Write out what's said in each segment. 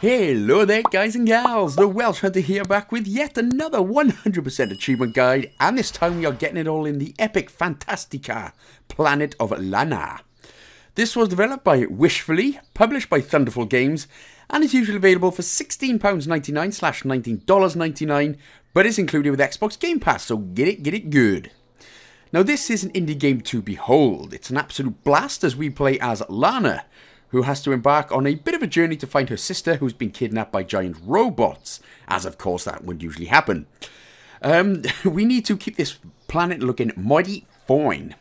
Hello there guys and gals, the Welsh Hunter here back with yet another 100% achievement guide and this time we are getting it all in the epic Fantastica, Planet of Lana. This was developed by Wishfully, published by Thunderful Games and is usually available for £16.99 slash $19.99 but is included with Xbox Game Pass so get it, get it good. Now this is an indie game to behold, it's an absolute blast as we play as Lana who has to embark on a bit of a journey to find her sister who's been kidnapped by giant robots, as of course that would usually happen. Um, we need to keep this planet looking mighty fine.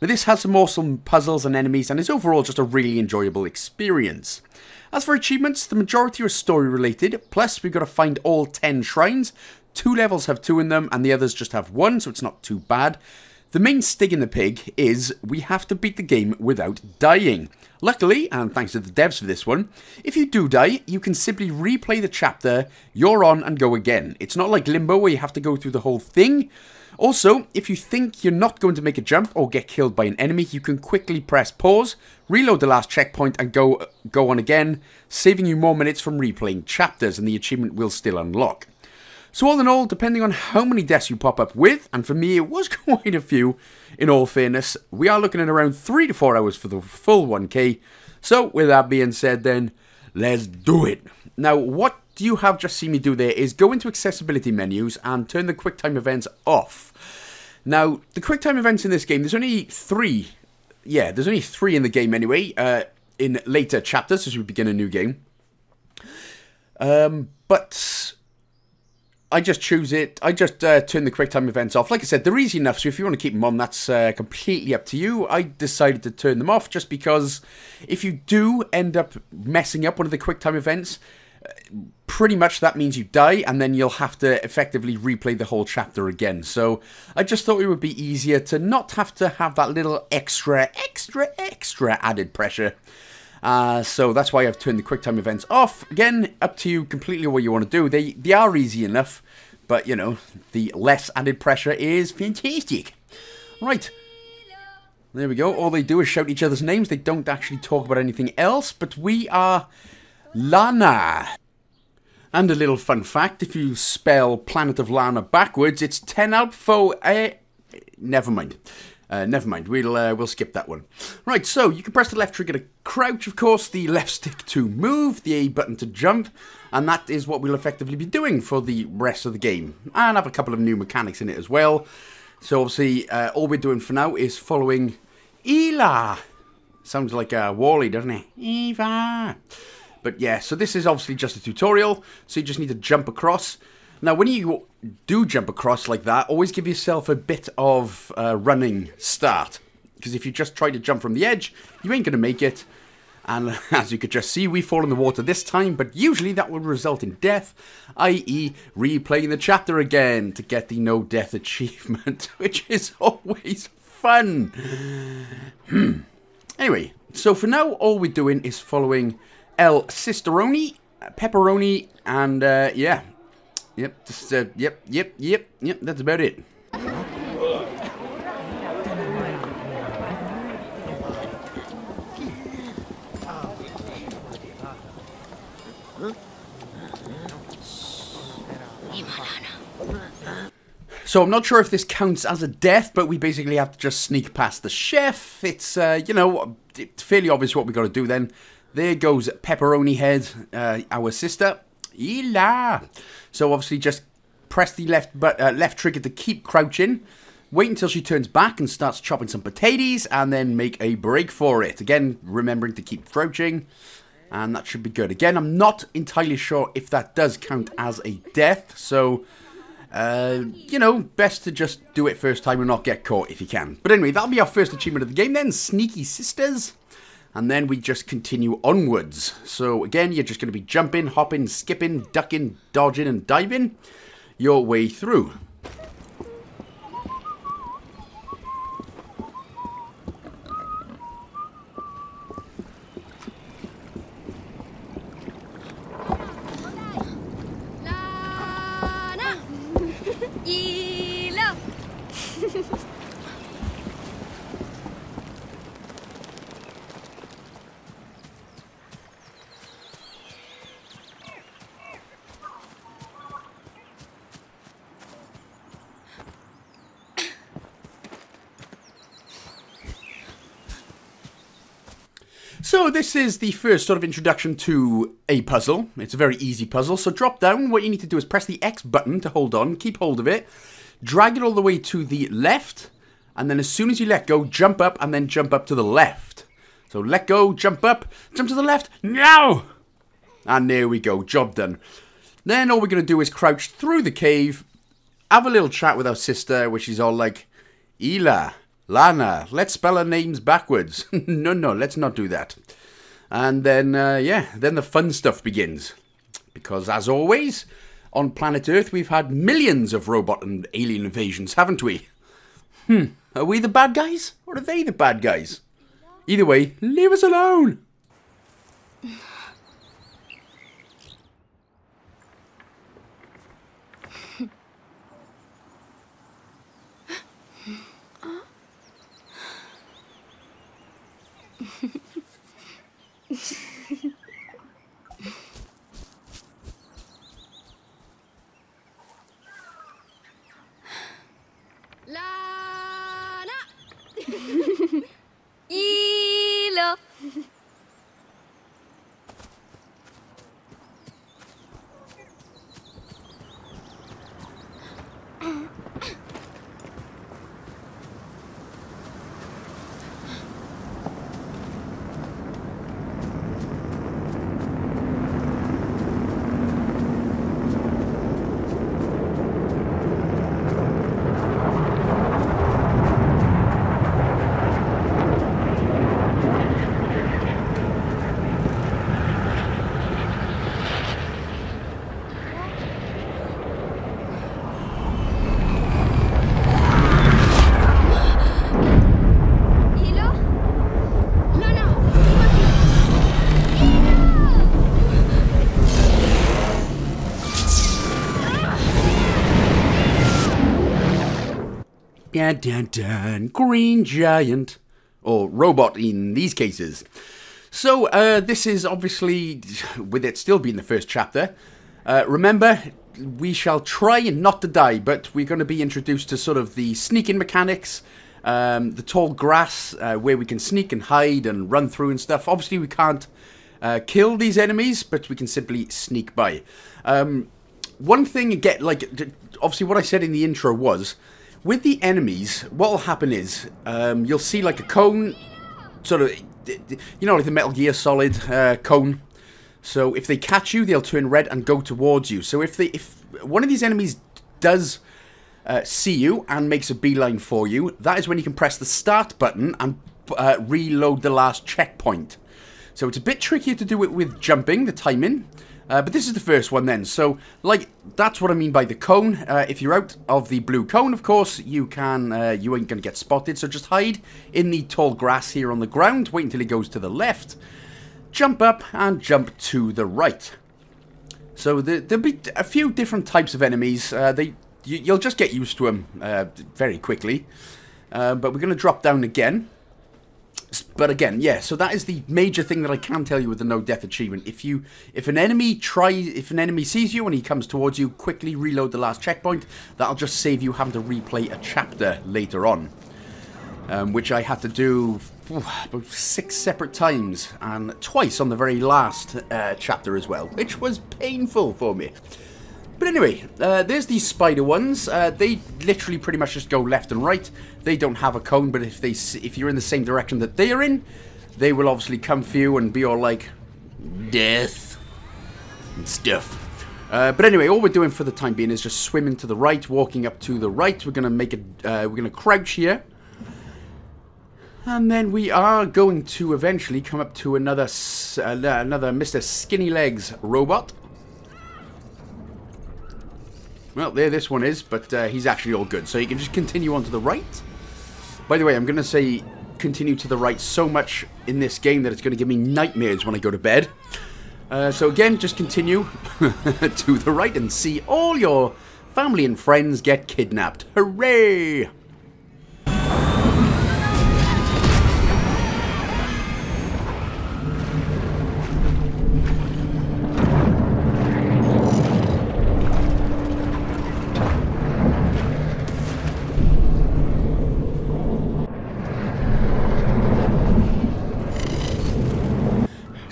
Now this has some awesome puzzles and enemies and is overall just a really enjoyable experience. As for achievements, the majority are story related, plus we've got to find all 10 shrines. Two levels have two in them and the others just have one, so it's not too bad. The main stig in the pig is we have to beat the game without dying. Luckily, and thanks to the devs for this one, if you do die, you can simply replay the chapter, you're on and go again. It's not like Limbo where you have to go through the whole thing. Also, if you think you're not going to make a jump or get killed by an enemy, you can quickly press pause, reload the last checkpoint and go, go on again, saving you more minutes from replaying chapters and the achievement will still unlock. So all in all, depending on how many deaths you pop up with, and for me it was quite a few, in all fairness, we are looking at around 3 to 4 hours for the full 1k. So with that being said then, let's do it. Now what you have just seen me do there is go into accessibility menus and turn the QuickTime events off. Now, the QuickTime events in this game, there's only three. Yeah, there's only three in the game anyway, uh, in later chapters as we begin a new game. Um, but I just choose it. I just uh, turn the QuickTime events off. Like I said, they're easy enough, so if you want to keep them on, that's uh, completely up to you. I decided to turn them off just because if you do end up messing up one of the QuickTime events, uh, pretty much that means you die, and then you'll have to effectively replay the whole chapter again. So I just thought it would be easier to not have to have that little extra, extra, extra added pressure uh, so that's why I've turned the QuickTime events off. Again, up to you completely what you want to do. They, they are easy enough, but, you know, the less added pressure is fantastic. Right. There we go. All they do is shout each other's names. They don't actually talk about anything else, but we are Lana. And a little fun fact, if you spell Planet of Lana backwards, it's 10 Alpha... Eh, never mind. Uh, never mind, we'll uh, we'll skip that one. Right, so you can press the left trigger to crouch, of course, the left stick to move, the A button to jump, and that is what we'll effectively be doing for the rest of the game. And have a couple of new mechanics in it as well. So obviously, uh, all we're doing for now is following Ela. Sounds like a WALL-E, doesn't it? Eva. But yeah, so this is obviously just a tutorial, so you just need to jump across. Now, when you do jump across like that, always give yourself a bit of uh, running start. Because if you just try to jump from the edge, you ain't going to make it. And as you could just see, we fall in the water this time, but usually that would result in death, i.e. replaying the chapter again to get the no death achievement, which is always fun. Hmm. Anyway, so for now, all we're doing is following El Cisteroni, Pepperoni, and uh, yeah, Yep, just, uh, yep, yep, yep, yep, that's about it. So I'm not sure if this counts as a death, but we basically have to just sneak past the chef. It's, uh, you know, fairly obvious what we got to do then. There goes Pepperoni Head, uh, our sister. Ela. So obviously just press the left but uh, left trigger to keep crouching. Wait until she turns back and starts chopping some potatoes and then make a break for it. Again, remembering to keep crouching. And that should be good. Again, I'm not entirely sure if that does count as a death. So, uh, you know, best to just do it first time and not get caught if you can. But anyway, that'll be our first achievement of the game then. Sneaky Sisters and then we just continue onwards. So again, you're just going to be jumping, hopping, skipping, ducking, dodging and diving your way through. This is the first sort of introduction to a puzzle. It's a very easy puzzle. So drop down. What you need to do is press the X button to hold on. Keep hold of it. Drag it all the way to the left. And then as soon as you let go, jump up and then jump up to the left. So let go, jump up, jump to the left. Now! And there we go. Job done. Then all we're going to do is crouch through the cave. Have a little chat with our sister, which is all like, Ela, Lana, let's spell her names backwards. no, no, let's not do that. And then, uh, yeah, then the fun stuff begins. Because, as always, on planet Earth, we've had millions of robot and alien invasions, haven't we? Hmm, are we the bad guys? Or are they the bad guys? Either way, leave us alone! Lana! Ilo! Ilo? Lana! Dun, dun, dun. Green Giant. Or robot in these cases. So, uh, this is obviously, with it still being the first chapter. Uh, remember, we shall try and not to die, but we're going to be introduced to sort of the sneaking mechanics, um, the tall grass, uh, where we can sneak and hide and run through and stuff. Obviously, we can't uh, kill these enemies, but we can simply sneak by. Um, one thing get like obviously what I said in the intro was with the enemies what will happen is um, you'll see like a cone sort of you know like the Metal Gear Solid uh, cone so if they catch you they'll turn red and go towards you so if they if one of these enemies does uh, see you and makes a beeline for you that is when you can press the start button and uh, reload the last checkpoint so it's a bit trickier to do it with jumping, the timing. Uh, but this is the first one then. So, like, that's what I mean by the cone. Uh, if you're out of the blue cone, of course, you can, uh, you ain't to get spotted. So just hide in the tall grass here on the ground. Wait until he goes to the left. Jump up and jump to the right. So the, there'll be a few different types of enemies. Uh, they, you, you'll just get used to them uh, very quickly. Uh, but we're to drop down again. But again, yeah, so that is the major thing that I can tell you with the no death achievement. If you if an enemy try if an enemy sees you and he comes towards you, quickly reload the last checkpoint. That'll just save you having to replay a chapter later on. Um, which I had to do six separate times and twice on the very last uh, chapter as well, which was painful for me. But anyway, uh, there's these spider ones. Uh, they literally pretty much just go left and right. They don't have a cone, but if they if you're in the same direction that they are in, they will obviously come for you and be all like death and stuff. Uh, but anyway, all we're doing for the time being is just swimming to the right, walking up to the right. We're gonna make it. Uh, we're gonna crouch here. And then we are going to eventually come up to another uh, another Mr. Skinny Legs robot. Well, there this one is, but uh, he's actually all good. So you can just continue on to the right. By the way, I'm going to say continue to the right so much in this game that it's going to give me nightmares when I go to bed. Uh, so again, just continue to the right and see all your family and friends get kidnapped. Hooray!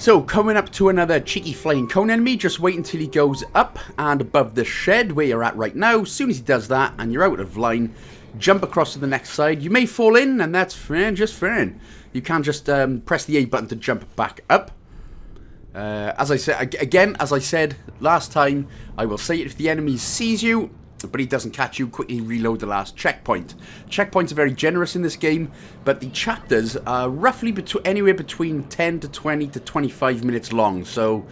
So, coming up to another cheeky flying cone enemy, just wait until he goes up and above the shed where you're at right now. As soon as he does that and you're out of line, jump across to the next side. You may fall in, and that's fine, just fine. You can just um, press the A button to jump back up. Uh, as I said, again, as I said last time, I will say it if the enemy sees you, but he doesn't catch you, quickly reload the last checkpoint. Checkpoints are very generous in this game, but the chapters are roughly between anywhere between 10 to 20 to 25 minutes long, so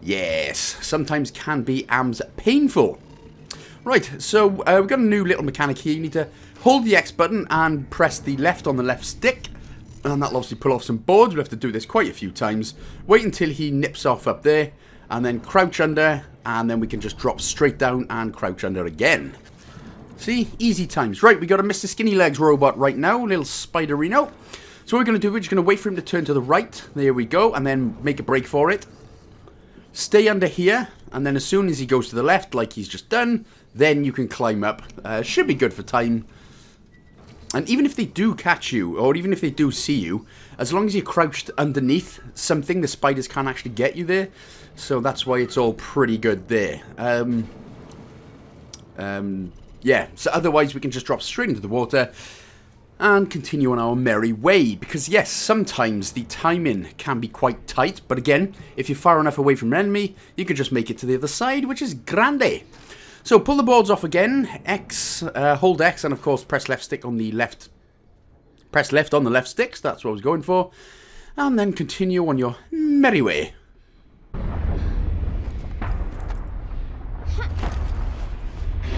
yes, sometimes can be AMS painful. Right, so uh, we've got a new little mechanic here. You need to hold the X button and press the left on the left stick. And that'll obviously pull off some boards. We'll have to do this quite a few times. Wait until he nips off up there. And then crouch under. And then we can just drop straight down and crouch under again. See? Easy times. Right, we got a Mr. Skinny Legs robot right now. Little Spiderino. So what we're going to do, we're just going to wait for him to turn to the right. There we go. And then make a break for it. Stay under here. And then as soon as he goes to the left, like he's just done, then you can climb up. Uh, should be good for time. And even if they do catch you, or even if they do see you, as long as you're crouched underneath something, the spiders can't actually get you there. So that's why it's all pretty good there. Um, um, yeah, so otherwise we can just drop straight into the water and continue on our merry way. Because yes, sometimes the timing can be quite tight, but again, if you're far enough away from an enemy, you can just make it to the other side, which is grande. So pull the boards off again, X, uh, hold X, and of course press left stick on the left, press left on the left sticks, that's what I was going for, and then continue on your merry way.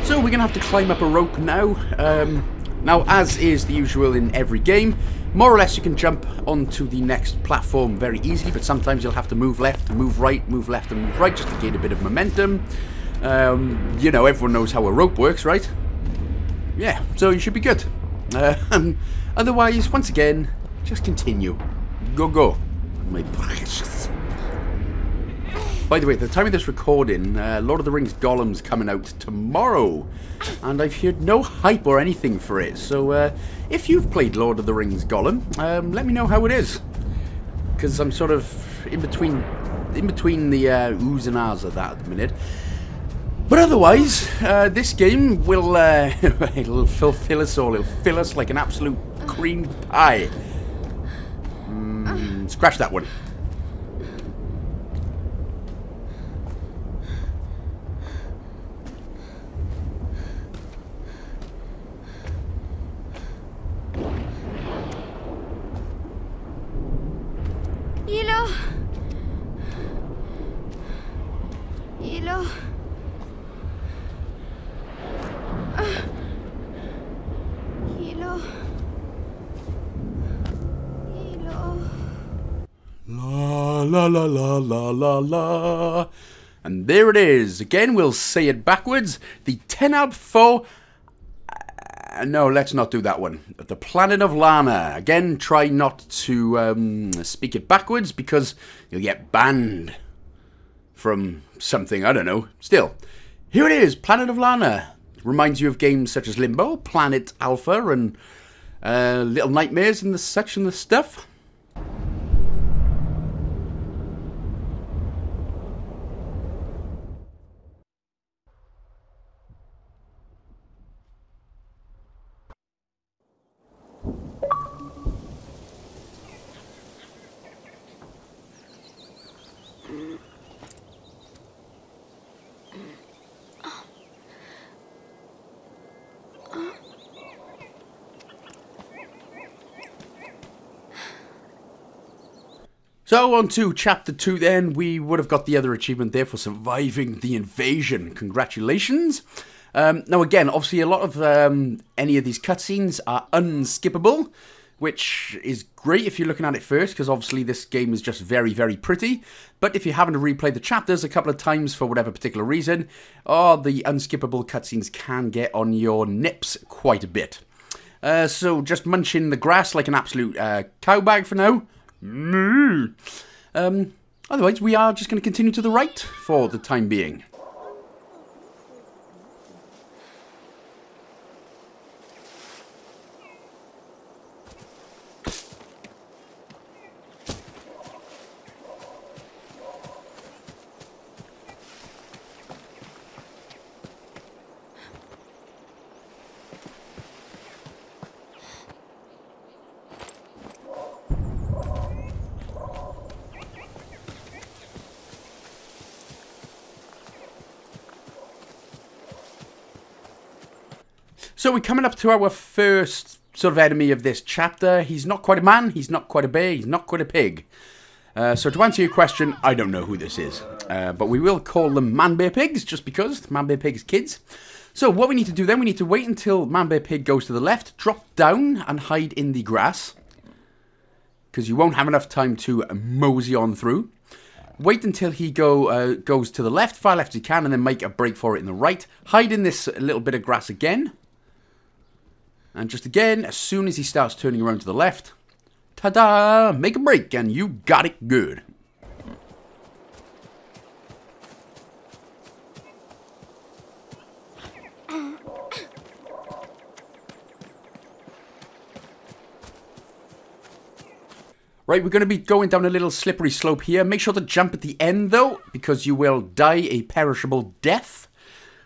So we're going to have to climb up a rope now. Um, now, as is the usual in every game, more or less you can jump onto the next platform very easily, but sometimes you'll have to move left, move right, move left and move right just to gain a bit of momentum. Um, you know, everyone knows how a rope works, right? Yeah, so you should be good. Uh, otherwise, once again, just continue. Go, go. My precious. By the way, at the time of this recording, uh, Lord of the Rings Gollum's coming out tomorrow. And I've heard no hype or anything for it. So, uh, if you've played Lord of the Rings Gollum, um, let me know how it is. Because I'm sort of in between in between the uh, oohs and ahs of that at the minute. But otherwise, uh, this game will uh, it'll fulfill us all. It'll fill us like an absolute cream pie. Mm, scratch that one. Hilo. Hilo. Hilo. Hilo. La la la la la la la. And there it is. Again, we'll say it backwards. The Tenab 4. Uh, no, let's not do that one. The Planet of Lana. Again, try not to um, speak it backwards because you'll get banned from something. I don't know. Still, here it is. Planet of Lana. Reminds you of games such as Limbo, Planet Alpha, and uh, Little Nightmares and the such and the stuff. So on to chapter 2 then, we would have got the other achievement there for surviving the invasion. Congratulations. Um, now again, obviously a lot of um, any of these cutscenes are unskippable, which is great if you're looking at it first, because obviously this game is just very, very pretty. But if you're having to replay the chapters a couple of times for whatever particular reason, oh, the unskippable cutscenes can get on your nips quite a bit. Uh, so just munching the grass like an absolute uh, for now. Moo. Um, otherwise, we are just going to continue to the right for the time being. So we're coming up to our first sort of enemy of this chapter. He's not quite a man, he's not quite a bear, he's not quite a pig. Uh, so to answer your question, I don't know who this is. Uh, but we will call them man-bear pigs, just because man-bear pigs kids. So what we need to do then, we need to wait until man-bear pig goes to the left, drop down and hide in the grass. Because you won't have enough time to mosey on through. Wait until he go uh, goes to the left, far left as you can, and then make a break for it in the right. Hide in this little bit of grass again. And just again, as soon as he starts turning around to the left, ta-da, make a break, and you got it good. Right, we're going to be going down a little slippery slope here. Make sure to jump at the end, though, because you will die a perishable death.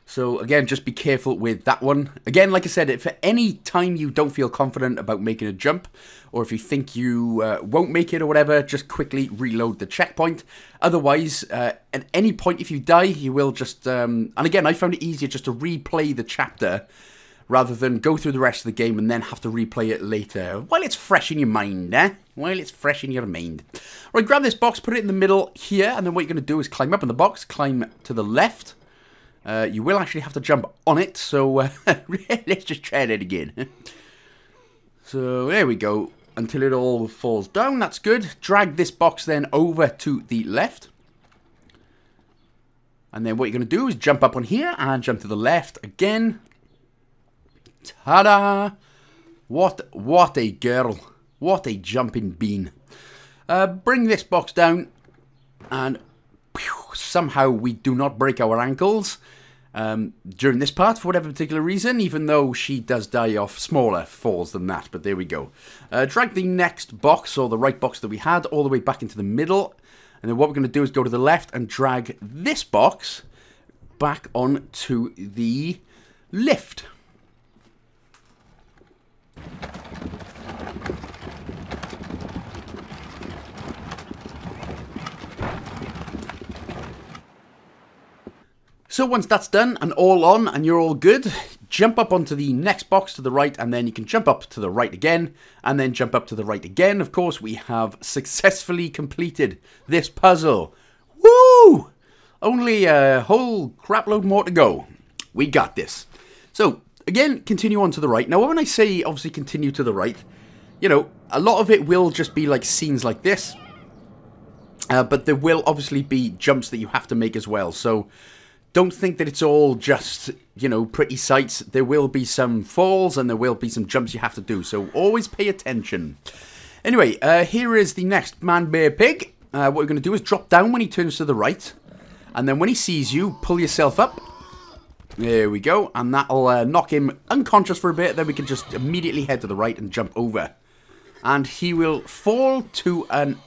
So again, just be careful with that one. Again, like I said, if at any time you don't feel confident about making a jump, or if you think you uh, won't make it or whatever, just quickly reload the checkpoint. Otherwise, uh, at any point if you die, you will just... Um, and again, I found it easier just to replay the chapter rather than go through the rest of the game and then have to replay it later. While it's fresh in your mind, eh? While it's fresh in your mind. Right, grab this box, put it in the middle here, and then what you're going to do is climb up in the box, climb to the left, uh, you will actually have to jump on it, so uh, let's just try that again. so there we go, until it all falls down, that's good. Drag this box then over to the left. And then what you're going to do is jump up on here and jump to the left again. Ta-da! What, what a girl. What a jumping bean. Uh, bring this box down and somehow we do not break our ankles um, during this part for whatever particular reason, even though she does die off smaller falls than that. But there we go. Uh, drag the next box, or the right box that we had, all the way back into the middle. And then what we're going to do is go to the left and drag this box back onto the lift. So once that's done and all on and you're all good, jump up onto the next box to the right and then you can jump up to the right again and then jump up to the right again. Of course, we have successfully completed this puzzle. Woo! Only a whole crapload more to go. We got this. So, again, continue on to the right. Now, when I say, obviously, continue to the right, you know, a lot of it will just be like scenes like this. Uh, but there will obviously be jumps that you have to make as well. So, don't think that it's all just, you know, pretty sights. There will be some falls and there will be some jumps you have to do, so always pay attention. Anyway, uh, here is the next man bear pig. Uh, what we're going to do is drop down when he turns to the right, and then when he sees you, pull yourself up. There we go, and that'll uh, knock him unconscious for a bit, then we can just immediately head to the right and jump over. And he will fall to an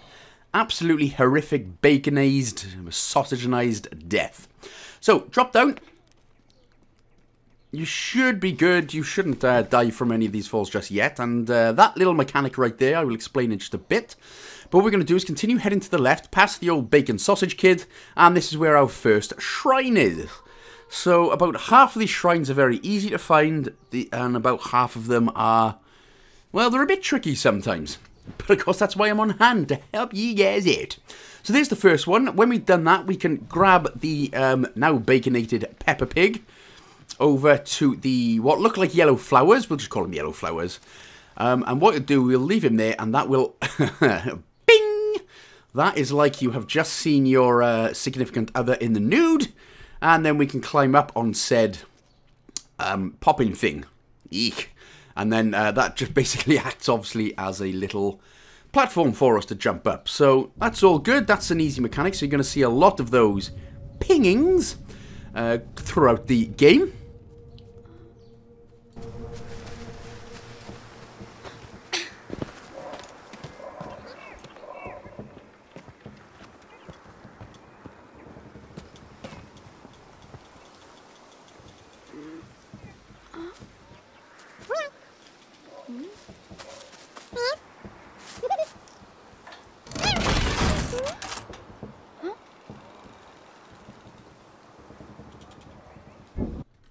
absolutely horrific baconized, sausageized death. So, drop down. You should be good. You shouldn't uh, die from any of these falls just yet. And uh, that little mechanic right there, I will explain in just a bit. But what we're going to do is continue heading to the left, past the old bacon sausage kid. And this is where our first shrine is. So, about half of these shrines are very easy to find. The, and about half of them are... Well, they're a bit tricky sometimes. But of course, that's why I'm on hand, to help you guys out. So there's the first one. When we've done that, we can grab the um, now baconated Peppa Pig over to the what look like yellow flowers. We'll just call them yellow flowers. Um, and what we'll do, we'll leave him there, and that will... Bing! That is like you have just seen your uh, significant other in the nude, and then we can climb up on said um, popping thing. Eek. And then uh, that just basically acts, obviously, as a little platform for us to jump up. So that's all good. That's an easy mechanic. So you're going to see a lot of those pingings uh, throughout the game.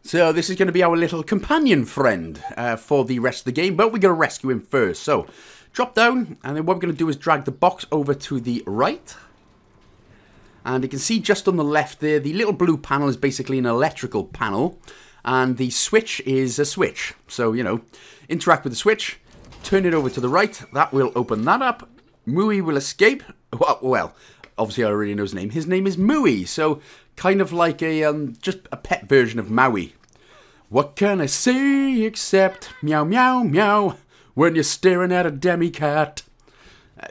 So this is going to be our little companion friend uh, for the rest of the game, but we're going to rescue him first. So drop down, and then what we're going to do is drag the box over to the right. And you can see just on the left there, the little blue panel is basically an electrical panel. And the switch is a switch. So, you know, interact with the switch, turn it over to the right. That will open that up. Mui will escape. Well, well obviously I already know his name. His name is Mui. So, kind of like a um, just a pet version of Maui. What can I say except meow meow meow when you're staring at a demi cat? Uh,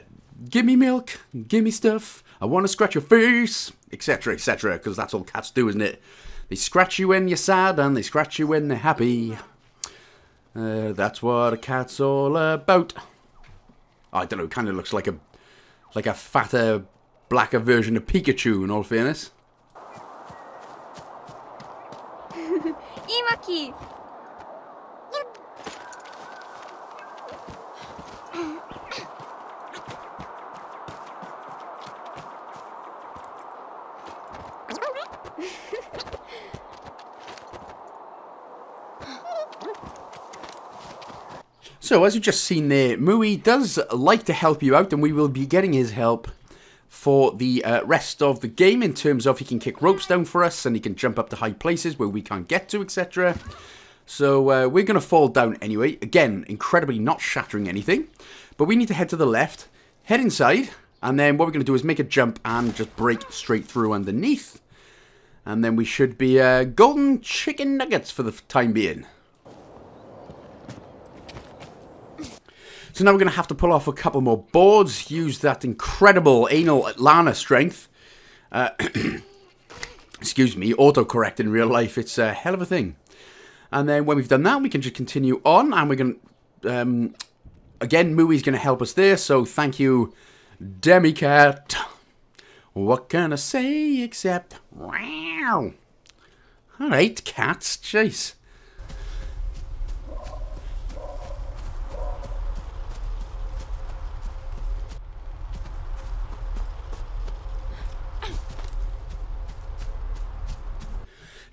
give me milk, give me stuff. I want to scratch your face, etc., etc. Because that's all cats do, isn't it? They scratch you when you're sad and they scratch you when they're happy. Uh, that's what a cat's all about. I don't know. Kind of looks like a like a fatter, blacker version of Pikachu. In all fairness. 今木 So, as you've just seen there, Mui does like to help you out, and we will be getting his help for the uh, rest of the game in terms of he can kick ropes down for us, and he can jump up to high places where we can't get to, etc. So, uh, we're going to fall down anyway. Again, incredibly not shattering anything. But we need to head to the left, head inside, and then what we're going to do is make a jump and just break straight through underneath. And then we should be uh, golden chicken nuggets for the time being. So now we're going to have to pull off a couple more boards, use that incredible anal Lana strength. Uh, excuse me, autocorrect in real life, it's a hell of a thing. And then when we've done that, we can just continue on, and we're going to, um, again, Mui's going to help us there, so thank you, Demicat. What can I say except, wow. Alright, cats, jeez.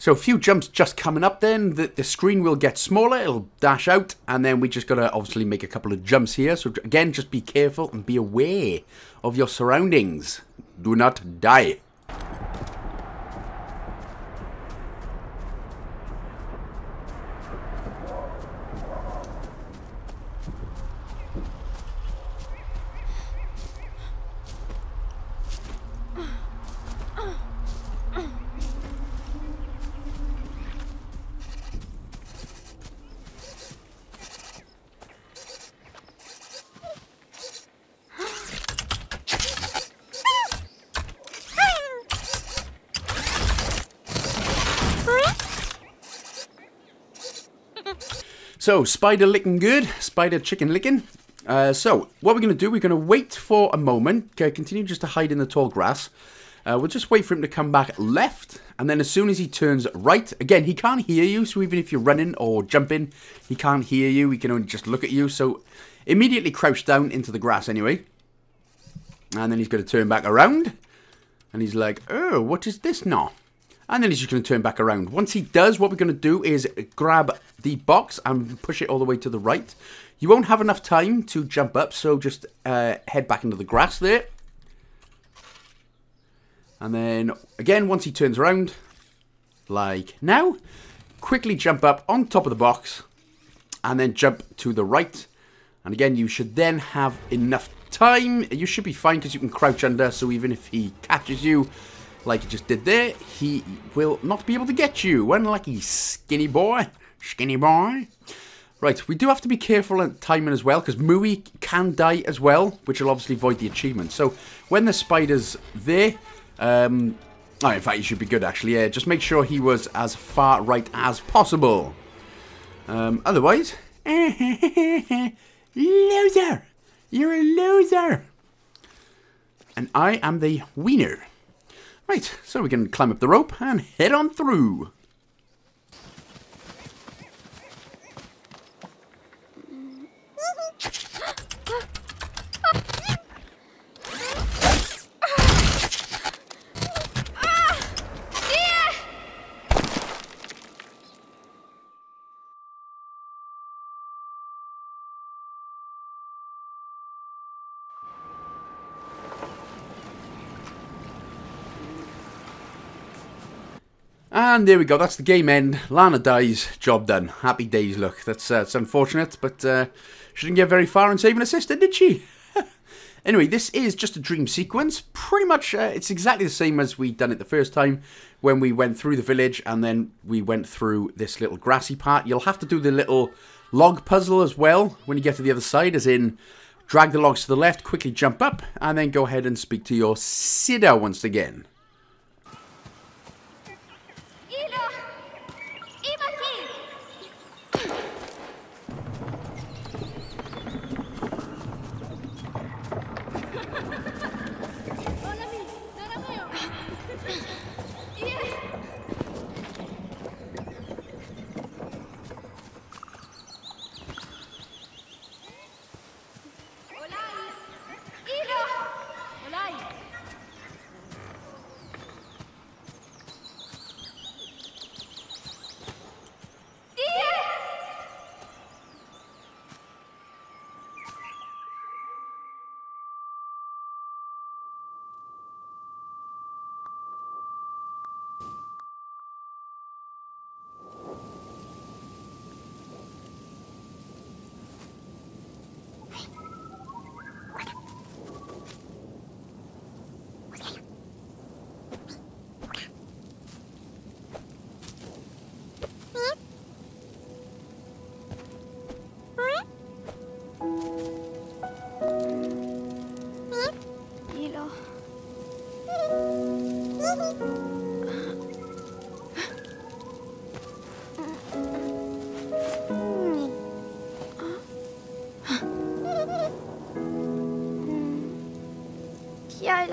So a few jumps just coming up then, the, the screen will get smaller, it'll dash out, and then we just got to obviously make a couple of jumps here. So again, just be careful and be aware of your surroundings. Do not die. So, spider licking good, spider chicken licking. Uh, so, what we're going to do, we're going to wait for a moment, okay, continue just to hide in the tall grass. Uh, we'll just wait for him to come back left, and then as soon as he turns right, again, he can't hear you, so even if you're running or jumping, he can't hear you, he can only just look at you, so immediately crouch down into the grass anyway. And then he's going to turn back around, and he's like, oh, what is this now? And then he's just going to turn back around. Once he does, what we're going to do is grab the box and push it all the way to the right. You won't have enough time to jump up, so just uh, head back into the grass there. And then, again, once he turns around, like now, quickly jump up on top of the box and then jump to the right. And again, you should then have enough time. You should be fine because you can crouch under, so even if he catches you, like he just did there, he will not be able to get you. Unlucky skinny boy. Skinny boy. Right, we do have to be careful at timing as well, because Mui can die as well, which will obviously void the achievement. So, when the spider's there, um, oh, in fact, he should be good, actually, yeah. Just make sure he was as far right as possible. Um, otherwise, loser! You're a loser! And I am the wiener. Right, so we can climb up the rope and head on through. And there we go. That's the game end. Lana dies. Job done. Happy days. Look, that's uh, unfortunate, but uh, she didn't get very far in saving her sister, did she? anyway, this is just a dream sequence. Pretty much, uh, it's exactly the same as we done it the first time when we went through the village and then we went through this little grassy part. You'll have to do the little log puzzle as well when you get to the other side, as in drag the logs to the left, quickly jump up, and then go ahead and speak to your Sida once again.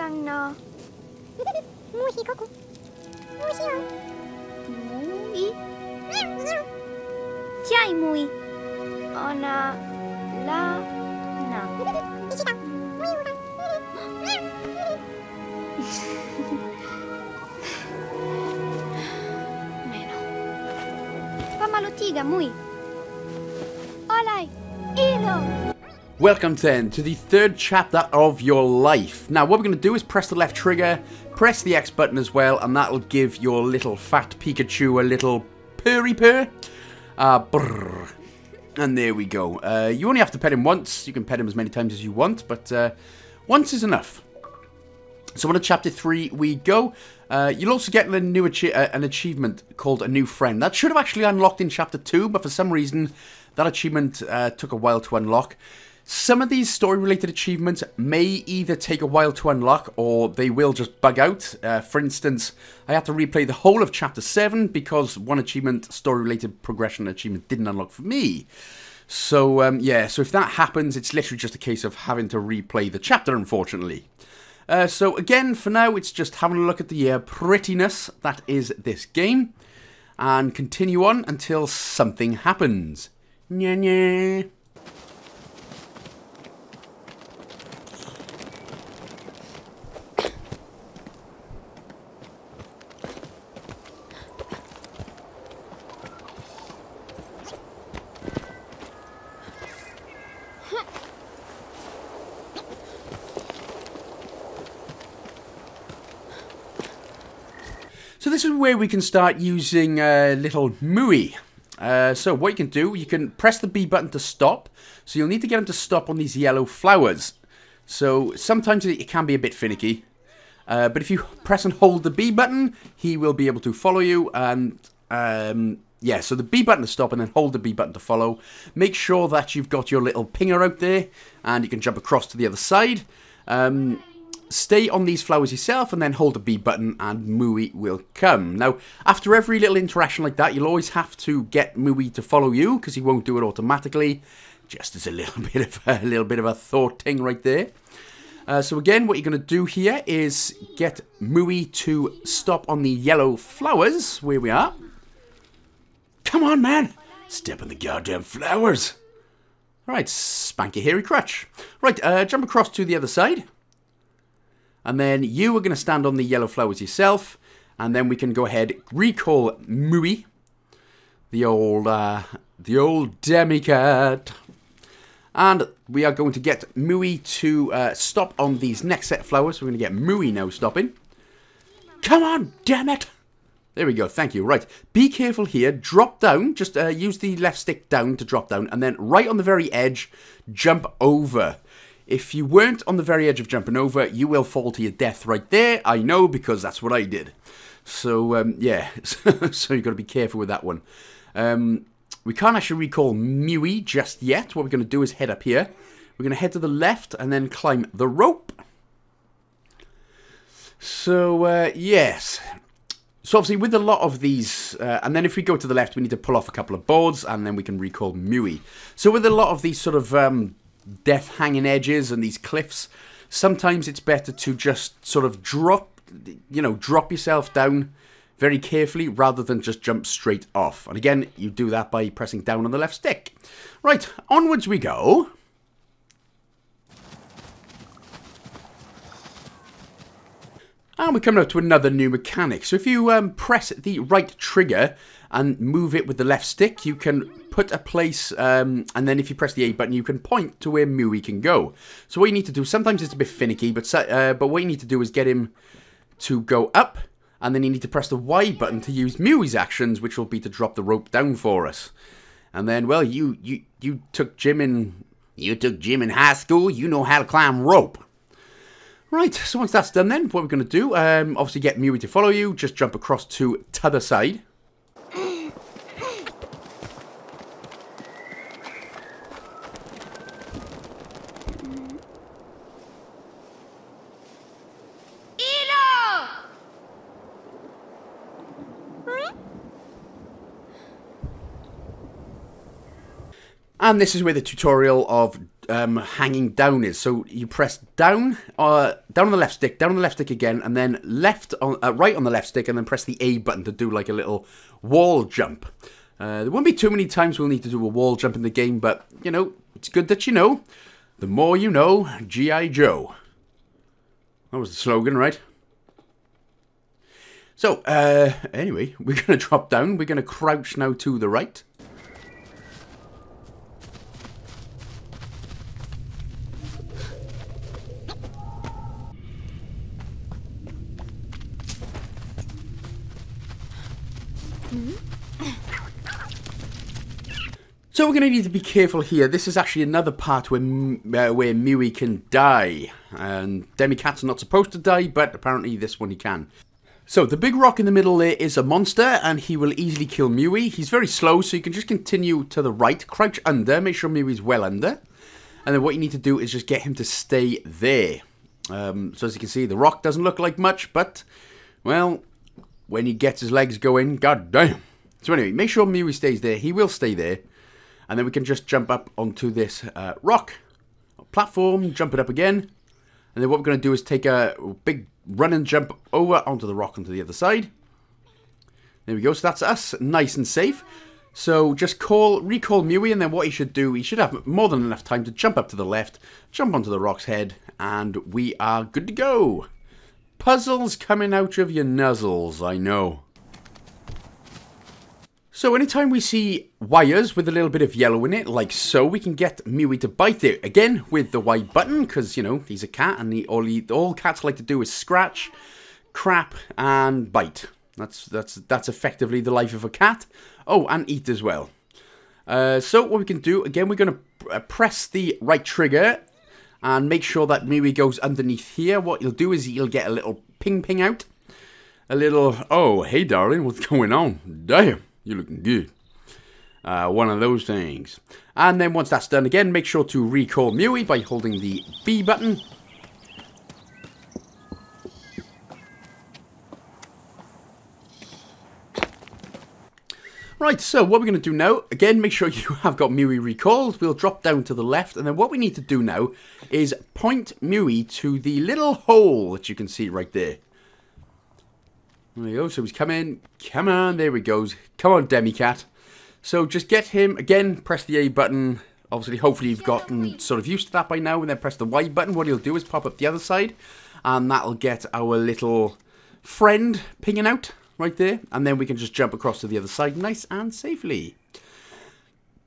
Lang na. Welcome then to the third chapter of your life. Now what we're going to do is press the left trigger, press the X button as well, and that'll give your little fat Pikachu a little purry purr. Uh, brrr. And there we go. Uh, you only have to pet him once. You can pet him as many times as you want, but uh, once is enough. So on to chapter 3 we go. Uh, you'll also get a new uh, an achievement called A New Friend. That should have actually unlocked in chapter 2, but for some reason that achievement uh, took a while to unlock. Some of these story-related achievements may either take a while to unlock or they will just bug out. Uh, for instance, I had to replay the whole of chapter 7 because one achievement, story-related progression achievement, didn't unlock for me. So, um, yeah, so if that happens, it's literally just a case of having to replay the chapter, unfortunately. Uh, so again, for now, it's just having a look at the uh, prettiness that is this game, and continue on until something happens. Nya nya. Where we can start using uh, little Mui. Uh, so what you can do, you can press the B button to stop. So you'll need to get him to stop on these yellow flowers. So sometimes it can be a bit finicky. Uh, but if you press and hold the B button, he will be able to follow you. And um, yeah, so the B button to stop and then hold the B button to follow. Make sure that you've got your little pinger out there and you can jump across to the other side. Um, stay on these flowers yourself and then hold the B button and Mui will come. Now, after every little interaction like that, you'll always have to get Mui to follow you because he won't do it automatically. Just as a little bit of a, little bit of a thought thing right there. Uh, so again, what you're going to do here is get Mui to stop on the yellow flowers, where we are. Come on, man! Step on the goddamn flowers! Alright, spank your hairy crutch. Right, uh, jump across to the other side. And then you are going to stand on the yellow flowers yourself. And then we can go ahead, recall Mui. The old, uh, the old demicat. And we are going to get Mui to uh, stop on these next set of flowers. We're going to get Mui now stopping. Come on, damn it! There we go. Thank you. Right. Be careful here. Drop down. Just uh, use the left stick down to drop down. And then right on the very edge, jump over. If you weren't on the very edge of jumping over, you will fall to your death right there. I know because that's what I did. So, um, yeah. so you've got to be careful with that one. Um, we can't actually recall Mui just yet. What we're going to do is head up here. We're going to head to the left and then climb the rope. So, uh, yes. So obviously with a lot of these, uh, and then if we go to the left, we need to pull off a couple of boards, and then we can recall Mui. So with a lot of these sort of um, death hanging edges and these cliffs, sometimes it's better to just sort of drop, you know, drop yourself down very carefully rather than just jump straight off. And again, you do that by pressing down on the left stick. Right, onwards we go. And we're coming up to another new mechanic. So if you um, press the right trigger and move it with the left stick, you can put a place, um, and then if you press the A button, you can point to where Mui can go. So what you need to do, sometimes it's a bit finicky, but uh, but what you need to do is get him to go up, and then you need to press the Y button to use Mui's actions, which will be to drop the rope down for us. And then, well, you you you took gym in you took gym in high school. You know how to climb rope. Right, so once that's done then, what we're going to do, um, obviously get Mui to follow you, just jump across to t'other side. And this is where the tutorial of um, hanging down is. So you press down, uh, down on the left stick, down on the left stick again, and then left on, uh, right on the left stick, and then press the A button to do like a little wall jump. Uh, there won't be too many times we'll need to do a wall jump in the game, but you know, it's good that you know. The more you know, G.I. Joe. That was the slogan, right? So, uh, anyway, we're going to drop down. We're going to crouch now to the right. So we're going to need to be careful here. This is actually another part where uh, where Mui can die. And Demikat's not supposed to die, but apparently this one he can. So the big rock in the middle there is a monster, and he will easily kill Mui. He's very slow, so you can just continue to the right, crouch under, make sure Mui's well under. And then what you need to do is just get him to stay there. Um, so as you can see, the rock doesn't look like much, but, well, when he gets his legs going, god damn. So anyway, make sure Mui stays there. He will stay there. And then we can just jump up onto this uh, rock platform, jump it up again. And then what we're going to do is take a big run and jump over onto the rock onto the other side. There we go. So that's us, nice and safe. So just call, recall Mui, and then what he should do, he should have more than enough time to jump up to the left, jump onto the rock's head, and we are good to go. Puzzles coming out of your nuzzles, I know. So anytime we see wires with a little bit of yellow in it, like so, we can get Mui to bite it. Again, with the Y button, because, you know, he's a cat, and he, all, he, all cats like to do is scratch, crap, and bite. That's, that's, that's effectively the life of a cat. Oh, and eat as well. Uh, so what we can do, again, we're going to uh, press the right trigger and make sure that Mui goes underneath here. What you'll do is you'll get a little ping ping out. A little, oh, hey darling, what's going on? Damn. You're looking good. Uh, one of those things. And then once that's done again, make sure to recall Mui by holding the B button. Right, so what we're going to do now, again, make sure you have got Mui recalled. We'll drop down to the left, and then what we need to do now is point Mui to the little hole that you can see right there. There we go. So he's coming. Come on. There he goes. Come on, Demicat. So just get him. Again, press the A button. Obviously, hopefully you've gotten sort of used to that by now. And then press the Y button. What he'll do is pop up the other side. And that'll get our little friend pinging out right there. And then we can just jump across to the other side nice and safely.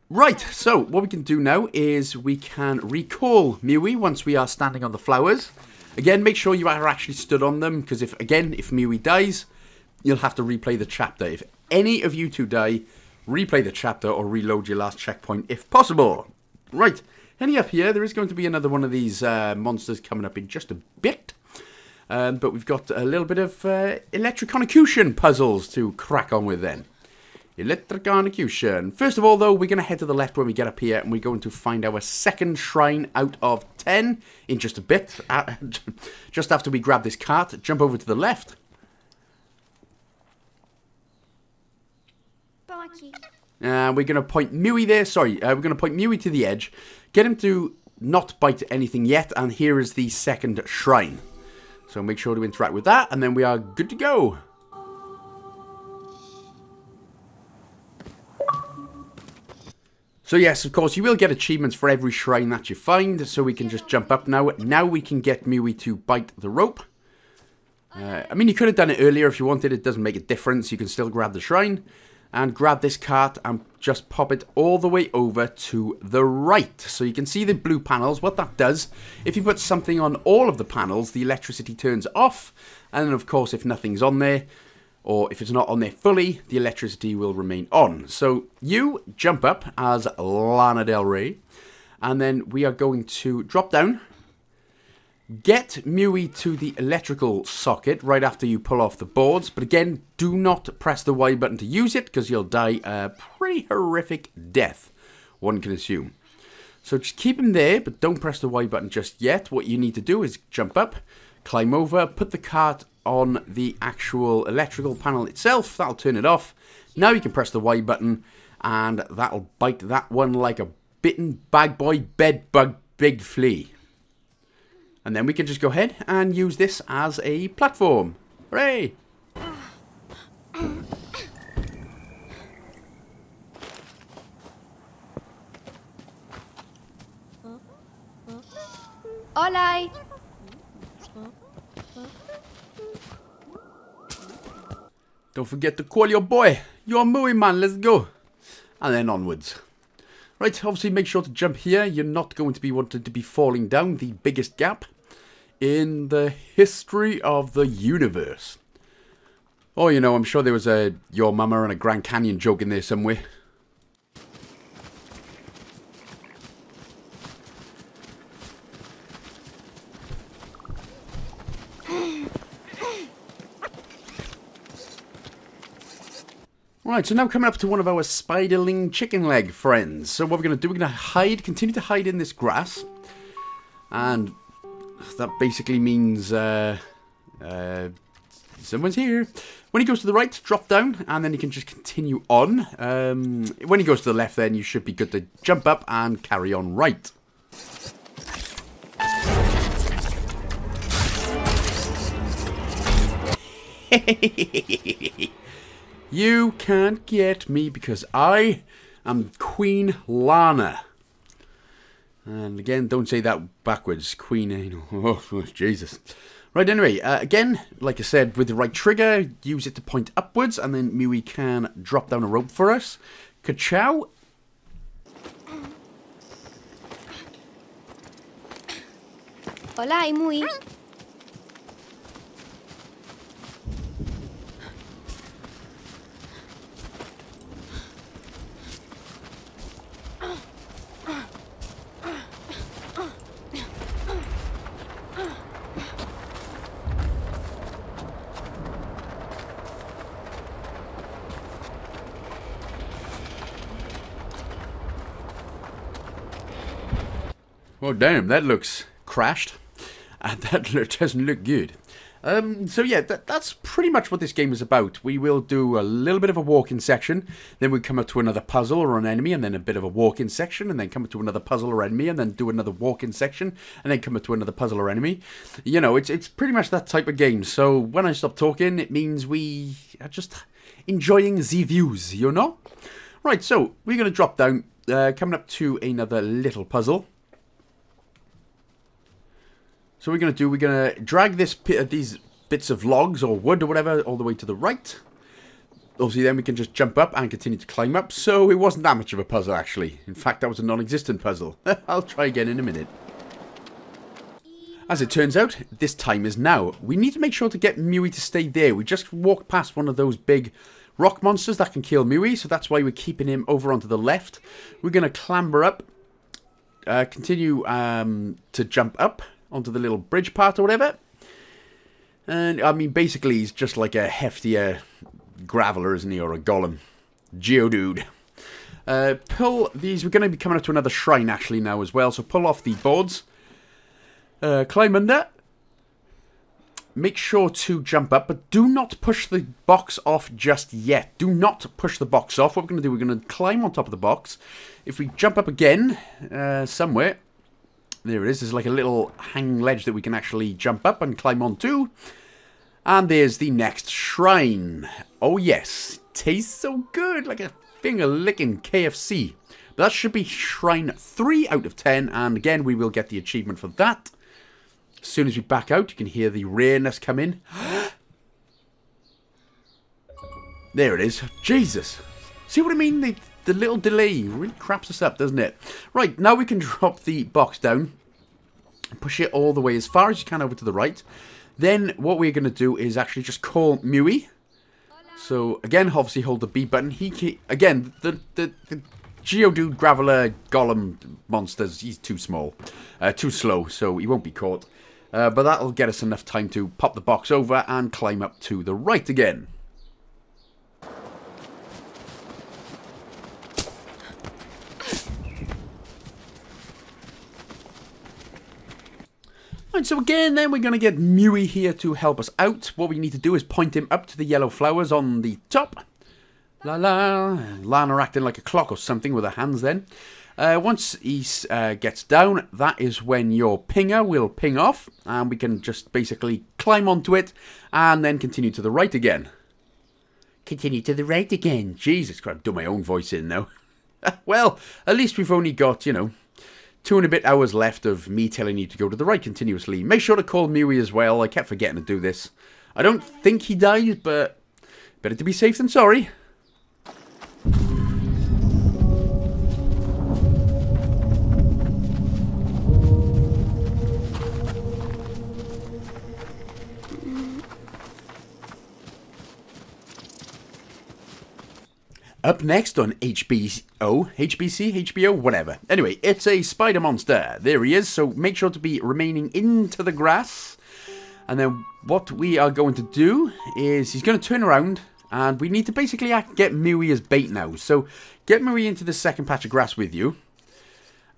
Right, so what we can do now is we can recall Mui once we are standing on the flowers. Again, make sure you are actually stood on them, because if again, if Mui dies, you'll have to replay the chapter. If any of you two die, replay the chapter or reload your last checkpoint if possible. Right, heading up here, there is going to be another one of these uh, monsters coming up in just a bit. Um, but we've got a little bit of uh, puzzles to crack on with then. Electrocution. First of all, though, we're going to head to the left when we get up here, and we're going to find our second shrine out of 10 in just a bit. Uh, just after we grab this cart, jump over to the left. And uh, we're going to point Mui there. Sorry, uh, we're going to point Mui to the edge. Get him to not bite anything yet. And here is the second shrine. So make sure to interact with that. And then we are good to go. So yes, of course, you will get achievements for every shrine that you find, so we can just jump up now. Now we can get Mui to bite the rope. Uh, I mean, you could have done it earlier if you wanted. It doesn't make a difference. You can still grab the shrine and grab this cart and just pop it all the way over to the right. So you can see the blue panels. What that does, if you put something on all of the panels, the electricity turns off. And of course, if nothing's on there, or if it's not on there fully, the electricity will remain on. So you jump up as Lana Del Rey, and then we are going to drop down, get Mui to the electrical socket right after you pull off the boards, but again, do not press the Y button to use it, because you'll die a pretty horrific death, one can assume. So just keep him there, but don't press the Y button just yet. What you need to do is jump up, climb over, put the cart on the actual electrical panel itself. That'll turn it off. Now you can press the Y button and that'll bite that one like a bitten bag boy bed bug big flea. And then we can just go ahead and use this as a platform. Hooray! Olay! Don't forget to call your boy. You're a movie man, let's go. And then onwards. Right, obviously make sure to jump here. You're not going to be wanting to be falling down the biggest gap in the history of the universe. Oh, you know, I'm sure there was a Your Mama and a Grand Canyon joke in there somewhere. Right, so now coming up to one of our spiderling chicken leg friends. So what we're going to do, we're going to hide, continue to hide in this grass. And that basically means uh, uh, someone's here. When he goes to the right, drop down, and then you can just continue on. Um, when he goes to the left, then you should be good to jump up and carry on right. You can't get me because I am Queen Lana. And again, don't say that backwards. Queen, know, oh, Jesus. Right, anyway, uh, again, like I said, with the right trigger, use it to point upwards, and then Mui can drop down a rope for us. Ka-chow. Hola, Imui. Oh, damn, that looks crashed. And that doesn't look good. Um, so yeah, that, that's pretty much what this game is about. We will do a little bit of a walk-in section, then we come up to another puzzle or an enemy, and then a bit of a walk-in section, and then come up to another puzzle or enemy, and then do another walk-in section, and then come up to another puzzle or enemy. You know, it's it's pretty much that type of game. So when I stop talking, it means we are just enjoying the views, you know? Right, so we're going to drop down, uh, coming up to another little puzzle. So we're going to do, we're going to drag this these bits of logs or wood or whatever all the way to the right. Obviously then we can just jump up and continue to climb up. So it wasn't that much of a puzzle actually. In fact that was a non-existent puzzle. I'll try again in a minute. As it turns out, this time is now. We need to make sure to get Mui to stay there. We just walked past one of those big rock monsters that can kill Mui, so that's why we're keeping him over onto the left. We're going to clamber up, uh, continue um, to jump up onto the little bridge part or whatever. And, I mean, basically, he's just like a heftier graveler, isn't he, or a golem. Geodude. Uh, pull these, we're going to be coming up to another shrine actually now as well, so pull off the boards. Uh, climb under. Make sure to jump up, but do not push the box off just yet. Do not push the box off. What we're going to do, we're going to climb on top of the box. If we jump up again, uh, somewhere, there it is. There's like a little hang ledge that we can actually jump up and climb onto. And there's the next shrine. Oh yes, tastes so good, like a finger-licking KFC. But that should be shrine 3 out of 10, and again, we will get the achievement for that. As soon as we back out, you can hear the rareness come in. there it is. Jesus. See what I mean? The, the little delay really craps us up, doesn't it? Right, now we can drop the box down. Push it all the way as far as you can over to the right. Then what we're going to do is actually just call Mui. So again, obviously hold the B button. He again the the, the Geodude Graveler Golem monsters. He's too small, uh, too slow, so he won't be caught. Uh, but that'll get us enough time to pop the box over and climb up to the right again. Right, so again, then we're going to get Mui here to help us out. What we need to do is point him up to the yellow flowers on the top. La la. Lana acting like a clock or something with her hands then. Uh, once he uh, gets down, that is when your pinger will ping off, and we can just basically climb onto it, and then continue to the right again. Continue to the right again. Jesus Christ, I've done my own voice in now. well, at least we've only got, you know, two and a bit hours left of me telling you to go to the right continuously. Make sure to call Mui as well. I kept forgetting to do this. I don't think he dies, but better to be safe than sorry. Up next on HBO, HBC, HBO, whatever. Anyway, it's a spider monster. There he is, so make sure to be remaining into the grass. And then what we are going to do is he's going to turn around and we need to basically get Mui as bait now. So get Mui into the second patch of grass with you.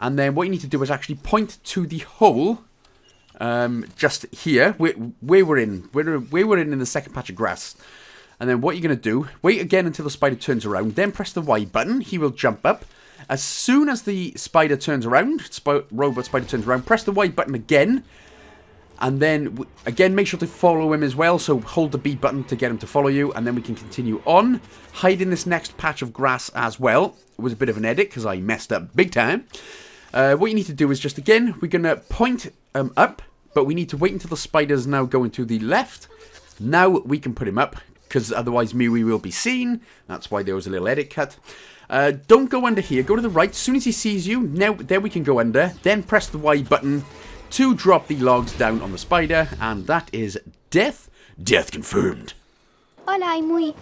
And then what you need to do is actually point to the hole um, just here, where, where we're in, where, where we're in in the second patch of grass. And then what you're going to do, wait again until the spider turns around, then press the Y button, he will jump up. As soon as the spider turns around, sp robot spider turns around, press the Y button again. And then, again, make sure to follow him as well, so hold the B button to get him to follow you, and then we can continue on. Hide in this next patch of grass as well. It was a bit of an edit, because I messed up big time. Uh, what you need to do is just, again, we're going to point um, up, but we need to wait until the spider's now going to the left. Now we can put him up, because otherwise Mui will be seen. That's why there was a little edit cut. Uh, don't go under here. Go to the right. As soon as he sees you, now there we can go under. Then press the Y button to drop the logs down on the spider. And that is death. Death confirmed. Hola. Hilo.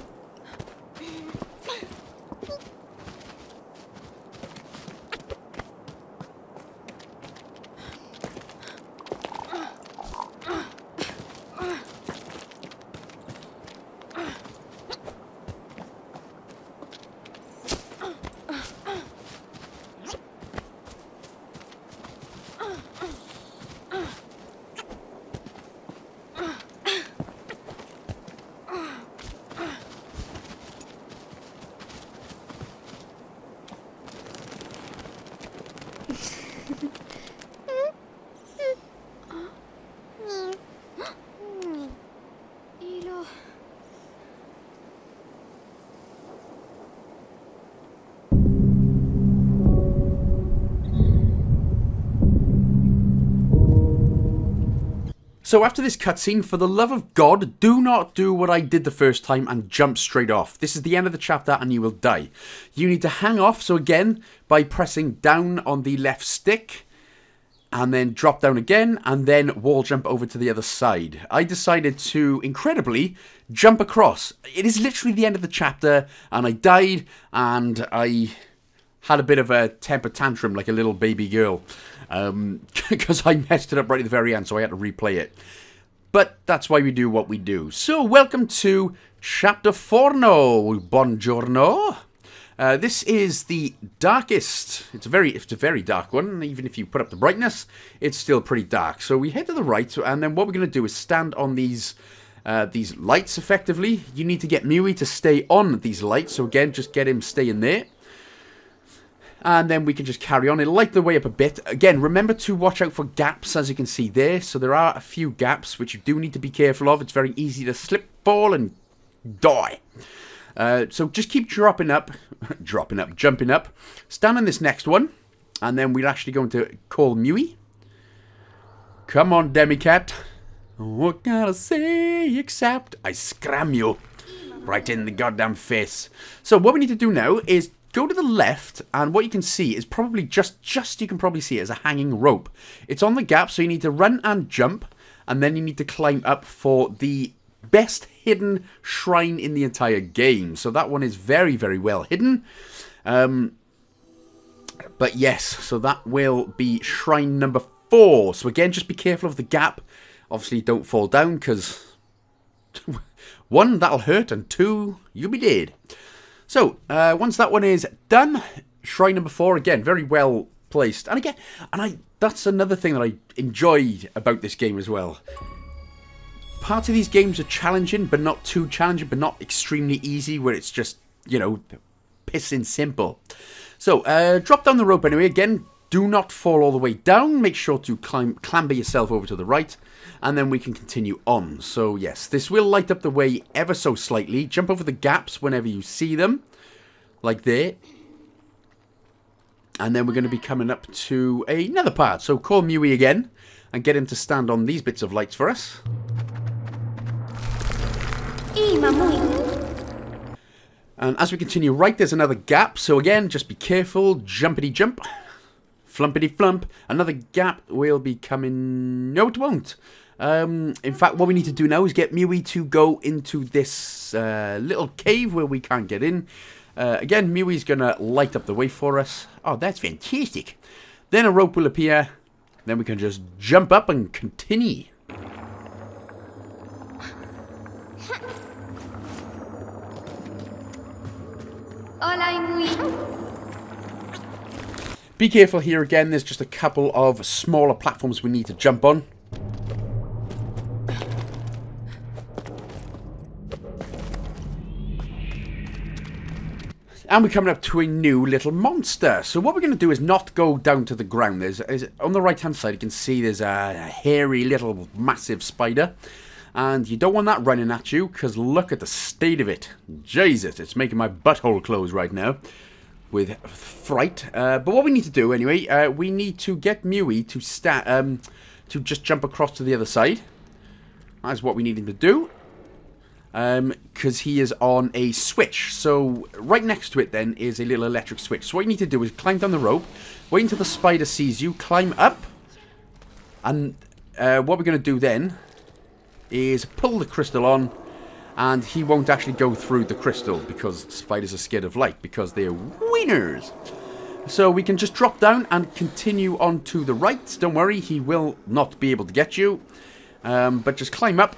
So after this cutscene, for the love of God, do not do what I did the first time and jump straight off. This is the end of the chapter and you will die. You need to hang off, so again, by pressing down on the left stick, and then drop down again, and then wall jump over to the other side. I decided to, incredibly, jump across. It is literally the end of the chapter, and I died, and I had a bit of a temper tantrum like a little baby girl. Because I messed it up right at the very end, so I had to replay it. But that's why we do what we do. So, welcome to Chapter 4 no. Buongiorno. Uh, this is the darkest. It's a very, it's a very dark one. Even if you put up the brightness, it's still pretty dark. So we head to the right, and then what we're going to do is stand on these, uh, these lights. Effectively, you need to get Mui to stay on these lights. So again, just get him staying there, and then we can just carry on. It'll light the way up a bit. Again, remember to watch out for gaps, as you can see there. So there are a few gaps which you do need to be careful of. It's very easy to slip, fall, and die. Uh, so just keep dropping up, dropping up, jumping up. Stand on this next one, and then we're actually going to call Mui. Come on, Demicat. What can I say except I scram you right in the goddamn face. So what we need to do now is go to the left, and what you can see is probably just, just you can probably see it as a hanging rope. It's on the gap, so you need to run and jump, and then you need to climb up for the best hidden shrine in the entire game. So that one is very, very well hidden. Um, but yes, so that will be shrine number four. So again, just be careful of the gap. Obviously, don't fall down because one, that'll hurt, and two, you'll be dead. So uh, once that one is done, shrine number four again, very well placed. And again, and I that's another thing that I enjoyed about this game as well parts of these games are challenging, but not too challenging, but not extremely easy, where it's just, you know, pissing simple. So, uh, drop down the rope anyway. Again, do not fall all the way down. Make sure to climb, clamber yourself over to the right, and then we can continue on. So, yes, this will light up the way ever so slightly. Jump over the gaps whenever you see them, like there. And then we're going to be coming up to another part. So, call Mui again, and get him to stand on these bits of lights for us. And as we continue right, there's another gap. So again, just be careful. Jumpity jump. Flumpity flump. Another gap will be coming... No, it won't. Um, in fact, what we need to do now is get Mui to go into this uh, little cave where we can't get in. Uh, again, Mui's going to light up the way for us. Oh, that's fantastic. Then a rope will appear. Then we can just jump up and continue. Be careful here again, there's just a couple of smaller platforms we need to jump on. And we're coming up to a new little monster. So what we're going to do is not go down to the ground. There's, there's On the right hand side you can see there's a hairy little massive spider. And you don't want that running at you, because look at the state of it. Jesus, it's making my butthole close right now with fright. Uh, but what we need to do, anyway, uh, we need to get Mui to, um, to just jump across to the other side. That's what we need him to do. Because um, he is on a switch. So right next to it then is a little electric switch. So what you need to do is climb down the rope, wait until the spider sees you, climb up, and uh, what we're going to do then is pull the crystal on and he won't actually go through the crystal because spiders are scared of light because they're wieners. So we can just drop down and continue on to the right. Don't worry, he will not be able to get you. Um, but just climb up.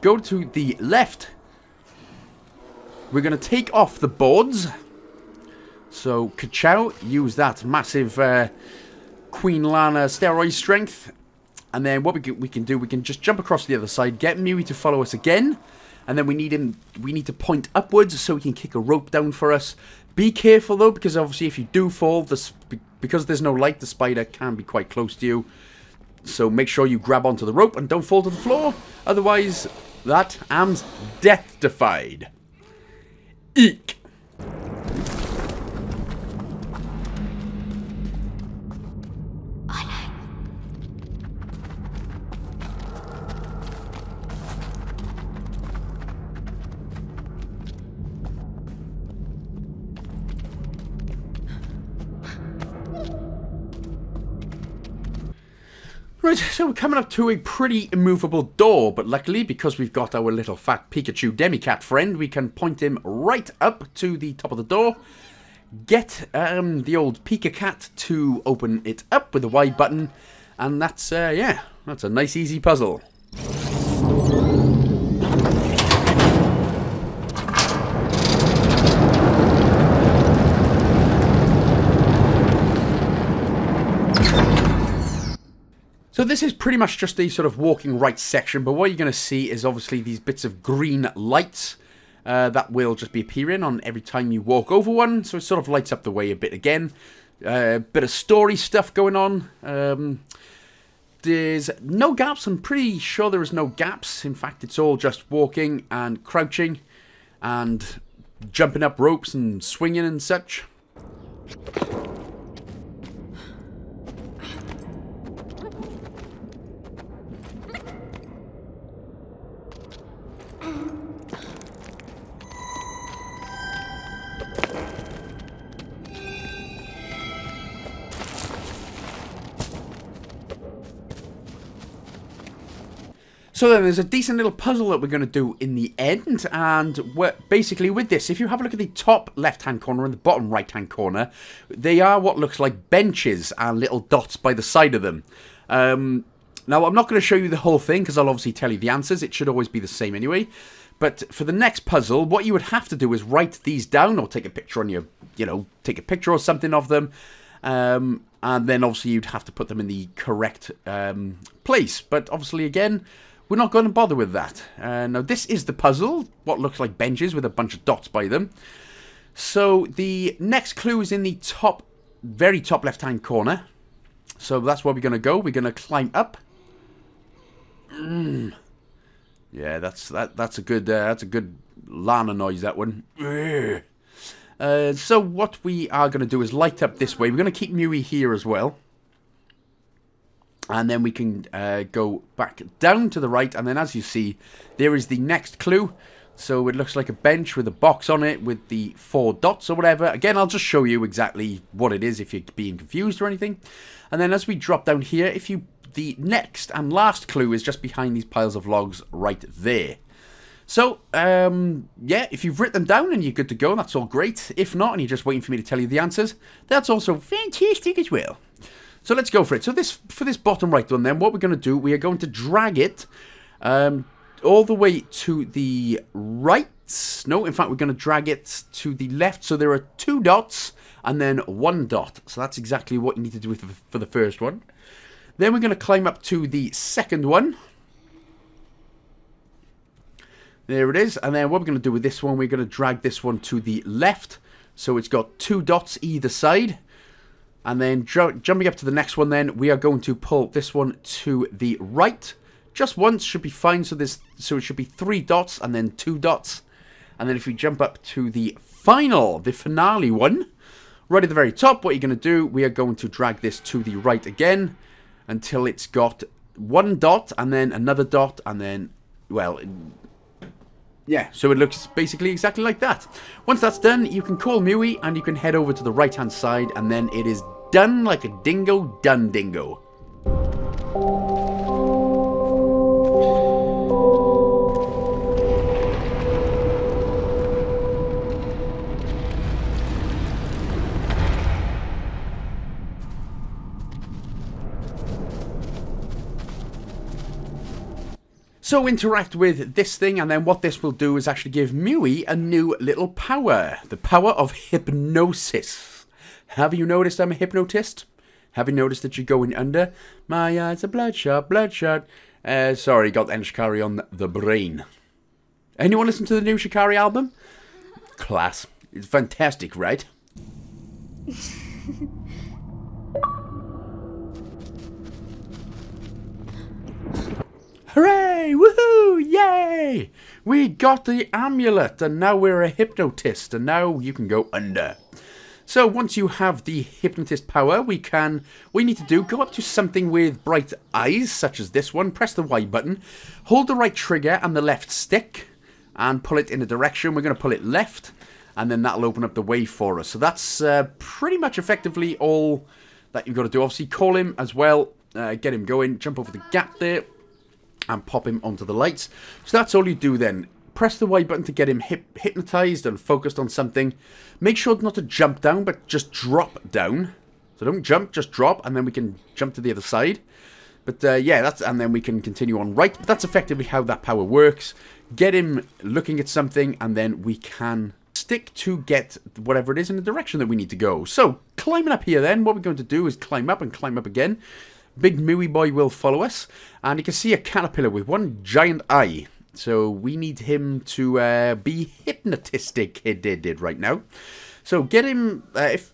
Go to the left. We're going to take off the boards. So, Kachow, use that massive uh, Queen Lana steroid strength and then what we can, we can do, we can just jump across the other side, get Mui to follow us again, and then we need him, we need to point upwards so he can kick a rope down for us. Be careful though, because obviously if you do fall, because there's no light, the spider can be quite close to you. So make sure you grab onto the rope and don't fall to the floor. Otherwise, that am's death-defied. Eek! Right, so we're coming up to a pretty immovable door, but luckily, because we've got our little fat Pikachu Demicat friend, we can point him right up to the top of the door, get um, the old Pika Cat to open it up with the Y button, and that's, uh, yeah, that's a nice easy puzzle. So this is pretty much just the sort of walking right section, but what you're going to see is obviously these bits of green lights uh, that will just be appearing on every time you walk over one, so it sort of lights up the way a bit again. A uh, bit of story stuff going on. Um, there's no gaps, I'm pretty sure there is no gaps. In fact, it's all just walking and crouching and jumping up ropes and swinging and such. So then there's a decent little puzzle that we're going to do in the end, and basically with this, if you have a look at the top left-hand corner and the bottom right-hand corner, they are what looks like benches and little dots by the side of them. Um, now, I'm not going to show you the whole thing, because I'll obviously tell you the answers. It should always be the same anyway. But for the next puzzle, what you would have to do is write these down, or take a picture on your, you know, take a picture or something of them, um, and then obviously you'd have to put them in the correct um, place. But obviously, again, we're not going to bother with that. Uh, now, this is the puzzle, what looks like benches with a bunch of dots by them. So, the next clue is in the top, very top left-hand corner. So, that's where we're going to go. We're going to climb up. Mm. Yeah, that's that. That's a good. Uh, that's a good Lana noise. That one. Uh, so what we are going to do is light up this way. We're going to keep Mui here as well and then we can uh, go back down to the right. And then as you see there is the next clue. So it looks like a bench with a box on it with the four dots or whatever. Again I'll just show you exactly what it is if you're being confused or anything. And then as we drop down here if you the next and last clue is just behind these piles of logs right there. So, um, yeah, if you've written them down and you're good to go, that's all great. If not, and you're just waiting for me to tell you the answers, that's also fantastic as well. So let's go for it. So this for this bottom right one then, what we're going to do, we are going to drag it um, all the way to the right. No, in fact, we're going to drag it to the left. So there are two dots and then one dot. So that's exactly what you need to do with, for the first one. Then we're going to climb up to the second one. There it is. And then what we're going to do with this one, we're going to drag this one to the left. So it's got two dots either side. And then ju jumping up to the next one then, we are going to pull this one to the right. Just once should be fine, so, this, so it should be three dots and then two dots. And then if we jump up to the final, the finale one, right at the very top, what you're going to do, we are going to drag this to the right again until it's got one dot and then another dot and then, well, yeah, so it looks basically exactly like that. Once that's done, you can call Mui and you can head over to the right hand side and then it is done like a dingo done dingo. So interact with this thing, and then what this will do is actually give Mui a new little power. The power of hypnosis. Have you noticed I'm a hypnotist? Have you noticed that you're going under? My eyes are bloodshot, bloodshot. Uh, sorry, got the Shikari on the brain. Anyone listen to the new Shikari album? Class. It's fantastic, right? Hooray! Woohoo! Yay! We got the amulet, and now we're a hypnotist, and now you can go under. So once you have the hypnotist power, we can, we need to do, go up to something with bright eyes, such as this one, press the Y button, hold the right trigger and the left stick, and pull it in a direction. We're going to pull it left, and then that'll open up the way for us. So that's uh, pretty much effectively all that you've got to do. Obviously, call him as well uh, get him going, jump over the gap there, and pop him onto the lights. So that's all you do then. Press the Y button to get him hip hypnotized and focused on something. Make sure not to jump down, but just drop down. So don't jump, just drop, and then we can jump to the other side. But uh, yeah, that's and then we can continue on right. But that's effectively how that power works. Get him looking at something, and then we can stick to get whatever it is in the direction that we need to go. So, climbing up here then, what we're going to do is climb up and climb up again. Big Mui boy will follow us, and you can see a caterpillar with one giant eye. So we need him to uh, be hypnotistic did right now. So get him, uh, if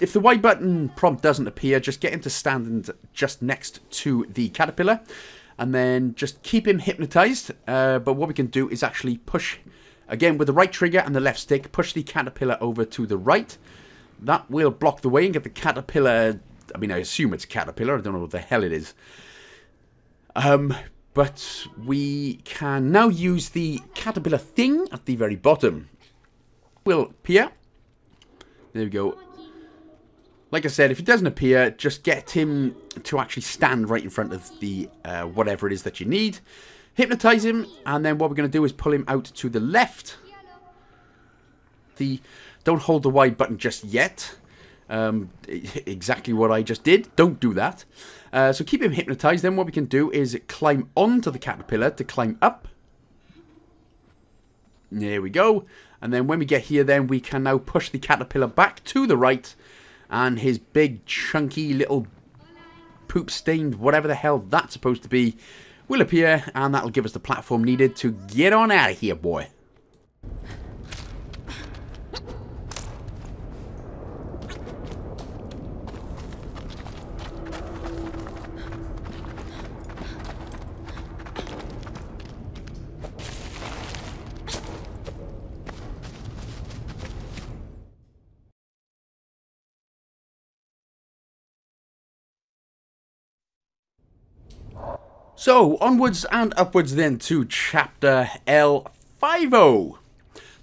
if the Y button prompt doesn't appear, just get him to stand just next to the caterpillar. And then just keep him hypnotized. Uh, but what we can do is actually push, again with the right trigger and the left stick, push the caterpillar over to the right. That will block the way and get the caterpillar, I mean I assume it's caterpillar, I don't know what the hell it is. Um, but we can now use the caterpillar thing at the very bottom. Will appear. There we go. Like I said, if it doesn't appear, just get him to actually stand right in front of the uh, whatever it is that you need. Hypnotize him, and then what we're going to do is pull him out to the left. The Don't hold the Y button just yet. Um, exactly what I just did. Don't do that. Uh, so keep him hypnotized. Then what we can do is climb onto the caterpillar to climb up. There we go. And then when we get here, then we can now push the caterpillar back to the right. And his big, chunky, little poop-stained, whatever the hell that's supposed to be, will appear. And that'll give us the platform needed to get on out of here, boy. So, onwards and upwards then to chapter L50.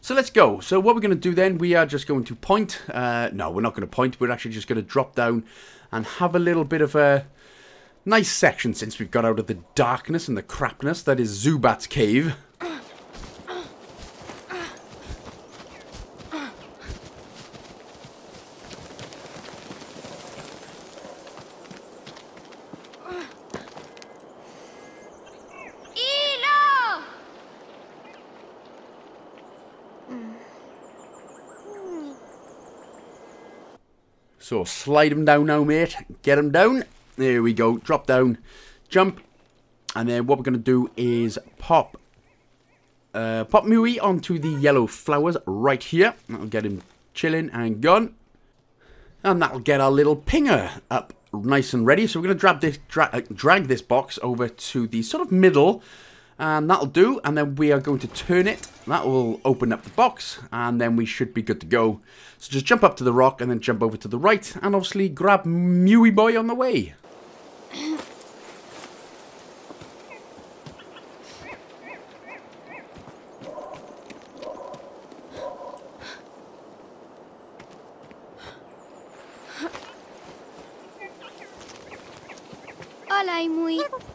So let's go. So what we're going to do then, we are just going to point. Uh, no, we're not going to point. We're actually just going to drop down and have a little bit of a nice section since we've got out of the darkness and the crapness that is Zubat's cave. So slide him down now, mate. Get him down. There we go. Drop down. Jump. And then what we're going to do is pop uh, pop Mui onto the yellow flowers right here. That'll get him chilling and gone. And that'll get our little pinger up nice and ready. So we're going to uh, drag this box over to the sort of middle and that'll do and then we are going to turn it. That will open up the box and then we should be good to go. So just jump up to the rock and then jump over to the right and obviously grab Mui Boy on the way. Hola, Imui.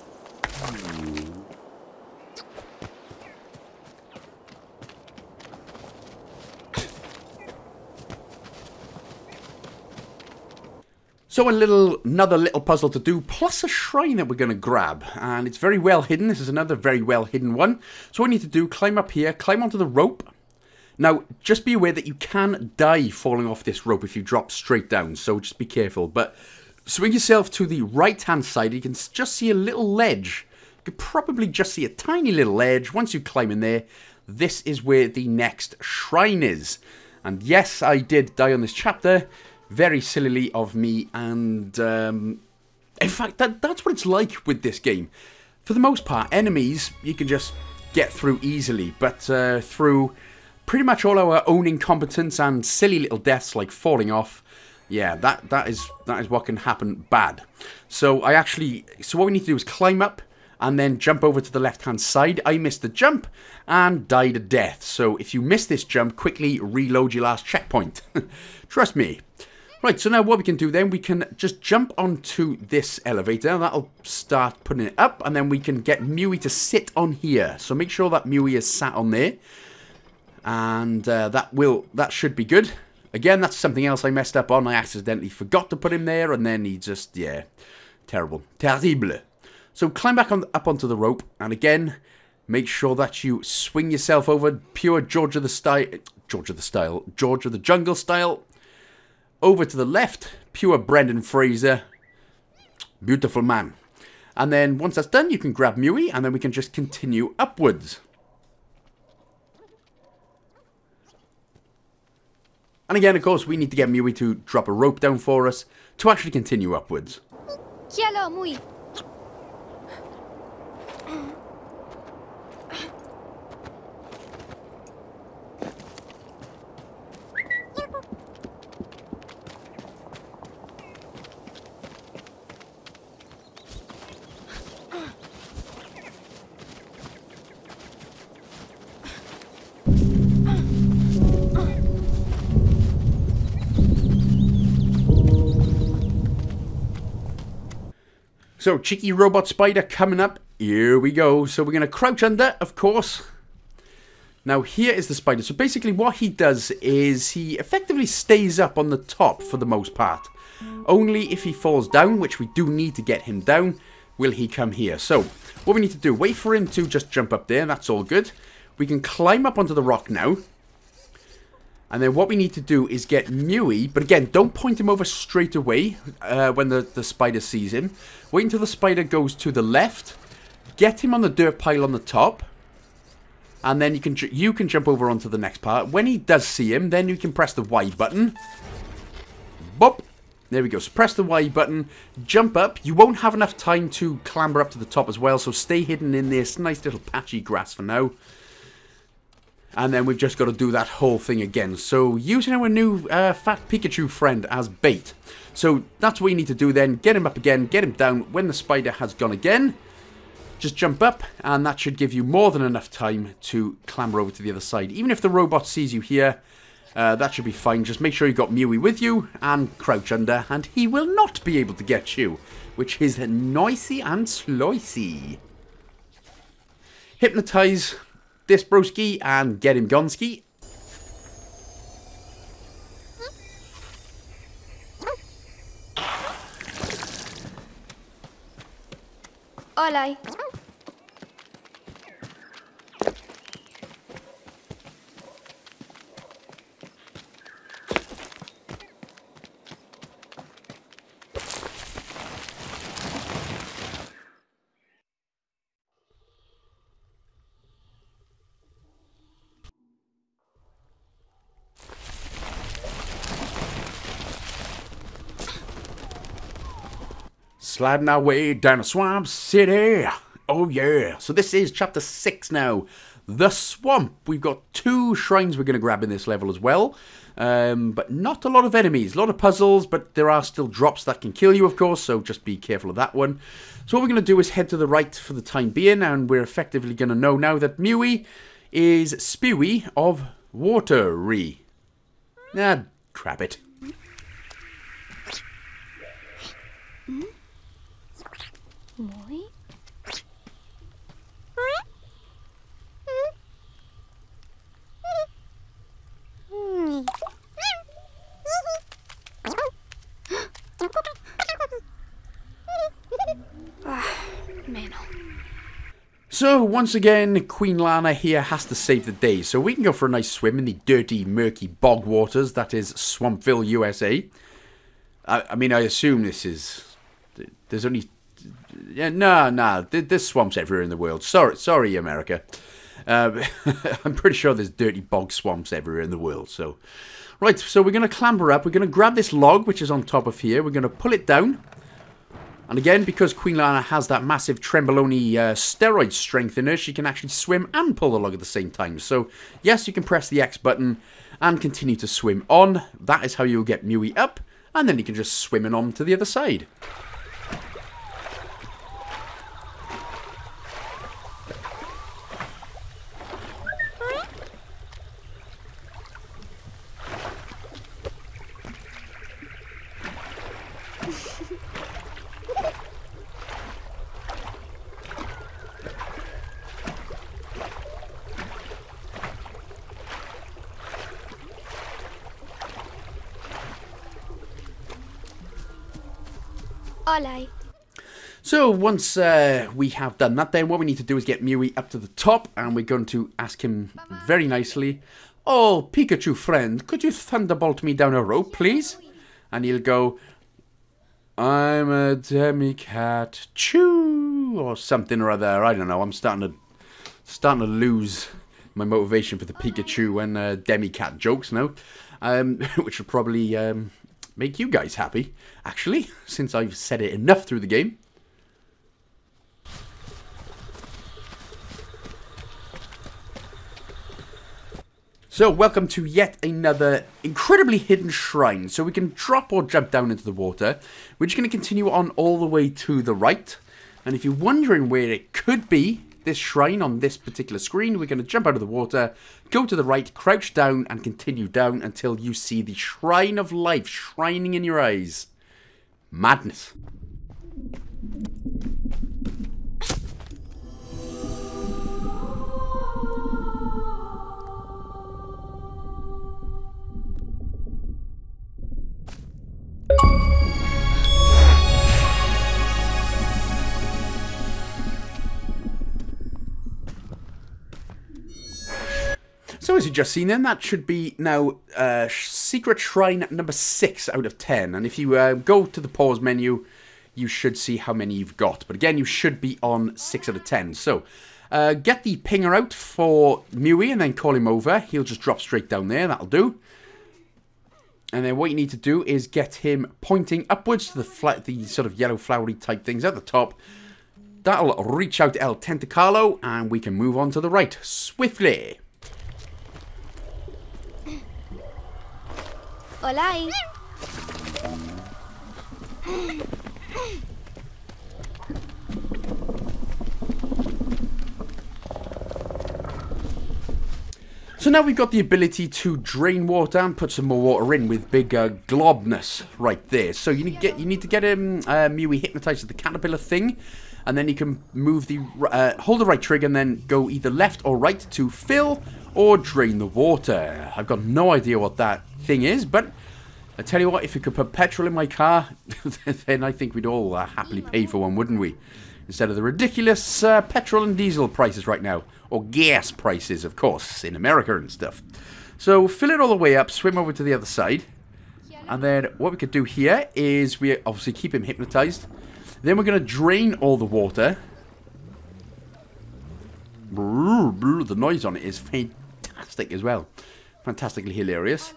So a little, another little puzzle to do, plus a shrine that we're going to grab. And it's very well hidden. This is another very well hidden one. So what we need to do, climb up here, climb onto the rope. Now, just be aware that you can die falling off this rope if you drop straight down. So just be careful. But swing yourself to the right-hand side. You can just see a little ledge. You could probably just see a tiny little ledge. Once you climb in there, this is where the next shrine is. And yes, I did die on this chapter very sillily of me, and um, in fact, that, that's what it's like with this game. For the most part, enemies you can just get through easily, but uh, through pretty much all our own incompetence and silly little deaths like falling off, yeah, that that is that is what can happen bad. So I actually, so what we need to do is climb up and then jump over to the left hand side. I missed the jump and died a death. So if you miss this jump, quickly reload your last checkpoint. Trust me. Right, so now what we can do then, we can just jump onto this elevator. That'll start putting it up, and then we can get Mui to sit on here. So make sure that Mui is sat on there. And uh, that will that should be good. Again, that's something else I messed up on. I accidentally forgot to put him there, and then he just, yeah, terrible. Terrible. So climb back on, up onto the rope, and again, make sure that you swing yourself over pure George of the style, George of the style, George of the jungle style, over to the left, pure Brendan Fraser. Beautiful man. And then once that's done, you can grab Mui, and then we can just continue upwards. And again, of course, we need to get Mui to drop a rope down for us to actually continue upwards. Kialo, muy. So, cheeky robot spider coming up. Here we go. So we're going to crouch under, of course. Now, here is the spider. So basically what he does is he effectively stays up on the top for the most part. Only if he falls down, which we do need to get him down, will he come here. So, what we need to do, wait for him to just jump up there. That's all good. We can climb up onto the rock now. And then what we need to do is get Mui, but again, don't point him over straight away uh, when the, the spider sees him. Wait until the spider goes to the left. Get him on the dirt pile on the top. And then you can you can jump over onto the next part. When he does see him, then you can press the Y button. Bop. There we go. So press the Y button, jump up. You won't have enough time to clamber up to the top as well, so stay hidden in this nice little patchy grass for now. And then we've just got to do that whole thing again. So using our new uh, fat Pikachu friend as bait. So that's what you need to do then. Get him up again, get him down. When the spider has gone again, just jump up and that should give you more than enough time to clamber over to the other side. Even if the robot sees you here, uh, that should be fine. Just make sure you've got Mui with you and crouch under and he will not be able to get you, which is noisy and sloisy. Hypnotize this broski and get him gonski. Hola. Sliding our way down a swamp city. Oh yeah. So this is chapter 6 now. The Swamp. We've got two shrines we're going to grab in this level as well. Um, but not a lot of enemies. A lot of puzzles, but there are still drops that can kill you, of course, so just be careful of that one. So what we're going to do is head to the right for the time being, and we're effectively going to know now that Mui is Spewy of Watery. Ah, crap it. Muy. Ah, Meno. So, once again, Queen Lana here has to save the day. So we can go for a nice swim in the dirty, murky bog waters that is Swampville, USA. I, I mean, I assume this is... There's only... Yeah, no, no, there's swamps everywhere in the world. Sorry, sorry, America. Uh, I'm pretty sure there's dirty bog swamps everywhere in the world, so... Right, so we're going to clamber up. We're going to grab this log, which is on top of here. We're going to pull it down. And again, because Queen Lana has that massive Tremboloni uh, steroid strength in her, she can actually swim and pull the log at the same time. So, yes, you can press the X button and continue to swim on. That is how you'll get Mui up. And then you can just swim on to the other side. So once uh, we have done that, then what we need to do is get Mui up to the top, and we're going to ask him very nicely, "Oh, Pikachu friend, could you thunderbolt me down a rope, please?" And he'll go, "I'm a demi-cat, chew," or something or other. I don't know. I'm starting to starting to lose my motivation for the Pikachu and uh, demi-cat jokes now, um, which will probably um, make you guys happy, actually, since I've said it enough through the game. So, welcome to yet another incredibly hidden shrine. So we can drop or jump down into the water. We're just going to continue on all the way to the right. And if you're wondering where it could be, this shrine on this particular screen, we're going to jump out of the water, go to the right, crouch down, and continue down until you see the Shrine of Life shining in your eyes. Madness. So as you just seen then, that should be now uh, Secret Shrine number 6 out of 10. And if you uh, go to the pause menu, you should see how many you've got. But again, you should be on 6 out of 10. So uh, get the pinger out for Mui and then call him over. He'll just drop straight down there. That'll do. And then what you need to do is get him pointing upwards to the, flat, the sort of yellow flowery type things at the top. That'll reach out El Tentacalo and we can move on to the right swiftly. Olay. So now we've got the ability to drain water and put some more water in with big uh, globness right there. So you need to get you need to get him uh, Mewy hypnotized the caterpillar thing, and then you can move the uh, hold the right trigger and then go either left or right to fill or drain the water. I've got no idea what that thing is, but I tell you what, if you could put petrol in my car, then I think we'd all uh, happily pay for one, wouldn't we? Instead of the ridiculous uh, petrol and diesel prices right now. Or gas prices, of course, in America and stuff. So fill it all the way up, swim over to the other side. And then what we could do here is we obviously keep him hypnotized. Then we're going to drain all the water. The noise on it is fantastic as well. Fantastically hilarious.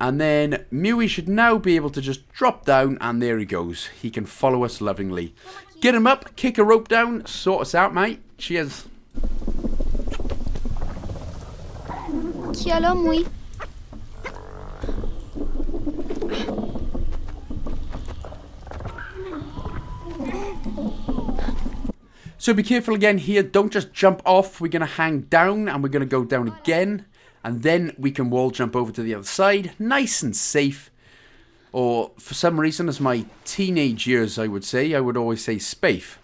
And then Mui should now be able to just drop down and there he goes. He can follow us lovingly. Get him up, kick a rope down, sort us out, mate. Cheers. Kialo muy. So be careful again here. Don't just jump off. We're going to hang down and we're going to go down again. And then we can wall jump over to the other side. Nice and safe. Or for some reason, as my teenage years, I would say, I would always say spafe.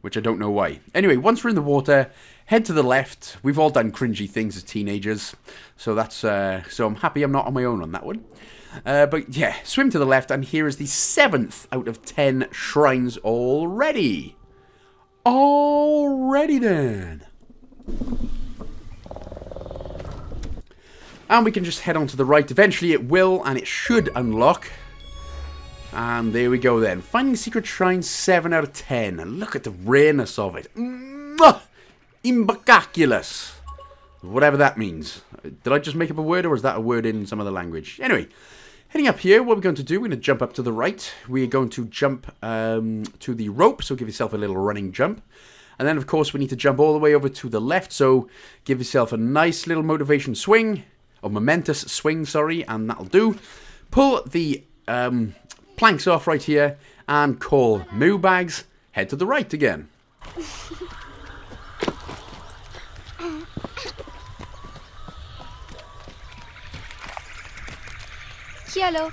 Which I don't know why. Anyway, once we're in the water, head to the left. We've all done cringy things as teenagers. So that's uh, so I'm happy I'm not on my own on that one. Uh, but yeah, swim to the left, and here is the seventh out of ten shrines already. Already then. And we can just head on to the right. Eventually it will, and it should unlock. And there we go then. Finding Secret Shrine 7 out of 10. And look at the rareness of it. Imbacaculous. Whatever that means. Did I just make up a word, or is that a word in some other language? Anyway, heading up here, what we're going to do, we're going to jump up to the right. We're going to jump um, to the rope, so give yourself a little running jump. And then, of course, we need to jump all the way over to the left, so give yourself a nice little motivation swing, or momentous swing, sorry, and that'll do. Pull the um, planks off right here, and call moo bags, head to the right again. Kialo.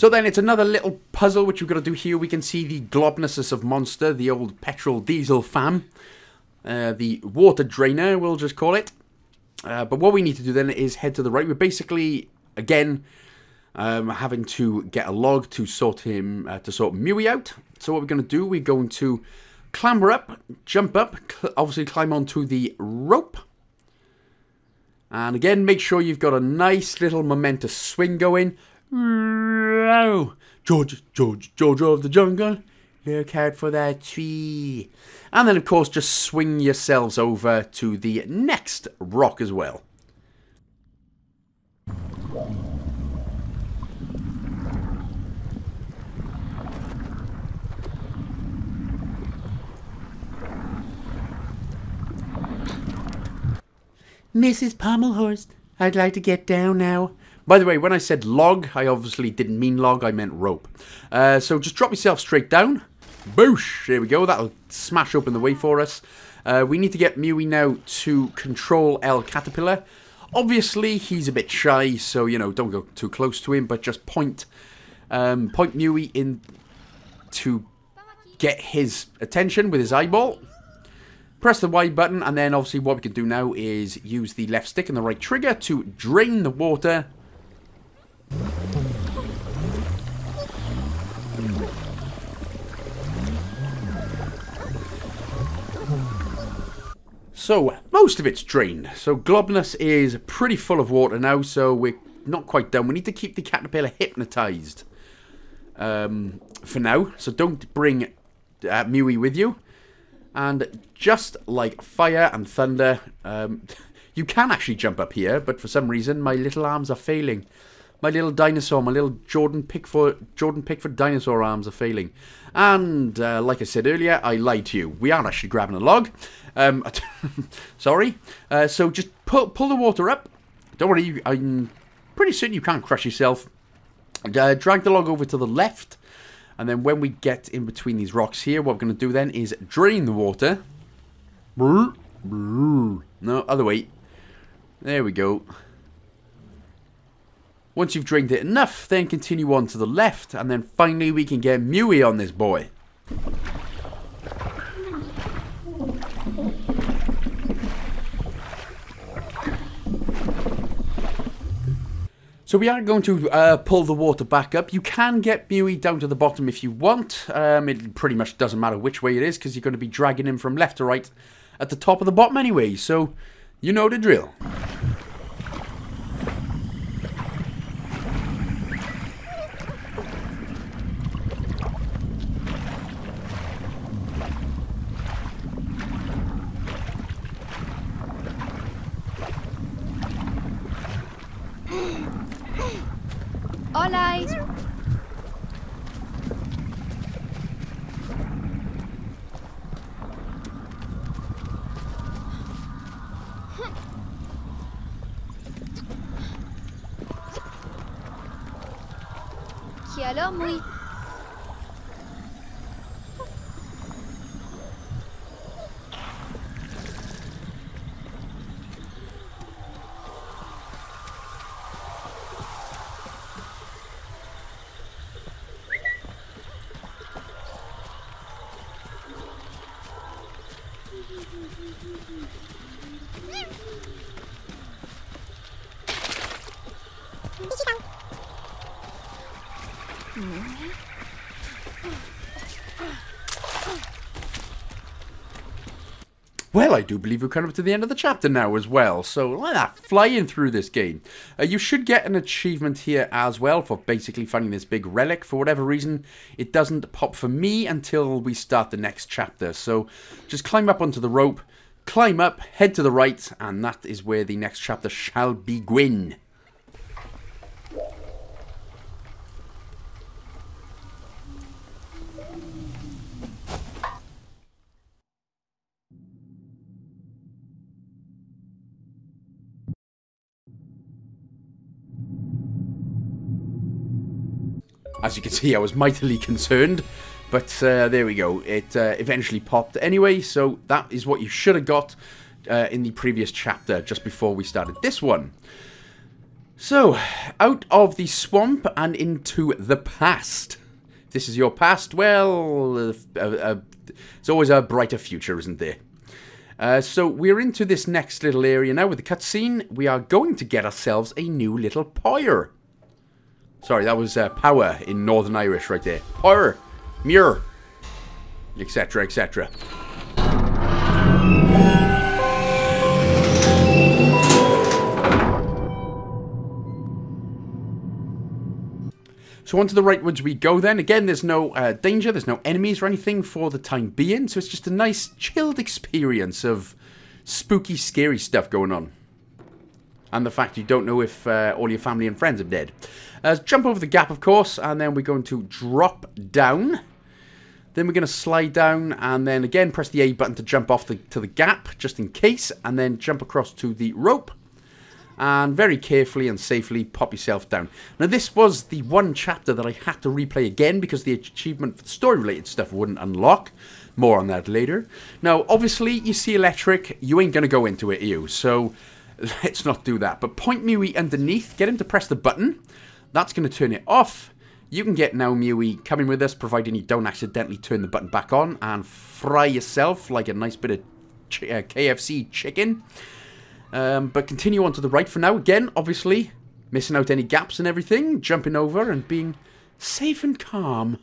So then it's another little puzzle which we've got to do here. We can see the Globnosis of Monster, the old petrol diesel fam. Uh, the water drainer, we'll just call it. Uh, but what we need to do then is head to the right. We're basically, again, um, having to get a log to sort him, uh, to sort Mui out. So what we're going to do, we're going to clamber up, jump up, obviously climb onto the rope. And again, make sure you've got a nice little momentous swing going. George, George, George of the jungle, look out for that tree. And then, of course, just swing yourselves over to the next rock as well. Mrs. Pommelhorst, I'd like to get down now. By the way, when I said log, I obviously didn't mean log, I meant rope. Uh, so just drop yourself straight down. Boosh! There we go, that'll smash open the way for us. Uh, we need to get Mui now to control El Caterpillar. Obviously, he's a bit shy, so, you know, don't go too close to him, but just point, um, point Mui in to get his attention with his eyeball. Press the Y button, and then obviously what we can do now is use the left stick and the right trigger to drain the water so, most of it's drained. So, Globnus is pretty full of water now, so we're not quite done. We need to keep the caterpillar hypnotized um, for now. So, don't bring uh, with you. And just like fire and thunder, um, you can actually jump up here, but for some reason my little arms are failing. My little dinosaur, my little Jordan Pickford, Jordan Pickford dinosaur arms are failing. And uh, like I said earlier, I lied to you. We are actually grabbing a log. Um, sorry. Uh, so just pull, pull the water up. Don't worry, I'm pretty certain you can't crush yourself. Uh, drag the log over to the left. And then when we get in between these rocks here, what we're going to do then is drain the water. No, other way. There we go. Once you've drained it enough, then continue on to the left, and then finally we can get Mui on this boy. So we are going to uh, pull the water back up. You can get Mui down to the bottom if you want. Um, it pretty much doesn't matter which way it is because you're going to be dragging him from left to right at the top of the bottom anyway. So you know the drill. Qui alors, oui. Well, I do believe we've come up to the end of the chapter now as well. So, like that, flying through this game. Uh, you should get an achievement here as well for basically finding this big relic. For whatever reason, it doesn't pop for me until we start the next chapter. So, just climb up onto the rope, climb up, head to the right, and that is where the next chapter shall begin. As you can see, I was mightily concerned. But uh, there we go. It uh, eventually popped anyway, so that is what you should have got uh, in the previous chapter, just before we started this one. So, out of the swamp and into the past. If this is your past, well, uh, uh, uh, it's always a brighter future, isn't there? So we're into this next little area now with the cutscene. We are going to get ourselves a new little pyre. Sorry, that was uh, power in Northern Irish right there. Power, muir, etc., etc. So onto the rightwards we go then. Again, there's no uh, danger, there's no enemies or anything for the time being. So it's just a nice chilled experience of spooky, scary stuff going on. And the fact you don't know if uh, all your family and friends are dead. Uh, jump over the gap, of course, and then we're going to drop down. Then we're going to slide down and then again press the A button to jump off the, to the gap, just in case. And then jump across to the rope and very carefully and safely pop yourself down. Now this was the one chapter that I had to replay again because the achievement for the story related stuff wouldn't unlock. More on that later. Now obviously you see electric, you ain't going to go into it you, so let's not do that. But Point underneath, get him to press the button, that's going to turn it off. You can get now Naomiwi coming with us, providing you don't accidentally turn the button back on and fry yourself like a nice bit of ch uh, KFC chicken. Um, but continue on to the right for now. Again, obviously, missing out any gaps and everything. Jumping over and being safe and calm.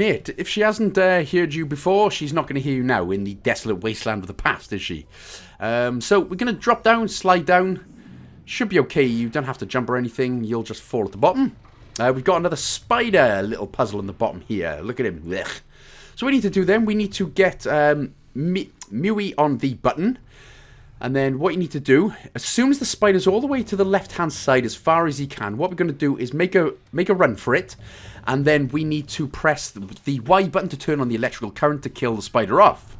Mate, if she hasn't uh, heard you before, she's not going to hear you now in the desolate wasteland of the past, is she? Um, so we're going to drop down, slide down. Should be okay. You don't have to jump or anything. You'll just fall at the bottom. Uh, we've got another spider little puzzle on the bottom here. Look at him. Ugh. So we need to do then, we need to get um, Mui on the button. And then what you need to do, as soon as the spider's all the way to the left-hand side as far as he can, what we're going to do is make a make a run for it. And then we need to press the, the Y button to turn on the electrical current to kill the spider off.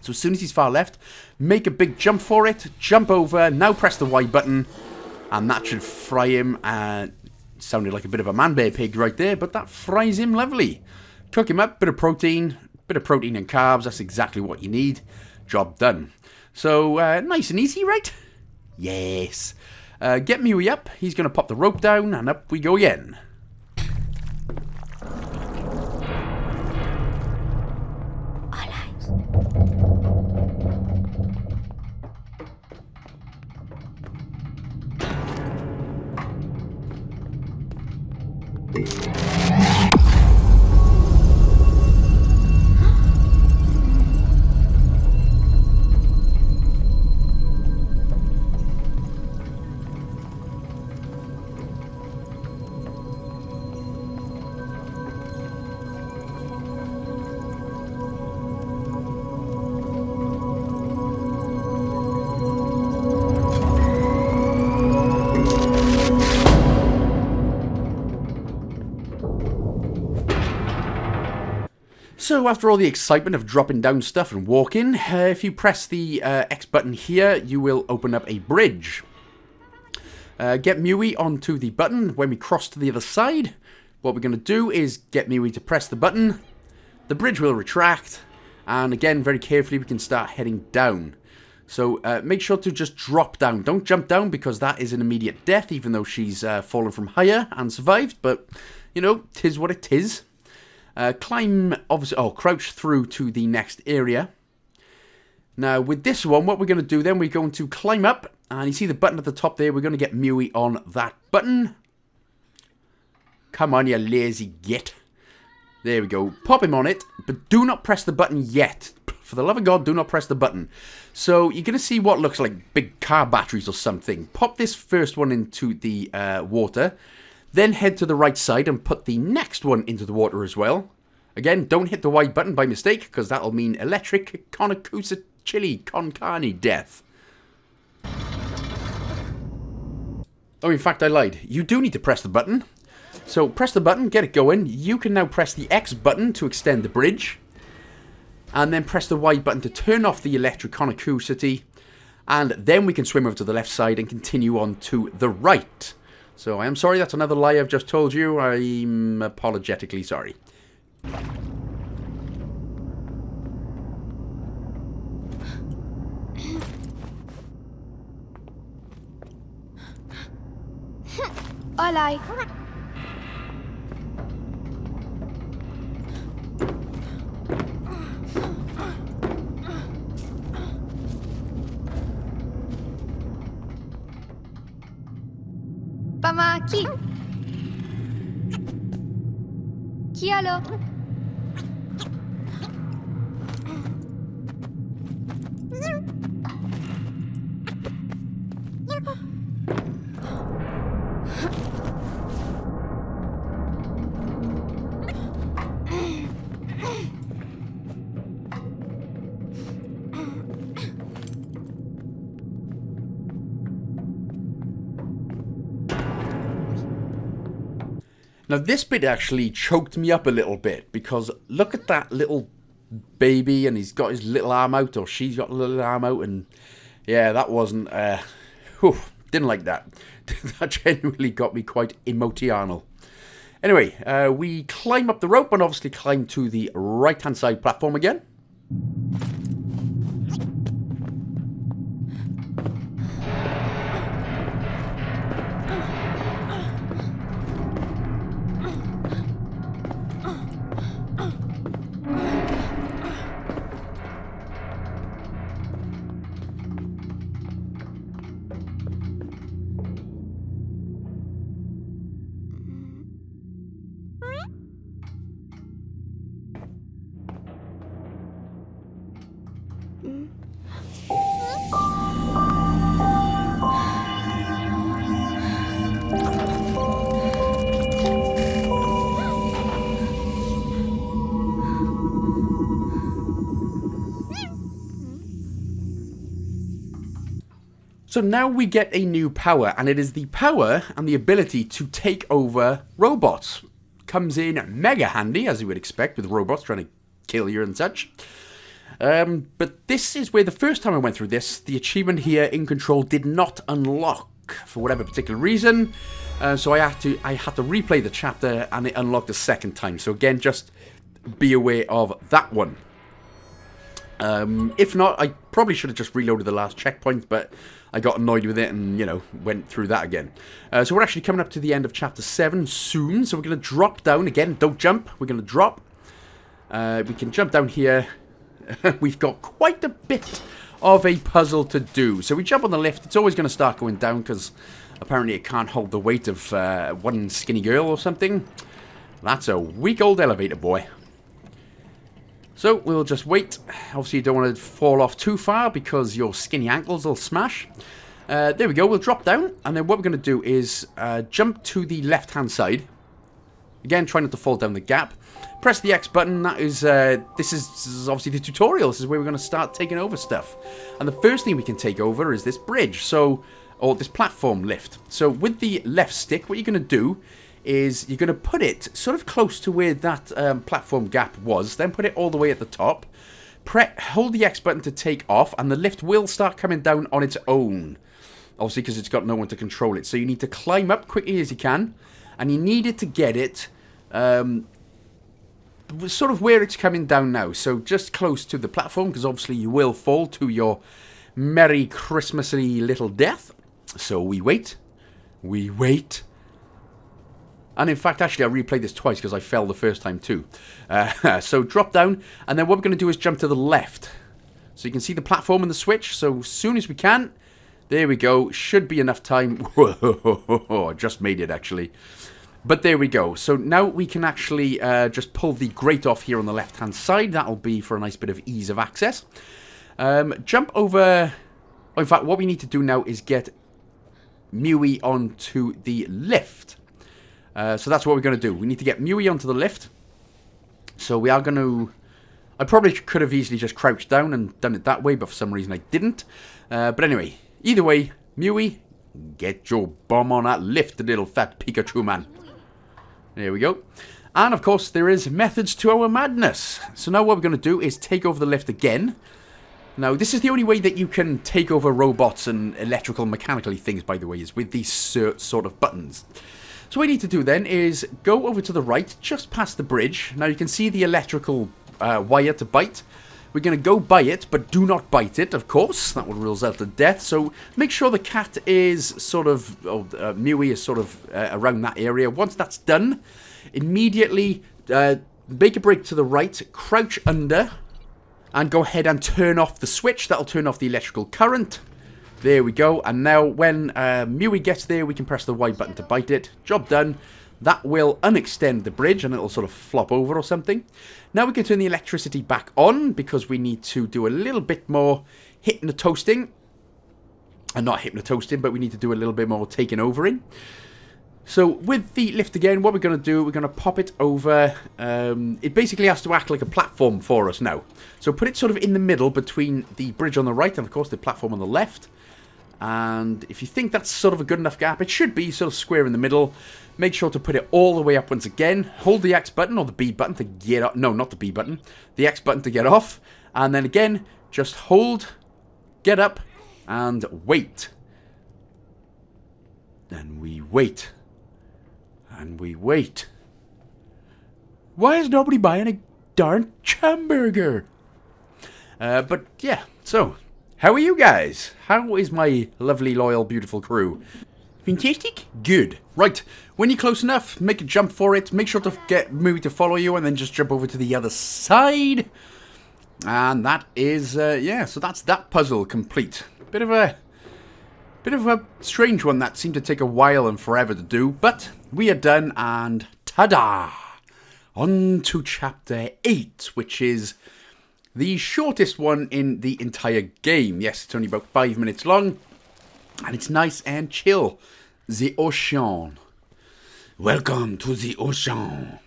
So as soon as he's far left, make a big jump for it, jump over, now press the Y button, and that should fry him. Uh, sounded like a bit of a man-bear pig right there, but that fries him lovely. Cook him up, bit of protein, bit of protein and carbs, that's exactly what you need. Job done. So, uh, nice and easy, right? Yes. Uh, get Mui up. He's going to pop the rope down, and up we go again. So after all the excitement of dropping down stuff and walking, uh, if you press the uh, X button here, you will open up a bridge. Uh, get Mui onto the button. When we cross to the other side, what we're going to do is get Mui to press the button. The bridge will retract, and again, very carefully, we can start heading down. So uh, make sure to just drop down. Don't jump down because that is an immediate death, even though she's uh, fallen from higher and survived. But, you know, tis what it is. Uh, climb, obviously, oh, crouch through to the next area. Now, with this one, what we're going to do then, we're going to climb up, and you see the button at the top there, we're going to get Mui on that button. Come on, you lazy git. There we go. Pop him on it, but do not press the button yet. For the love of God, do not press the button. So you're going to see what looks like big car batteries or something. Pop this first one into the uh, water. Then head to the right side and put the next one into the water as well. Again, don't hit the white button by mistake, because that'll mean electric conacusa chili con carne death. Oh, in fact, I lied. You do need to press the button. So press the button, get it going. You can now press the X button to extend the bridge. And then press the Y button to turn off the electric conacusity. And then we can swim over to the left side and continue on to the right. So I am sorry, that's another lie I've just told you. I'm apologetically sorry. Olaj. Now this bit actually choked me up a little bit because look at that little baby and he's got his little arm out or she's got a little arm out and yeah that wasn't uh whew, didn't like that. That genuinely got me quite emotional. Anyway uh, we climb up the rope and obviously climb to the right hand side platform again So now we get a new power, and it is the power and the ability to take over robots. Comes in mega handy, as you would expect, with robots trying to kill you and such. Um, but this is where the first time I went through this, the achievement here in control did not unlock for whatever particular reason. Uh, so I had to I had to replay the chapter, and it unlocked a second time. So again, just be aware of that one. Um, if not, I probably should have just reloaded the last checkpoint, but I got annoyed with it and, you know, went through that again. Uh, so we're actually coming up to the end of Chapter 7 soon, so we're going to drop down. Again, don't jump. We're going to drop. Uh, we can jump down here. We've got quite a bit of a puzzle to do. So we jump on the lift. It's always going to start going down because apparently it can't hold the weight of uh, one skinny girl or something. That's a weak old elevator, boy. So we'll just wait. Obviously you don't want to fall off too far because your skinny ankles will smash. Uh, there we go, we'll drop down and then what we're going to do is uh, jump to the left hand side. Again, try not to fall down the gap. Press the X button, that is, uh, this, is, this is obviously the tutorial. This is where we're going to start taking over stuff. And the first thing we can take over is this bridge, so, or this platform lift. So with the left stick, what you're going to do is you're going to put it sort of close to where that um, platform gap was, then put it all the way at the top. Pre hold the X button to take off, and the lift will start coming down on its own. Obviously, because it's got no one to control it. So you need to climb up quickly as you can, and you need it to get it um, sort of where it's coming down now. So just close to the platform, because obviously you will fall to your Merry Christmassy little death. So we wait. We wait. And in fact, actually, I replayed this twice because I fell the first time too. Uh, so drop down, and then what we're going to do is jump to the left. So you can see the platform and the switch. So as soon as we can, there we go. Should be enough time. I just made it, actually. But there we go. So now we can actually uh, just pull the grate off here on the left-hand side. That'll be for a nice bit of ease of access. Um, jump over... In fact, what we need to do now is get Mui onto the lift. Uh, so that's what we're going to do. We need to get Mui onto the lift. So we are going to... I probably could have easily just crouched down and done it that way, but for some reason I didn't. Uh, but anyway, either way, Mui, get your bum on that lift, little fat Pikachu man. There we go. And of course, there is methods to our madness. So now what we're going to do is take over the lift again. Now, this is the only way that you can take over robots and electrical mechanically things, by the way, is with these sort of buttons. So what we need to do then is go over to the right, just past the bridge. Now you can see the electrical uh, wire to bite. We're going to go by it, but do not bite it, of course. That will result in death. So make sure the cat is sort of, oh, uh, Mui is sort of uh, around that area. Once that's done, immediately uh, make a break to the right, crouch under, and go ahead and turn off the switch. That'll turn off the electrical current. There we go. And now when uh, gets there, we can press the Y button to bite it. Job done. That will unextend the bridge and it'll sort of flop over or something. Now we can turn the electricity back on because we need to do a little bit more hypnotoasting. And not hypnotoasting, but we need to do a little bit more taking over in. So with the lift again, what we're going to do, we're going to pop it over. Um, it basically has to act like a platform for us now. So put it sort of in the middle between the bridge on the right and of course the platform on the left. And if you think that's sort of a good enough gap, it should be sort of square in the middle. Make sure to put it all the way up once again. Hold the X button or the B button to get up. No, not the B button. The X button to get off. And then again, just hold, get up, and wait. And we wait. And we wait. Why is nobody buying a darn hamburger? Uh, but yeah, so how are you guys? How is my lovely, loyal, beautiful crew? Fantastic? Good. Right, when you're close enough, make a jump for it. Make sure to get Mui to follow you and then just jump over to the other side. And that is, uh, yeah, so that's that puzzle complete. Bit of a, bit of a strange one that seemed to take a while and forever to do, but we are done and ta-da! On to chapter 8, which is the shortest one in the entire game. Yes, it's only about five minutes long, and it's nice and chill. The ocean. Welcome to the ocean.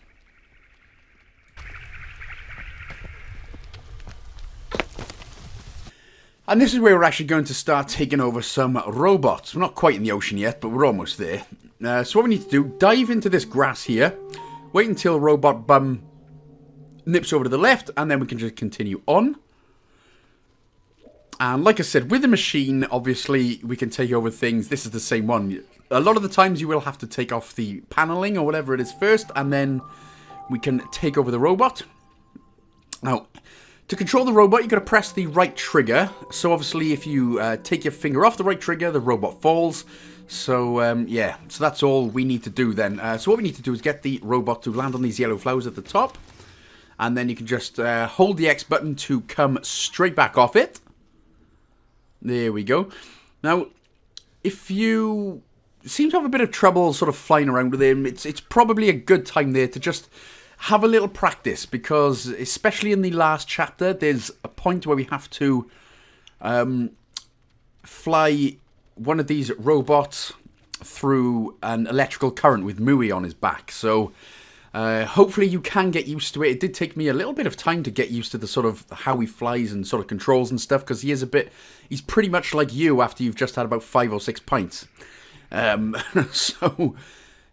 And this is where we're actually going to start taking over some robots. We're not quite in the ocean yet, but we're almost there. Uh, so what we need to do, dive into this grass here, wait until Robot Bum nips over to the left, and then we can just continue on. And like I said, with the machine, obviously, we can take over things. This is the same one. A lot of the times you will have to take off the paneling or whatever it is first, and then we can take over the robot. Now, to control the robot, you've got to press the right trigger. So obviously, if you uh, take your finger off the right trigger, the robot falls. So, um, yeah, so that's all we need to do then. Uh, so what we need to do is get the robot to land on these yellow flowers at the top and then you can just uh, hold the X button to come straight back off it. There we go. Now, if you seem to have a bit of trouble sort of flying around with him, it's it's probably a good time there to just have a little practice because especially in the last chapter, there's a point where we have to um, fly one of these robots through an electrical current with Mui on his back. So uh, hopefully you can get used to it. It did take me a little bit of time to get used to the sort of how he flies and sort of controls and stuff because he is a bit, he's pretty much like you after you've just had about five or six pints. Um, so,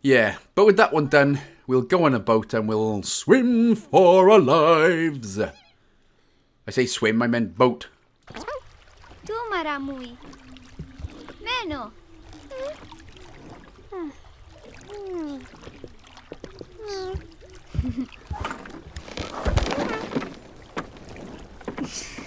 yeah. But with that one done, we'll go on a boat and we'll swim for our lives. I say swim, I meant boat. Tu maramui. Meno meow.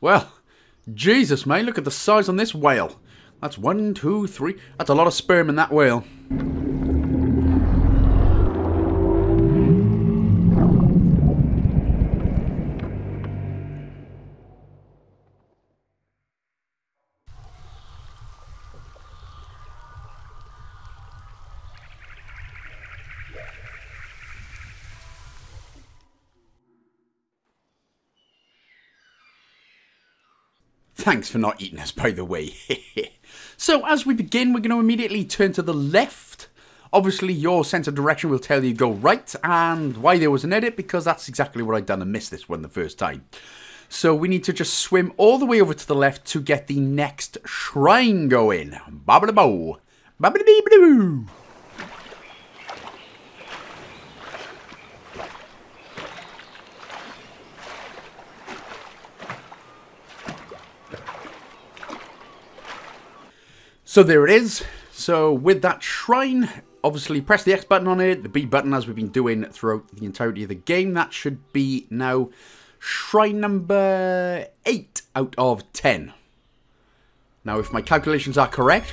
Well, Jesus, mate, look at the size on this whale. That's one, two, three. That's a lot of sperm in that whale. Thanks for not eating us, by the way. so, as we begin, we're going to immediately turn to the left. Obviously, your sense of direction will tell you go right, and why there was an edit, because that's exactly what I'd done and missed this one the first time. So we need to just swim all the way over to the left to get the next shrine going. Babbly-bo. Babbly-bee-boo. So there it is. So with that shrine, obviously press the X button on it, the B button as we've been doing throughout the entirety of the game. That should be now shrine number 8 out of 10. Now if my calculations are correct,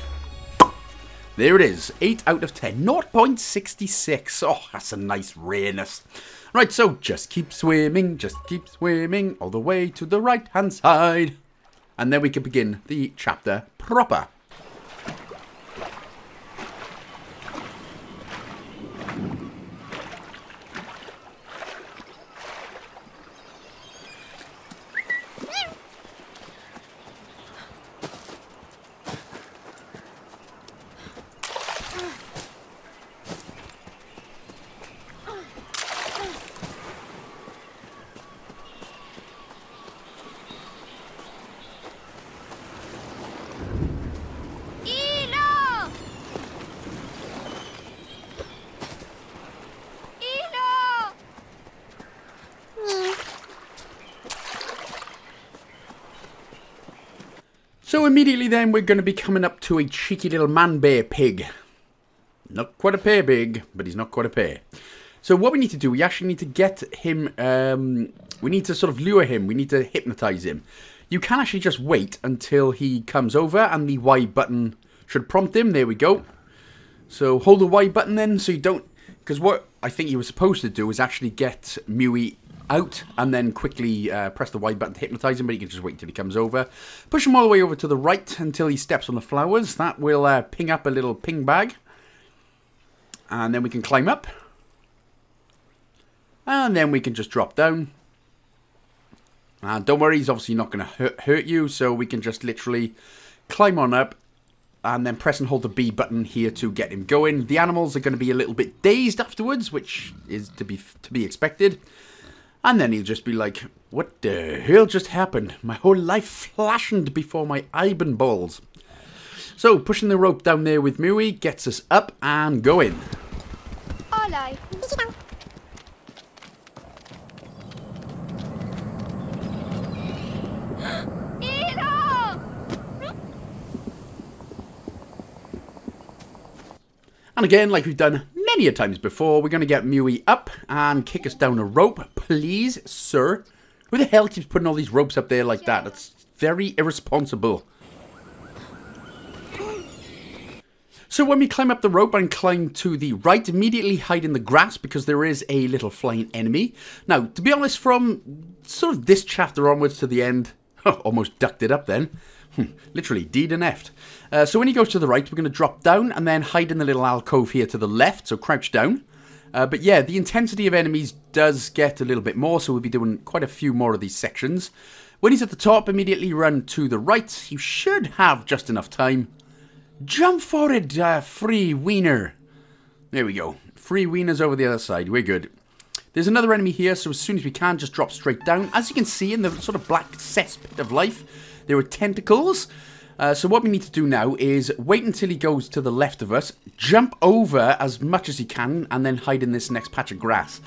there it is, 8 out of 10, 0.66. Oh, that's a nice rareness. Right, so just keep swimming, just keep swimming all the way to the right hand side. And then we can begin the chapter proper. So immediately then we're going to be coming up to a cheeky little man bear pig. Not quite a pear big, but he's not quite a pear. So what we need to do, we actually need to get him, um, we need to sort of lure him, we need to hypnotize him. You can actually just wait until he comes over and the Y button should prompt him. There we go. So hold the Y button then so you don't... Because what I think you were supposed to do is actually get Mui out and then quickly uh, press the Y button to hypnotize him, but you can just wait until he comes over. Push him all the way over to the right until he steps on the flowers. That will uh, ping up a little ping bag. And then we can climb up. And then we can just drop down. And don't worry, he's obviously not going to hurt, hurt you, so we can just literally climb on up and then press and hold the B button here to get him going. The animals are going to be a little bit dazed afterwards, which is to be to be expected. And then he'll just be like, what the hell just happened? My whole life flashed before my eyeballs. So, pushing the rope down there with Mui gets us up and going. And again, like we've done many a times before, we're going to get Mui up and kick us down a rope. Please, sir. Who the hell keeps putting all these ropes up there like that? That's very irresponsible. So when we climb up the rope and climb to the right, immediately hide in the grass because there is a little flying enemy. Now, to be honest, from sort of this chapter onwards to the end, almost ducked it up then. Hmm, Literally, D'd and F'd. Uh, so when he goes to the right, we're going to drop down and then hide in the little alcove here to the left, so crouch down. Uh, but yeah, the intensity of enemies does get a little bit more, so we'll be doing quite a few more of these sections. When he's at the top, immediately run to the right. You should have just enough time. Jump for it, uh, free wiener. There we go. Free wieners over the other side. We're good. There's another enemy here, so as soon as we can, just drop straight down. As you can see in the sort of black cesspit of life, there are tentacles. Uh, so what we need to do now is wait until he goes to the left of us, jump over as much as he can, and then hide in this next patch of grass.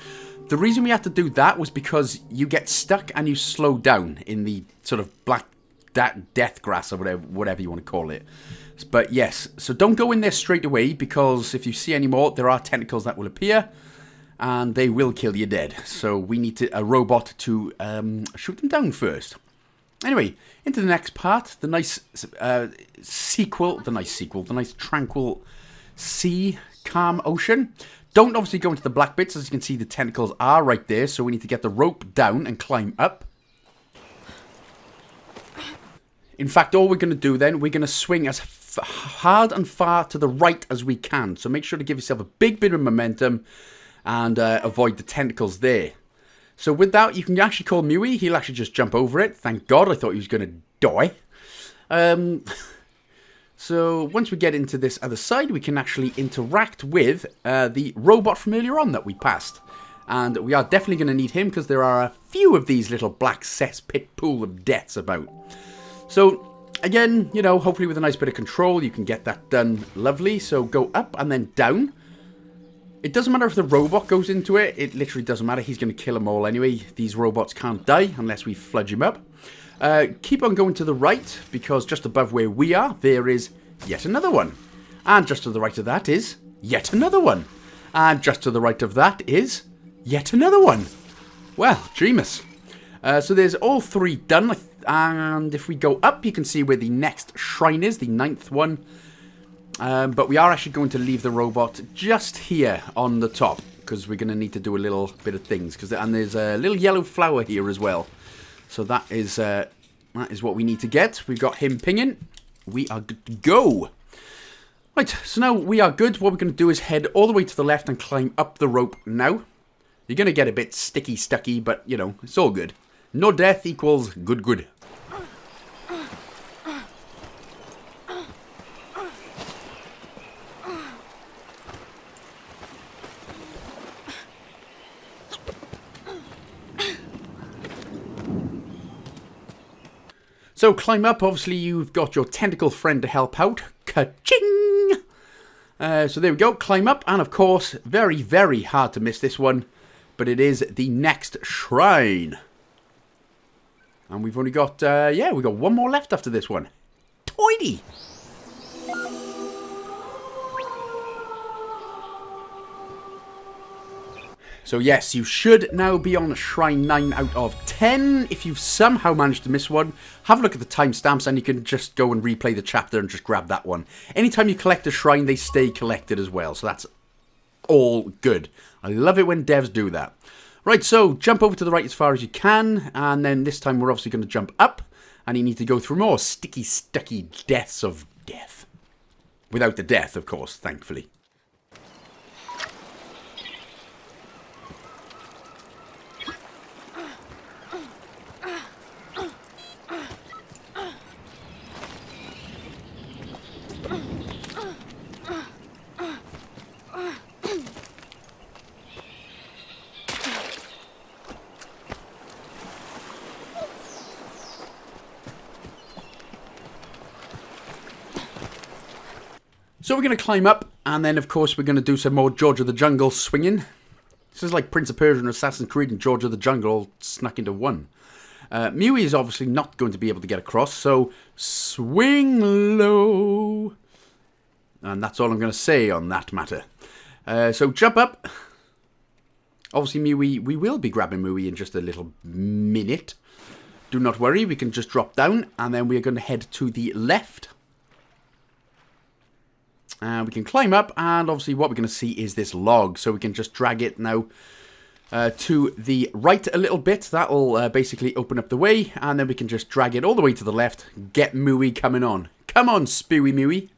The reason we had to do that was because you get stuck and you slow down in the sort of black death grass or whatever, whatever you want to call it. But yes, so don't go in there straight away because if you see any more, there are tentacles that will appear and they will kill you dead. So we need to, a robot to um, shoot them down first. Anyway, into the next part, the nice uh, sequel, the nice sequel, the nice tranquil sea, calm ocean. Don't obviously go into the black bits, as you can see the tentacles are right there, so we need to get the rope down and climb up. In fact, all we're going to do then, we're going to swing as hard and far to the right as we can. So make sure to give yourself a big bit of momentum and uh, avoid the tentacles there. So with that, you can actually call Mui. He'll actually just jump over it. Thank God, I thought he was going to die. Um, so once we get into this other side, we can actually interact with uh, the robot from earlier on that we passed. And we are definitely going to need him because there are a few of these little black cesspit pool of deaths about. So again, you know, hopefully with a nice bit of control, you can get that done lovely. So go up and then down. It doesn't matter if the robot goes into it. It literally doesn't matter. He's going to kill them all anyway. These robots can't die unless we fludge him up. Uh, keep on going to the right, because just above where we are, there is yet another one. And just to the right of that is yet another one. And just to the right of that is yet another one. Well, Jeemus. Uh, so there's all three done. And if we go up, you can see where the next shrine is, the ninth one. Um, but we are actually going to leave the robot just here on the top because we're going to need to do a little bit of things. Cause, and there's a little yellow flower here as well. So that is uh, that is what we need to get. We've got him pinging. We are good to go. Right, so now we are good. What we're going to do is head all the way to the left and climb up the rope now. You're going to get a bit sticky stucky, but, you know, it's all good. No death equals good good. So climb up, obviously you've got your tentacle friend to help out. Ka-ching! Uh, so there we go, climb up, and of course, very, very hard to miss this one, but it is the next shrine. And we've only got, uh, yeah, we've got one more left after this one. Toity! So yes, you should now be on Shrine 9 out of 10. If you've somehow managed to miss one, have a look at the timestamps and you can just go and replay the chapter and just grab that one. Anytime you collect a shrine, they stay collected as well, so that's all good. I love it when devs do that. Right, so jump over to the right as far as you can, and then this time we're obviously going to jump up, and you need to go through more sticky, stucky deaths of death. Without the death, of course, thankfully. Going to climb up, and then of course we're going to do some more George of the Jungle swinging. This is like Prince of Persia and Assassin's Creed and George of the Jungle all snuck into one. Uh, is obviously not going to be able to get across, so swing low. And that's all I'm going to say on that matter. Uh, so jump up. Obviously, Mui, we will be grabbing Mui in just a little minute. Do not worry, we can just drop down, and then we are going to head to the left. And we can climb up, and obviously what we're going to see is this log. So we can just drag it now uh, to the right a little bit. That'll uh, basically open up the way, and then we can just drag it all the way to the left. Get Mui coming on. Come on, Spewy Mooey.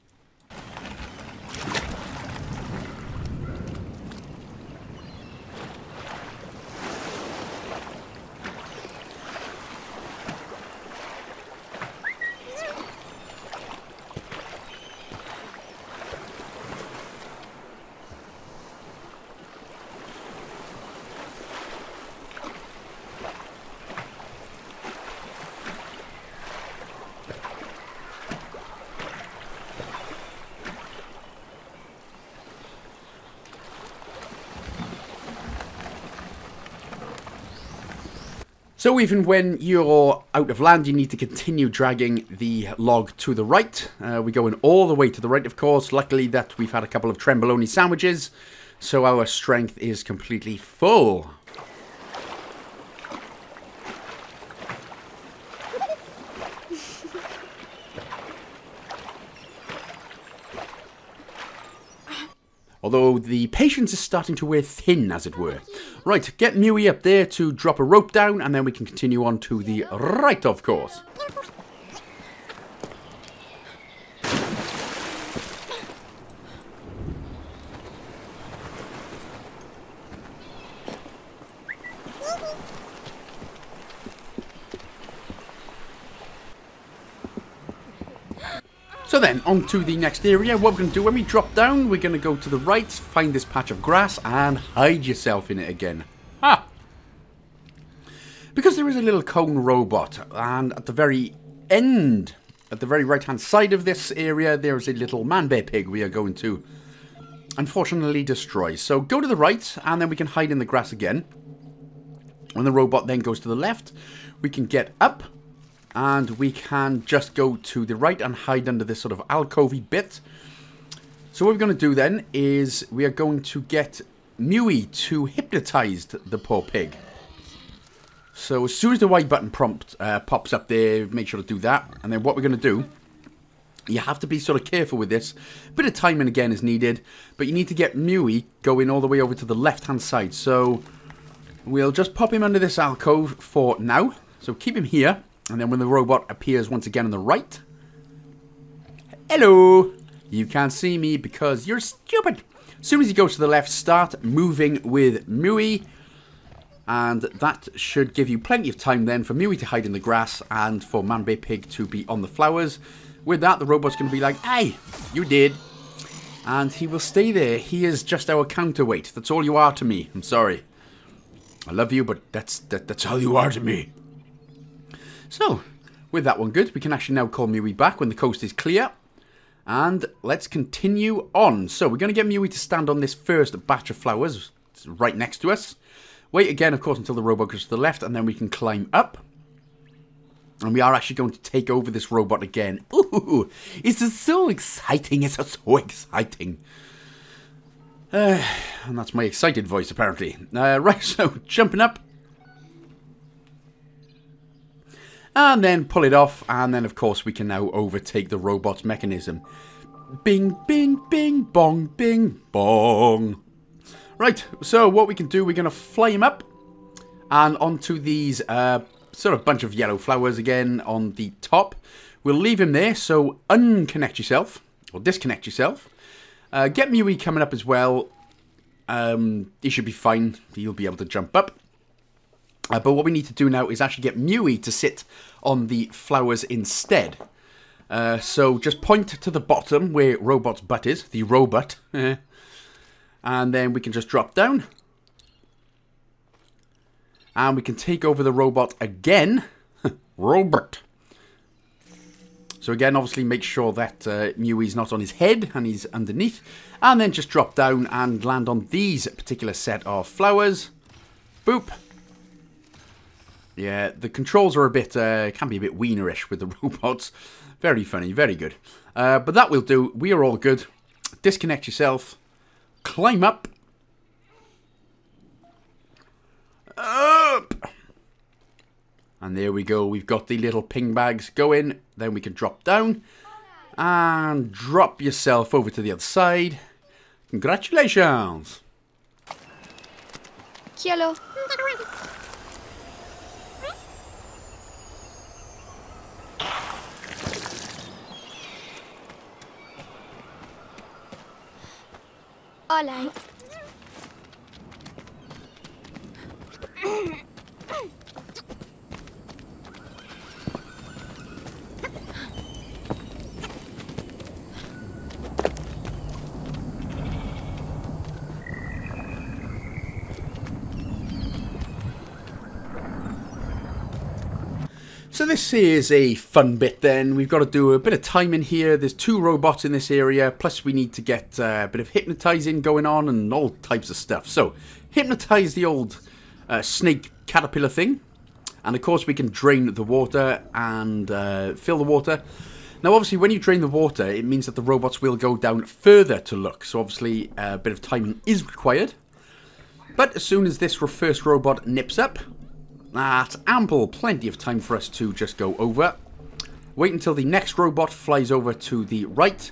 So even when you're out of land, you need to continue dragging the log to the right. Uh, we're going all the way to the right, of course. Luckily that we've had a couple of tremboloni sandwiches, so our strength is completely full. Although the patience is starting to wear thin, as it were. Right, get Mui up there to drop a rope down, and then we can continue on to the right, of course. Then, on to the next area. What we're going to do when we drop down, we're going to go to the right, find this patch of grass, and hide yourself in it again. Ah! Because there is a little cone robot, and at the very end, at the very right-hand side of this area, there is a little man-bear pig we are going to, unfortunately, destroy. So go to the right, and then we can hide in the grass again. When the robot then goes to the left, we can get up, and we can just go to the right and hide under this sort of alcovey bit. So what we're going to do then is we are going to get Mui to hypnotize the poor pig. So as soon as the white button prompt uh, pops up there, make sure to do that. And then what we're going to do, you have to be sort of careful with this. A bit of timing again is needed, but you need to get Mui going all the way over to the left-hand side. So we'll just pop him under this alcove for now. So keep him here. And then when the robot appears once again on the right. Hello! You can't see me because you're stupid. As soon as he goes to the left, start moving with Mui. And that should give you plenty of time then for Mui to hide in the grass and for Manbay Pig to be on the flowers. With that, the robot's going to be like, Hey, you did. And he will stay there. He is just our counterweight. That's all you are to me. I'm sorry. I love you, but that's that, that's all you are to me. So, with that one good, we can actually now call Mui back when the coast is clear. And let's continue on. So, we're going to get Mui to stand on this first batch of flowers right next to us. Wait again, of course, until the robot goes to the left, and then we can climb up. And we are actually going to take over this robot again. Ooh, this is so exciting. It's so exciting. Uh, and that's my excited voice, apparently. Uh, right, so jumping up. And then pull it off, and then of course we can now overtake the robot's mechanism. Bing, bing, bing, bong, bing, bong. Right, so what we can do, we're going to fly him up, and onto these uh, sort of bunch of yellow flowers again on the top. We'll leave him there, so unconnect yourself, or disconnect yourself. Uh, get Mui coming up as well. Um, he should be fine. He'll be able to jump up. Uh, but what we need to do now is actually get Mui to sit on the flowers instead. Uh, so just point to the bottom where Robot's butt is, the robot. and then we can just drop down. And we can take over the robot again. robot. So again, obviously make sure that uh, Mui's not on his head and he's underneath. And then just drop down and land on these particular set of flowers. Boop. Yeah, the controls are a bit, uh, can be a bit wienerish with the robots. Very funny, very good. Uh, but that will do. We are all good. Disconnect yourself. Climb up. Up! And there we go. We've got the little ping bags going. Then we can drop down. And drop yourself over to the other side. Congratulations! Cielo. Olaj. So this is a fun bit then. We've got to do a bit of time in here. There's two robots in this area, plus we need to get uh, a bit of hypnotizing going on and all types of stuff. So, hypnotize the old uh, snake caterpillar thing. And of course we can drain the water and uh, fill the water. Now obviously when you drain the water, it means that the robots will go down further to look. So obviously a bit of timing is required. But as soon as this first robot nips up, that's ample, plenty of time for us to just go over. Wait until the next robot flies over to the right.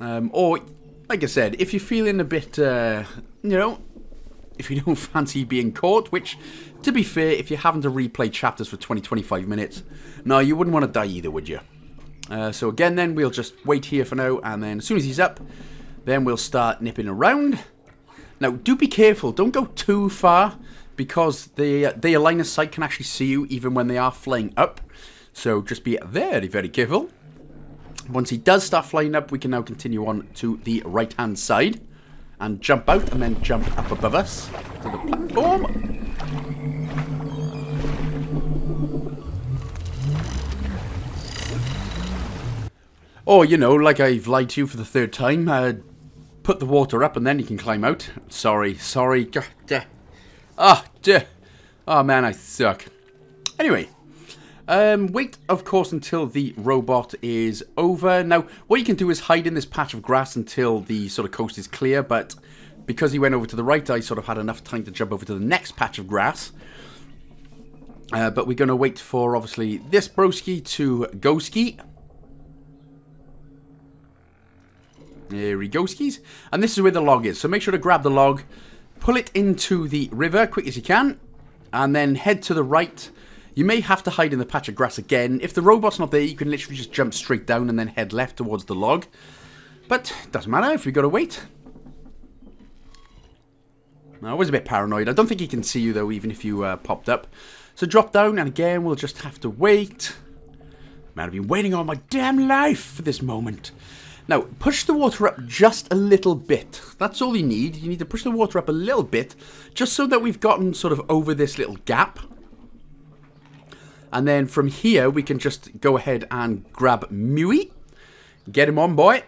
Um, or like I said, if you're feeling a bit, uh, you know, if you don't fancy being caught, which, to be fair, if you're having to replay chapters for 20, 25 minutes, no, you wouldn't want to die either, would you? Uh, so again, then, we'll just wait here for now, and then as soon as he's up, then we'll start nipping around. Now, do be careful. Don't go too far, because the, the line of sight can actually see you even when they are flying up. So just be very, very careful. Once he does start flying up, we can now continue on to the right-hand side and jump out and then jump up above us to the platform. Or, you know, like I've lied to you for the third time, uh, put the water up and then you can climb out. Sorry, sorry. Ah, oh, oh man, I suck. Anyway, um, wait, of course, until the robot is over. Now, what you can do is hide in this patch of grass until the sort of coast is clear, but because he went over to the right, I sort of had enough time to jump over to the next patch of grass. Uh, but we're going to wait for, obviously, this broski to go ski. There we go, skis. And this is where the log is. So make sure to grab the log, pull it into the river quick as you can, and then head to the right. You may have to hide in the patch of grass again. If the robot's not there, you can literally just jump straight down and then head left towards the log. But, doesn't matter if we got to wait. I was a bit paranoid. I don't think he can see you, though, even if you uh, popped up. So drop down, and again, we'll just have to wait. Man, I've been waiting all my damn life for this moment. Now, push the water up just a little bit. That's all you need. You need to push the water up a little bit, just so that we've gotten sort of over this little gap. And then from here, we can just go ahead and grab Mui. Get him on, boy.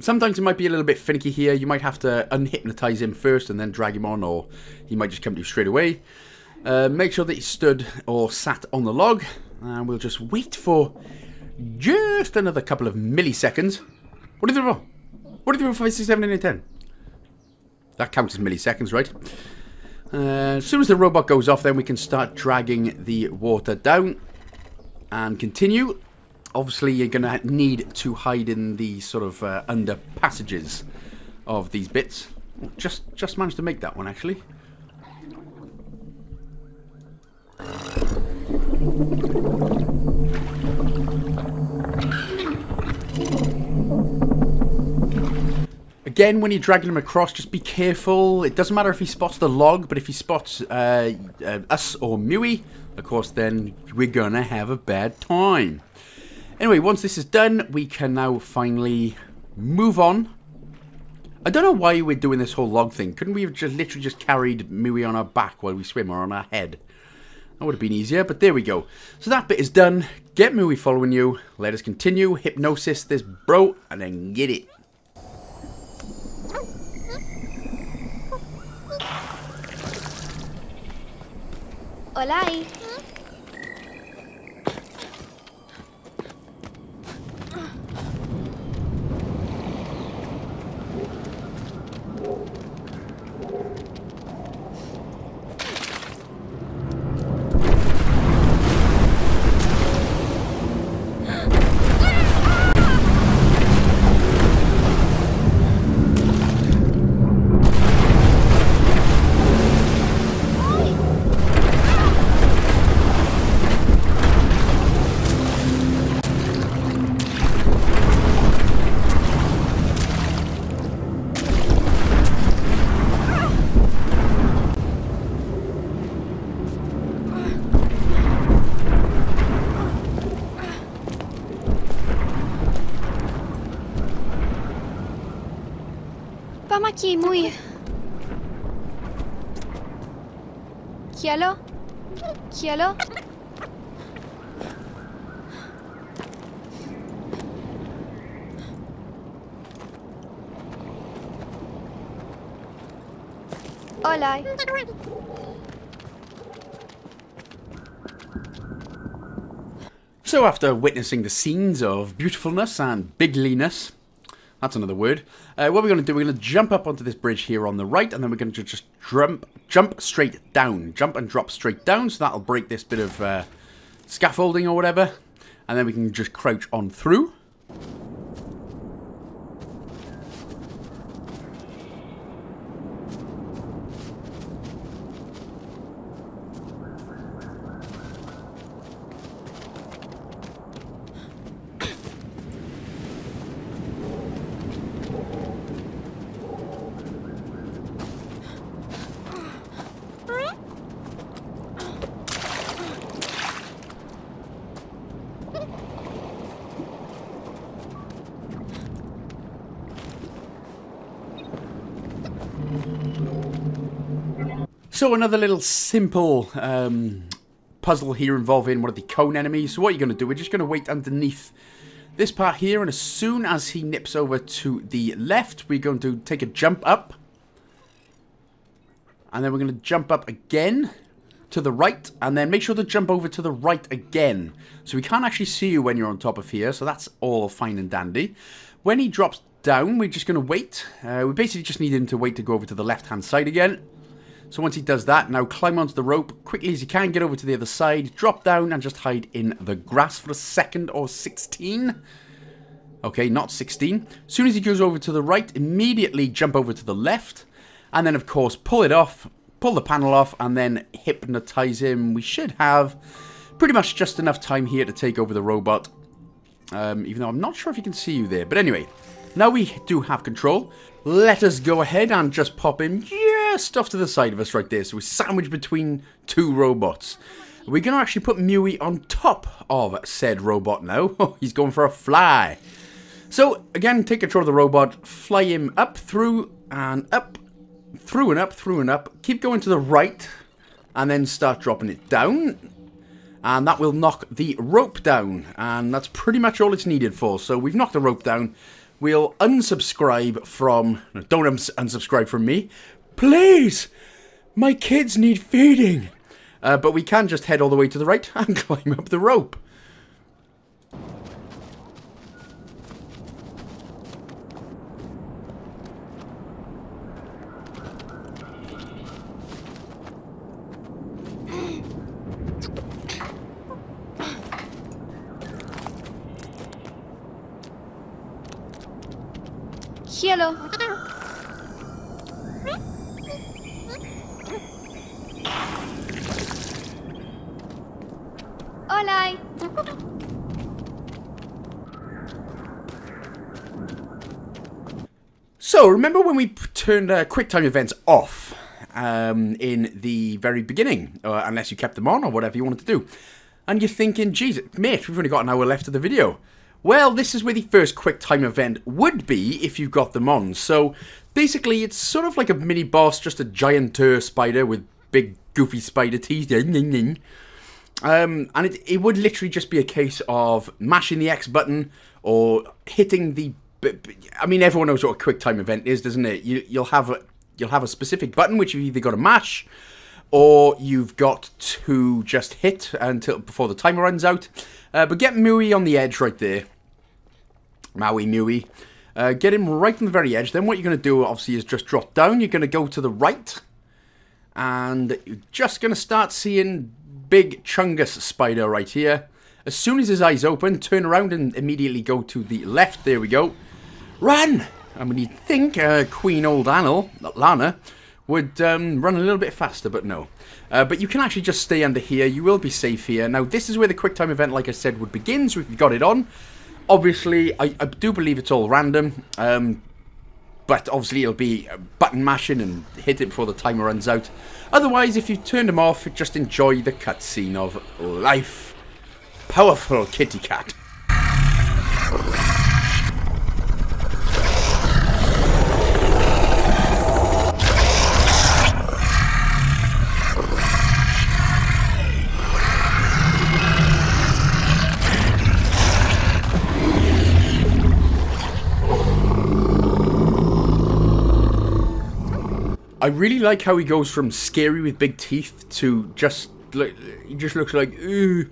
Sometimes it might be a little bit finicky here. You might have to unhypnotize him first and then drag him on, or he might just come to you straight away. Uh, make sure that he stood or sat on the log. And we'll just wait for just another couple of milliseconds. What are you doing? What are you doing? 5, 6, 7, 8, 10? That counts as milliseconds, right? Uh, as soon as the robot goes off, then we can start dragging the water down and continue. Obviously, you're going to need to hide in the sort of uh, under passages of these bits. Just, just managed to make that one, actually. Again, when you're dragging him across, just be careful. It doesn't matter if he spots the log, but if he spots uh, uh, us or Mui, of course, then we're going to have a bad time. Anyway, once this is done, we can now finally move on. I don't know why we're doing this whole log thing. Couldn't we have just literally just carried Mui on our back while we swim or on our head? That would have been easier, but there we go. So that bit is done. Get Mui following you. Let us continue. Hypnosis this bro, and then get it. Hola. Aqui, muy... Kielo? Kielo? Hola. So after witnessing the scenes of beautifulness and bigliness, that's another word. Uh, what we're going to do, we're going to jump up onto this bridge here on the right, and then we're going to just jump, jump straight down. Jump and drop straight down, so that'll break this bit of uh, scaffolding or whatever. And then we can just crouch on through. So another little simple um, puzzle here involving one of the cone enemies. So what you're going to do, we're just going to wait underneath this part here, and as soon as he nips over to the left, we're going to take a jump up. And then we're going to jump up again to the right, and then make sure to jump over to the right again. So we can't actually see you when you're on top of here, so that's all fine and dandy. When he drops down, we're just going to wait. Uh, we basically just need him to wait to go over to the left-hand side again. So once he does that, now climb onto the rope quickly as you can, get over to the other side, drop down and just hide in the grass for a second or 16. Okay, not 16. As soon as he goes over to the right, immediately jump over to the left. And then, of course, pull it off, pull the panel off, and then hypnotize him. We should have pretty much just enough time here to take over the robot. Um, even though I'm not sure if he can see you there. But anyway, now we do have control. Let us go ahead and just pop him just off to the side of us right there. So we're sandwiched between two robots. We're going to actually put Mui on top of said robot now. He's going for a fly. So, again, take control of the robot, fly him up, through, and up, through and up, through and up. Keep going to the right, and then start dropping it down. And that will knock the rope down. And that's pretty much all it's needed for. So we've knocked the rope down we'll unsubscribe from... No, don't unsubscribe from me. Please! My kids need feeding! Uh, but we can just head all the way to the right and climb up the rope. So, remember when we turned uh, QuickTime events off um, in the very beginning, uh, unless you kept them on or whatever you wanted to do? And you're thinking, geez, mate, we've only got an hour left of the video. Well, this is where the first QuickTime event would be if you've got them on. So, basically, it's sort of like a mini boss, just a giant spider with big goofy spider teeth. Um, and it, it would literally just be a case of mashing the X button or hitting the. I mean, everyone knows what a quick time event is, doesn't it? You, you'll have a you'll have a specific button which you've either got to mash, or you've got to just hit until before the timer runs out. Uh, but get Mui on the edge right there. Maui Mui. Uh, get him right on the very edge. Then what you're going to do, obviously, is just drop down. You're going to go to the right. And you're just going to start seeing big Chungus spider right here. As soon as his eyes open, turn around and immediately go to the left. There we go. Run! I mean, you'd think uh, Queen Old Anil, Lana, would um, run a little bit faster, but no. Uh, but you can actually just stay under here. You will be safe here. Now, this is where the quick time event, like I said, would begin. So if you've got it on, obviously, I, I do believe it's all random. Um, but obviously, it'll be button mashing and hit it before the timer runs out. Otherwise, if you turn them off, just enjoy the cutscene of life. Powerful kitty cat. I really like how he goes from scary with big teeth to just like he just looks like ooh,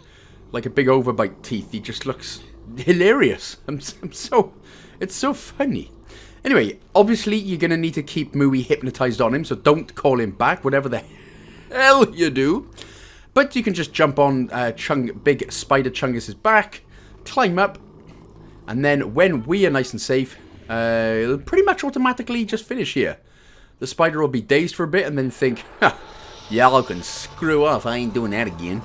like a big overbite teeth. He just looks hilarious. I'm, I'm so it's so funny. Anyway, obviously you're gonna need to keep Mui hypnotized on him, so don't call him back, whatever the hell you do. But you can just jump on uh, Chung, big Spider Chungus's back, climb up, and then when we are nice and safe, uh, it'll pretty much automatically just finish here. The spider will be dazed for a bit and then think, y'all can screw off, I ain't doing that again.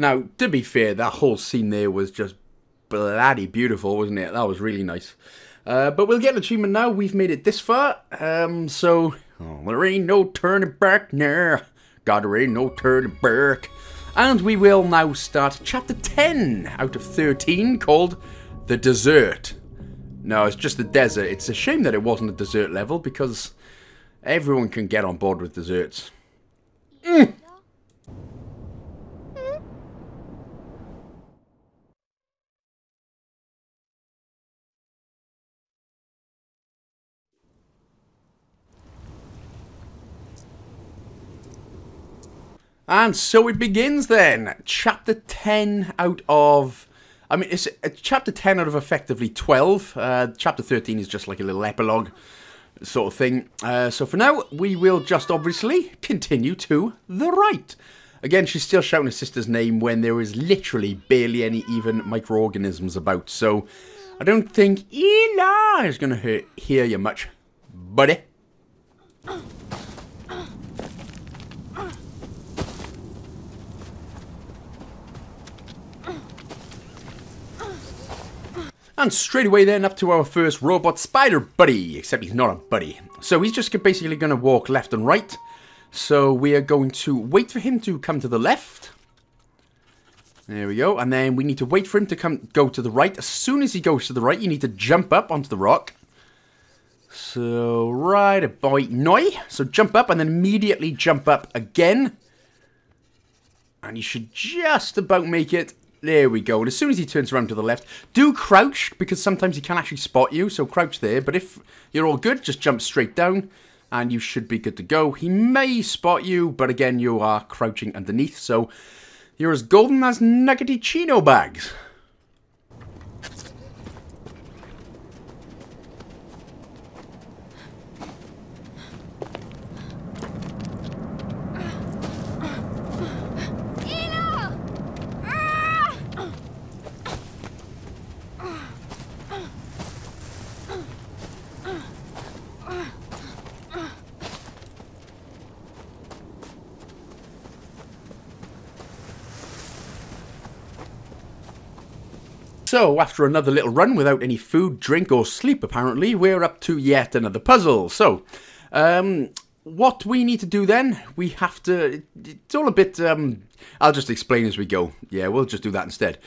Now, to be fair, that whole scene there was just bloody beautiful, wasn't it? That was really nice. Uh, but we'll get an achievement now. We've made it this far. Um, so, oh, there ain't no turning back now. God, there ain't no turning back. And we will now start chapter 10 out of 13 called The Desert. No, it's just the desert. It's a shame that it wasn't a desert level because everyone can get on board with desserts. Mm. And so it begins then. Chapter 10 out of. I mean, it's, it's chapter 10 out of effectively 12. Uh, chapter 13 is just like a little epilogue sort of thing. Uh, so for now, we will just obviously continue to the right. Again, she's still shouting her sister's name when there is literally barely any even microorganisms about. So I don't think Ilo is going to hear you much, buddy. And straight away then up to our first robot spider buddy, except he's not a buddy. So he's just basically going to walk left and right. So we are going to wait for him to come to the left. There we go. And then we need to wait for him to come go to the right. As soon as he goes to the right, you need to jump up onto the rock. So right about now. So jump up and then immediately jump up again. And you should just about make it there we go. And as soon as he turns around to the left, do crouch, because sometimes he can actually spot you, so crouch there. But if you're all good, just jump straight down, and you should be good to go. He may spot you, but again, you are crouching underneath, so you're as golden as nuggety chino bags. So, after another little run without any food, drink, or sleep, apparently, we're up to yet another puzzle. So, um, what we need to do then, we have to. It's all a bit. Um, I'll just explain as we go. Yeah, we'll just do that instead.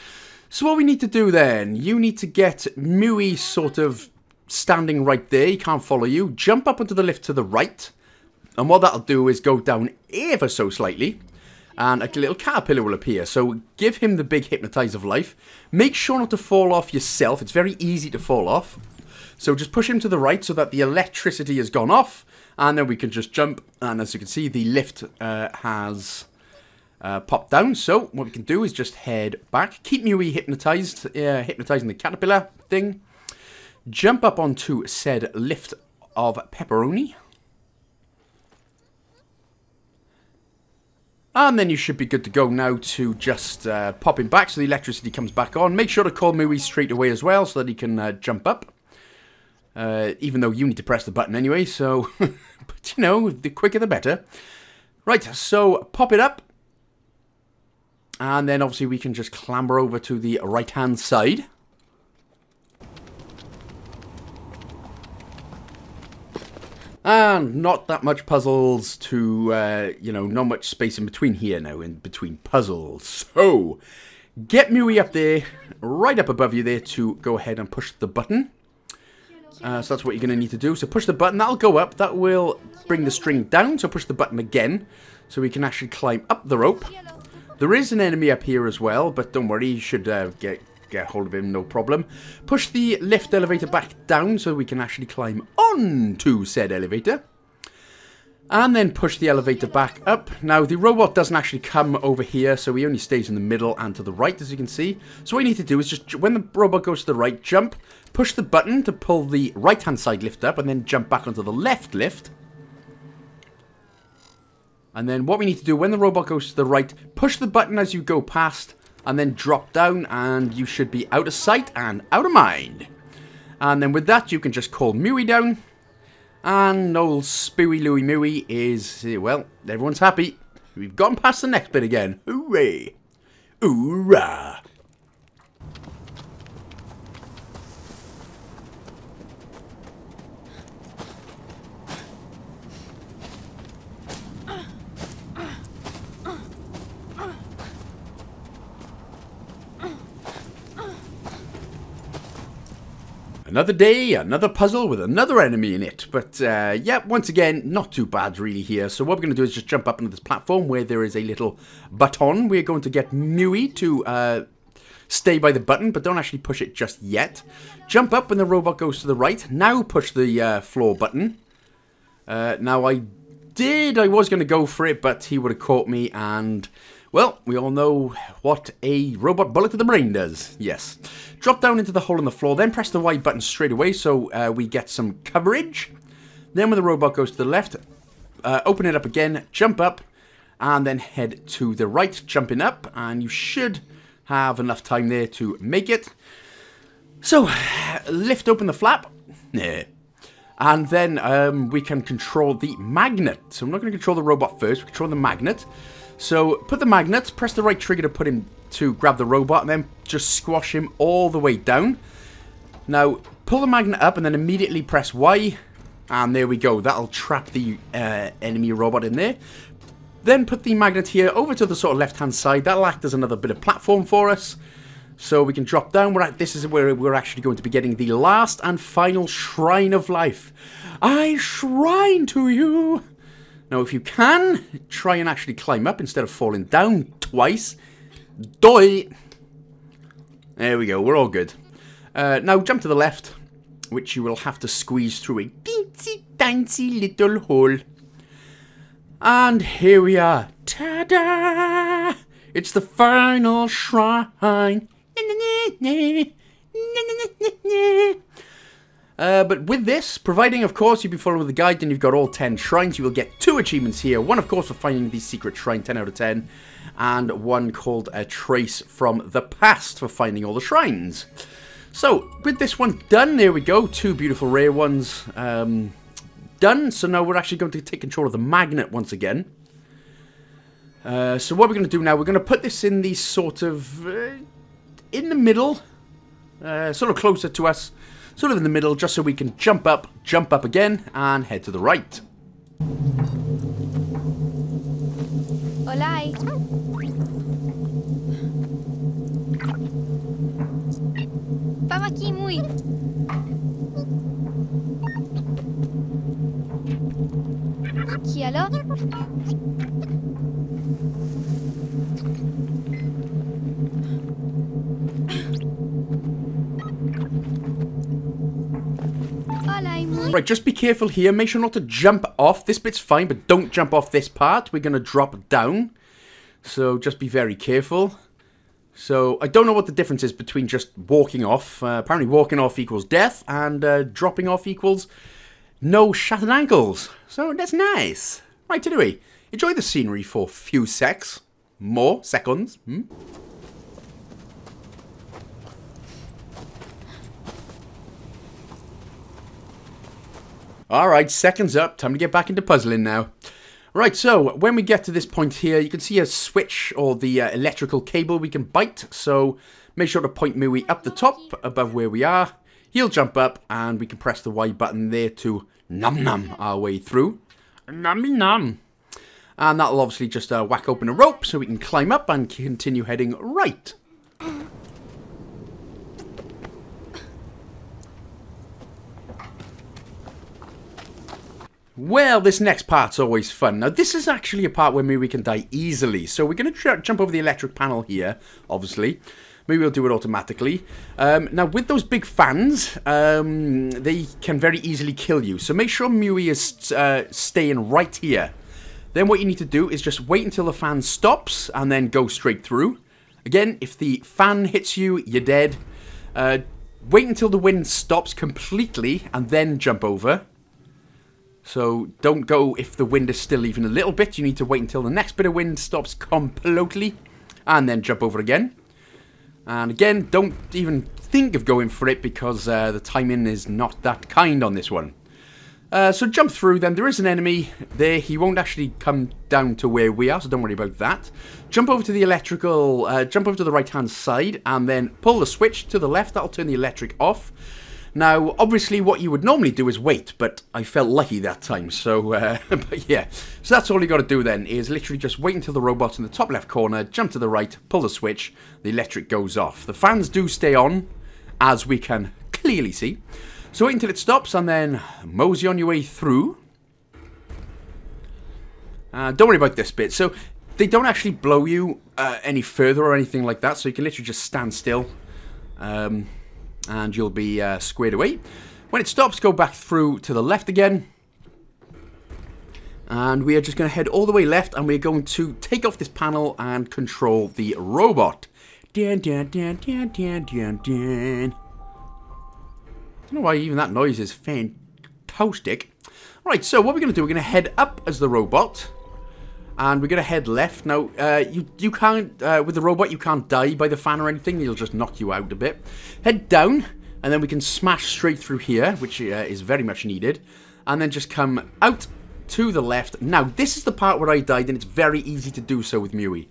So, what we need to do then, you need to get Mui sort of standing right there. He can't follow you. Jump up onto the lift to the right. And what that'll do is go down ever so slightly. And a little caterpillar will appear. So give him the big hypnotize of life. Make sure not to fall off yourself. It's very easy to fall off. So just push him to the right so that the electricity has gone off. And then we can just jump. And as you can see, the lift uh, has uh, popped down. So what we can do is just head back. Keep Mui hypnotized, uh, hypnotizing the caterpillar thing. Jump up onto said lift of pepperoni. And then you should be good to go now to just uh, pop him back so the electricity comes back on. Make sure to call Mui straight away as well so that he can uh, jump up. Uh, even though you need to press the button anyway, so... but, you know, the quicker the better. Right, so pop it up. And then obviously we can just clamber over to the right-hand side. And not that much puzzles to, uh, you know, not much space in between here now, in between puzzles. So, get Mui up there, right up above you there to go ahead and push the button. Uh, so that's what you're going to need to do. So push the button, that'll go up, that will bring the string down, so push the button again, so we can actually climb up the rope. There is an enemy up here as well, but don't worry, you should uh, get get hold of him, no problem. Push the lift elevator back down so we can actually climb onto said elevator. And then push the elevator back up. Now, the robot doesn't actually come over here, so he only stays in the middle and to the right, as you can see. So what you need to do is just, when the robot goes to the right, jump, push the button to pull the right-hand side lift up, and then jump back onto the left lift. And then what we need to do, when the robot goes to the right, push the button as you go past, and then drop down, and you should be out of sight and out of mind. And then with that, you can just call Mui down, and old Spooey Louie Mui is, well, everyone's happy. We've gone past the next bit again. Hooray! Hoorah! Another day, another puzzle with another enemy in it. But, uh, yeah, once again, not too bad really here. So what we're going to do is just jump up onto this platform where there is a little button. We're going to get Mui to uh, stay by the button, but don't actually push it just yet. Jump up when the robot goes to the right. Now push the uh, floor button. Uh, now, I did, I was going to go for it, but he would have caught me and... Well, we all know what a robot bullet to the brain does. Yes. Drop down into the hole in the floor, then press the Y button straight away so uh, we get some coverage. Then when the robot goes to the left, uh, open it up again, jump up, and then head to the right, jumping up, and you should have enough time there to make it. So, lift open the flap. Nah. And then um, we can control the magnet. So I'm not going to control the robot first, we control the magnet. So put the magnet, press the right trigger to put him to grab the robot, and then just squash him all the way down. Now, pull the magnet up and then immediately press Y, and there we go. That'll trap the uh, enemy robot in there. Then put the magnet here over to the sort of left-hand side. That'll act as another bit of platform for us. So we can drop down. We're at, this is where we're actually going to be getting the last and final Shrine of Life. I shrine to you. Now, if you can, try and actually climb up instead of falling down twice. Doi! There we go, we're all good. Uh, now, jump to the left, which you will have to squeeze through a teensy tiny little hole. And here we are. Ta-da! It's the final shrine. Uh, but with this, providing of course you be following the guide and you've got all 10 shrines, you will get two achievements here. One of course for finding the secret shrine, 10 out of 10. And one called a trace from the past for finding all the shrines. So, with this one done, there we go. Two beautiful rare ones um, done. So now we're actually going to take control of the magnet once again. Uh, so what we're going to do now, we're going to put this in the sort of... Uh, in the middle. Uh, sort of closer to us sort of in the middle, just so we can jump up, jump up again, and head to the right. Hola. Vamos aqui, Mui. Right, just be careful here. Make sure not to jump off. This bit's fine, but don't jump off this part. We're going to drop down. So just be very careful. So I don't know what the difference is between just walking off. Uh, apparently walking off equals death and uh, dropping off equals no shattered ankles. So that's nice. Right, anyway, enjoy the scenery for a few secs. More seconds. Hmm? Alright, seconds up. Time to get back into puzzling now. Right, so when we get to this point here, you can see a switch or the uh, electrical cable we can bite. So make sure to point Mui up the top above where we are. He'll jump up and we can press the Y button there to num num our way through. Nummy num. And that'll obviously just uh, whack open a rope so we can climb up and continue heading right. Well, this next part's always fun. Now, this is actually a part where maybe we can die easily. So we're going to jump over the electric panel here, obviously. Maybe we'll do it automatically. Um, now, with those big fans, um, they can very easily kill you. So make sure Mui is uh, staying right here. Then what you need to do is just wait until the fan stops and then go straight through. Again, if the fan hits you, you're dead. Uh, wait until the wind stops completely and then jump over. So don't go if the wind is still even a little bit. You need to wait until the next bit of wind stops completely and then jump over again. And again, don't even think of going for it because uh, the timing is not that kind on this one. Uh, so jump through then. There is an enemy there. He won't actually come down to where we are, so don't worry about that. Jump over to the electrical, uh, jump over to the right hand side and then pull the switch to the left. That'll turn the electric off. Now, obviously, what you would normally do is wait, but I felt lucky that time, so, uh, but yeah. So that's all you got to do then, is literally just wait until the robot's in the top left corner, jump to the right, pull the switch, the electric goes off. The fans do stay on, as we can clearly see. So wait until it stops, and then mosey on your way through. Uh, don't worry about this bit. So, they don't actually blow you uh, any further or anything like that, so you can literally just stand still. Um, and you'll be uh, squared away. When it stops, go back through to the left again. And we are just going to head all the way left and we're going to take off this panel and control the robot. Dun, dun, dun, dun, dun, dun, dun. don't know why even that noise is fantastic. Right, so what we're going to do, we're going to head up as the robot. And we're going to head left. Now, uh, you, you can't, uh, with the robot, you can't die by the fan or anything. It'll just knock you out a bit. Head down, and then we can smash straight through here, which uh, is very much needed. And then just come out to the left. Now, this is the part where I died, and it's very easy to do so with Mui.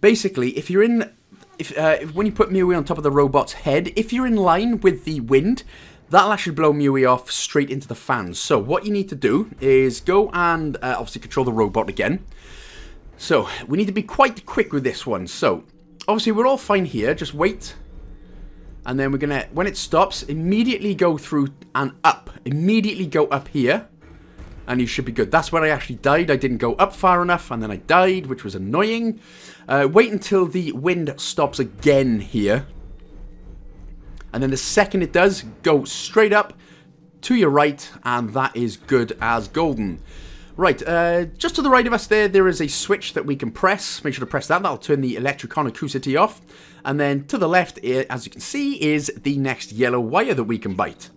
Basically, if you're in... If, uh, if When you put Mui on top of the robot's head, if you're in line with the wind, that'll actually blow Mui off straight into the fans. So what you need to do is go and uh, obviously control the robot again. So we need to be quite quick with this one. So obviously we're all fine here. Just wait. And then we're going to, when it stops, immediately go through and up. Immediately go up here. And you should be good. That's where I actually died. I didn't go up far enough and then I died, which was annoying. Uh, wait until the wind stops again here. And then the second it does, go straight up to your right, and that is good as golden. Right, uh, just to the right of us there, there is a switch that we can press. Make sure to press that. That'll turn the electric acousticity off. And then to the left, as you can see, is the next yellow wire that we can bite.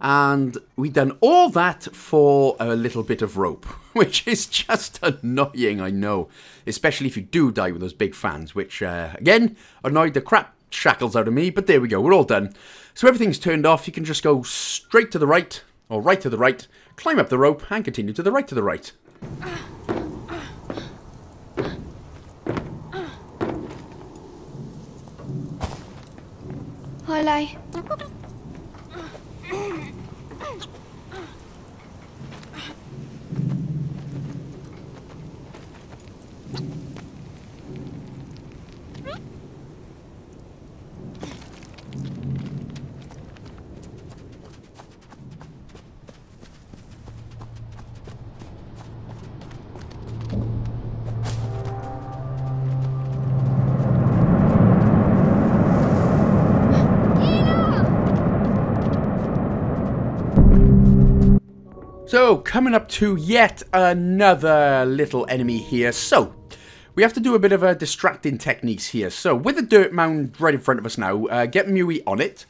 And we've done all that for a little bit of rope, which is just annoying, I know. Especially if you do die with those big fans, which, uh, again, annoyed the crap shackles out of me, but there we go, we're all done. So everything's turned off, you can just go straight to the right, or right to the right, climb up the rope, and continue to the right to the right. Olai. So, coming up to yet another little enemy here. So, we have to do a bit of a distracting techniques here. So, with the dirt mound right in front of us now, uh, get Mui on it.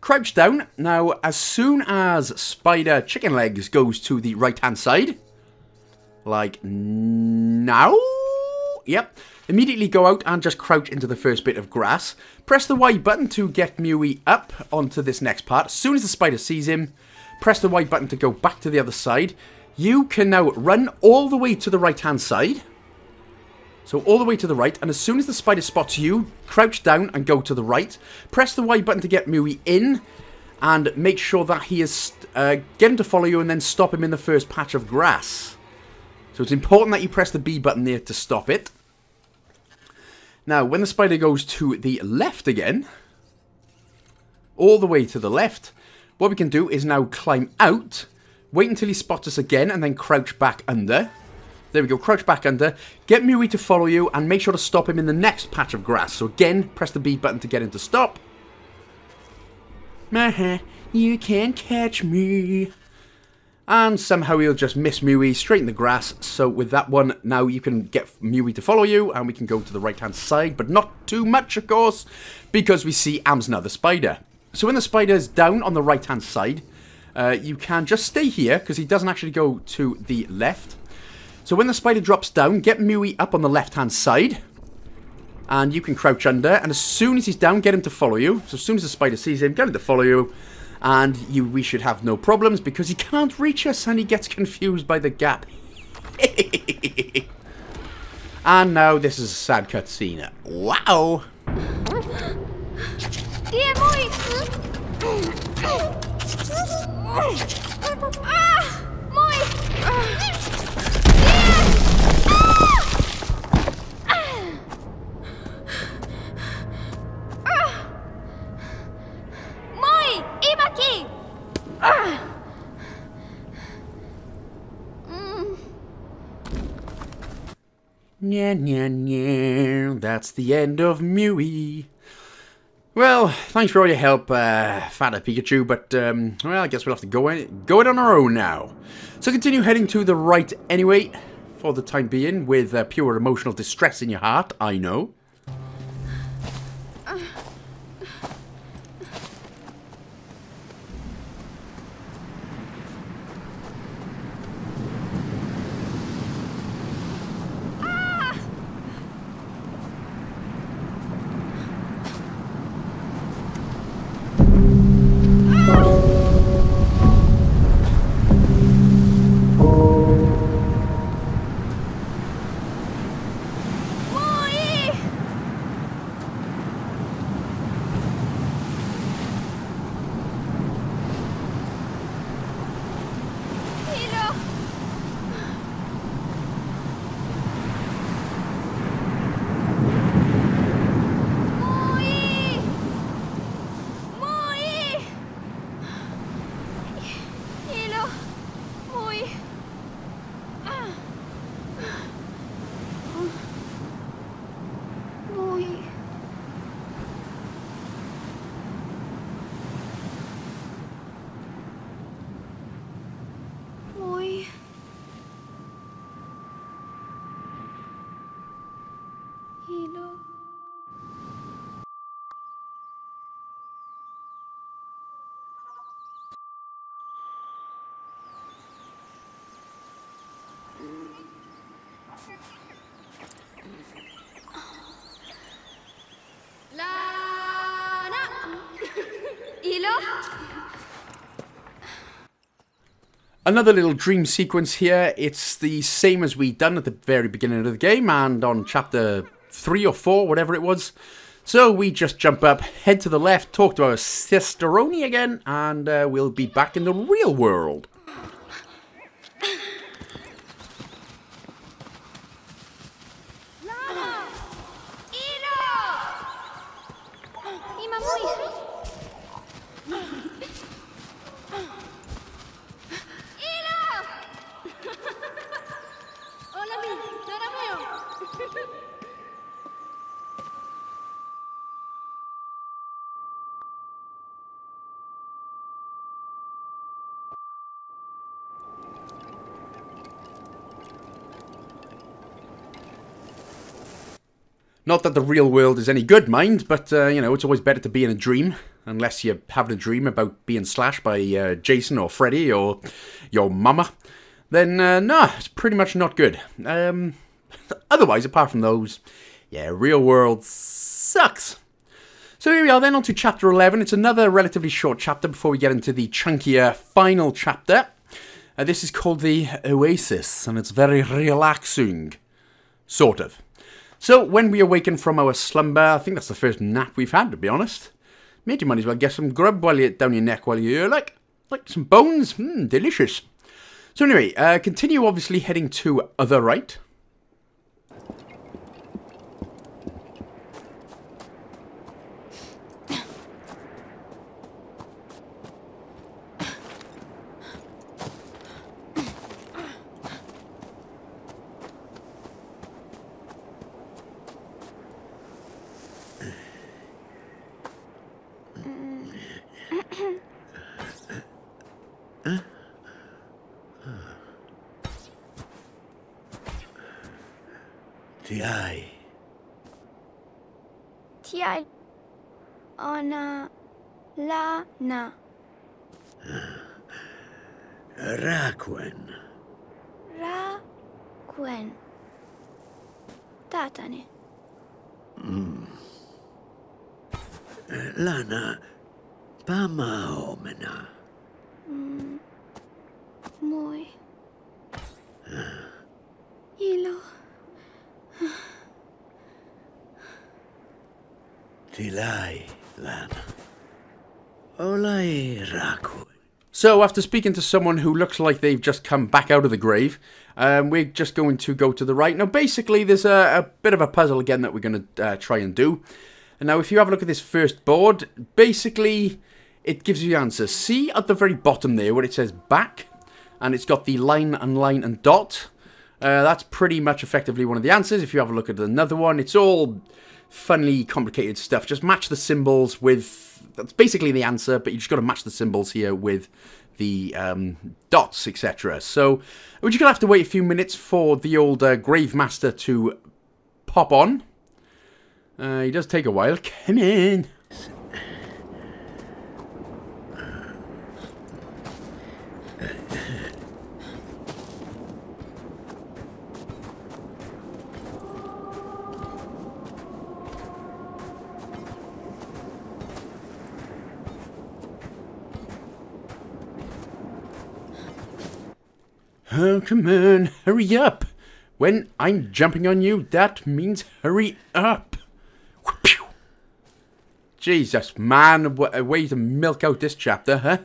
Crouch down. Now, as soon as Spider Chicken Legs goes to the right-hand side, like now, yep, immediately go out and just crouch into the first bit of grass. Press the Y button to get Mui up onto this next part. As soon as the spider sees him, press the Y button to go back to the other side. You can now run all the way to the right-hand side. So all the way to the right, and as soon as the spider spots you, crouch down and go to the right. Press the Y button to get Mui in, and make sure that he is... Uh, get him to follow you, and then stop him in the first patch of grass. So it's important that you press the B button there to stop it. Now, when the spider goes to the left again, all the way to the left, what we can do is now climb out, wait until he spots us again, and then crouch back under. There we go, crouch back under. Get Mui to follow you, and make sure to stop him in the next patch of grass. So again, press the B button to get him to stop. Uh-huh, you can't catch me. And somehow he'll just miss Mui straight in the grass. So with that one, now you can get Mui to follow you, and we can go to the right-hand side, but not too much, of course, because we see Amsna the spider. So when the spider is down on the right hand side, uh, you can just stay here because he doesn't actually go to the left. So when the spider drops down, get Mui up on the left hand side. And you can crouch under. And as soon as he's down, get him to follow you. So as soon as the spider sees him, get him to follow you. And you, we should have no problems because he can't reach us and he gets confused by the gap. and now this is a sad cutscene. Wow! Dia muy. Ah, muy. Mui, iba aquí. Nya, nya, nya. That's the end of Mui. Well, thanks for all your help, uh, Pikachu, but, um, well, I guess we'll have to go, go it on our own now. So continue heading to the right anyway, for the time being, with uh, pure emotional distress in your heart, I know. Mui. Ilo. Mui. Mui. Ilo. Mui. Ah. Mui. Mui. Ilo. Lana. Ilo. Another little dream sequence here. It's the same as we done at the very beginning of the game and on chapter 3 or 4, whatever it was. So we just jump up, head to the left, talk to our sisteroni again, and uh, we'll be back in the real world. Lana. Ilo. Ima muy. Ilo. Hola mi. Nara mio. Not that the real world is any good, mind, but, uh, you know, it's always better to be in a dream, unless you're having a dream about being slashed by uh, Jason or Freddy or your mama. Then, uh, no, it's pretty much not good. Um, otherwise, apart from those, yeah, real world sucks. So here we are then on to chapter 11. It's another relatively short chapter before we get into the chunkier final chapter. Uh, this is called the Oasis, and it's very relaxing. Sort of. So, when we awaken from our slumber, I think that's the first nap we've had, to be honest. Mate, you might as well get some grub while you're down your neck while you're like, like some bones. Mmm, delicious. So anyway, uh, continue obviously heading to other right. So, after speaking to someone who looks like they've just come back out of the grave, um, we're just going to go to the right. Now, basically, there's a, a bit of a puzzle again that we're going to uh, try and do. And now, if you have a look at this first board, basically, it gives you the answer. See at the very bottom there where it says back, and it's got the line and line and dot. Uh, that's pretty much effectively one of the answers. If you have a look at another one, it's all funny, complicated stuff. Just match the symbols with. That's basically the answer, but you just got to match the symbols here with the um, dots, etc. So we're just gonna have to wait a few minutes for the old uh, Grave Master to pop on. Uh, he does take a while. Come in. Oh, come on, hurry up. When I'm jumping on you, that means hurry up. Jesus, man, what a way to milk out this chapter, huh?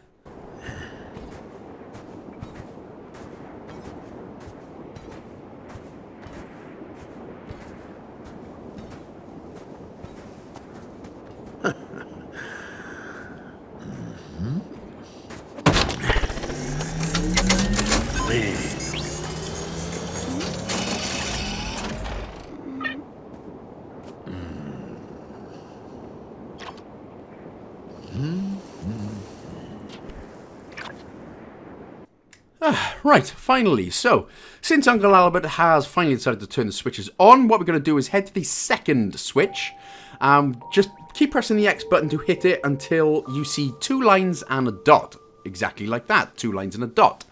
Right, finally. So, since Uncle Albert has finally decided to turn the switches on, what we're going to do is head to the second switch. Um, just keep pressing the X button to hit it until you see two lines and a dot. Exactly like that, two lines and a dot.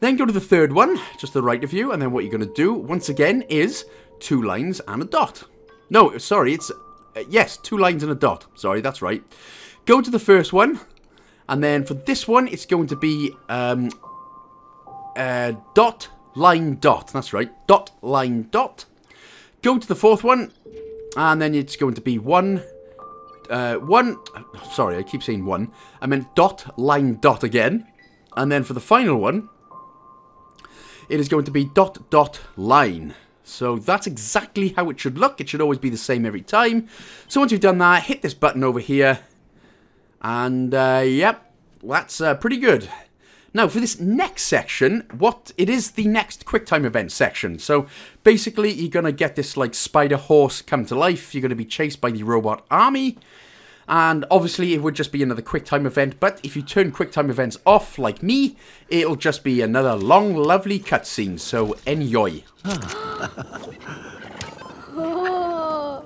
Then go to the third one, just to the right of you, and then what you're going to do, once again, is two lines and a dot. No, sorry, it's... Uh, yes, two lines and a dot. Sorry, that's right. Go to the first one, and then for this one, it's going to be um, uh, dot, line, dot. That's right. Dot, line, dot. Go to the fourth one, and then it's going to be one, uh, one, sorry, I keep saying one. I meant dot, line, dot again. And then for the final one, it is going to be dot, dot, line. So that's exactly how it should look. It should always be the same every time. So once you've done that, hit this button over here. And, uh, yep, that's uh, pretty good. Now, for this next section, what it is the next QuickTime event section. So basically, you're going to get this like spider horse come to life. You're going to be chased by the robot army. And obviously, it would just be another QuickTime event. But if you turn QuickTime events off, like me, it'll just be another long, lovely cutscene. So enjoy. Oh.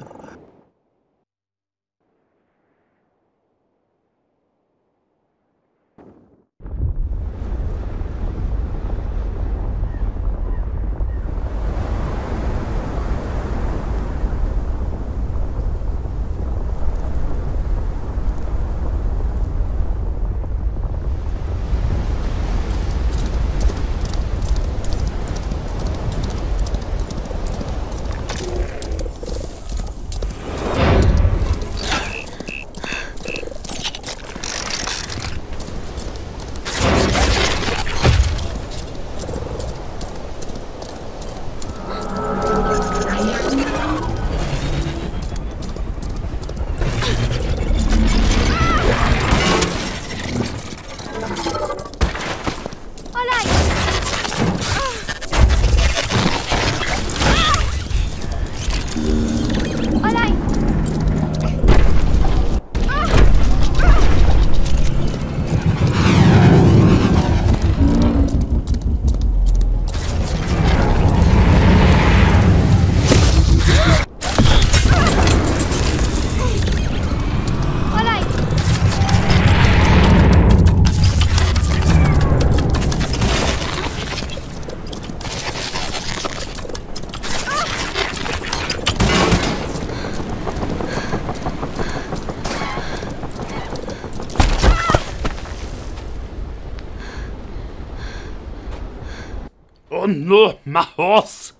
no, my horse!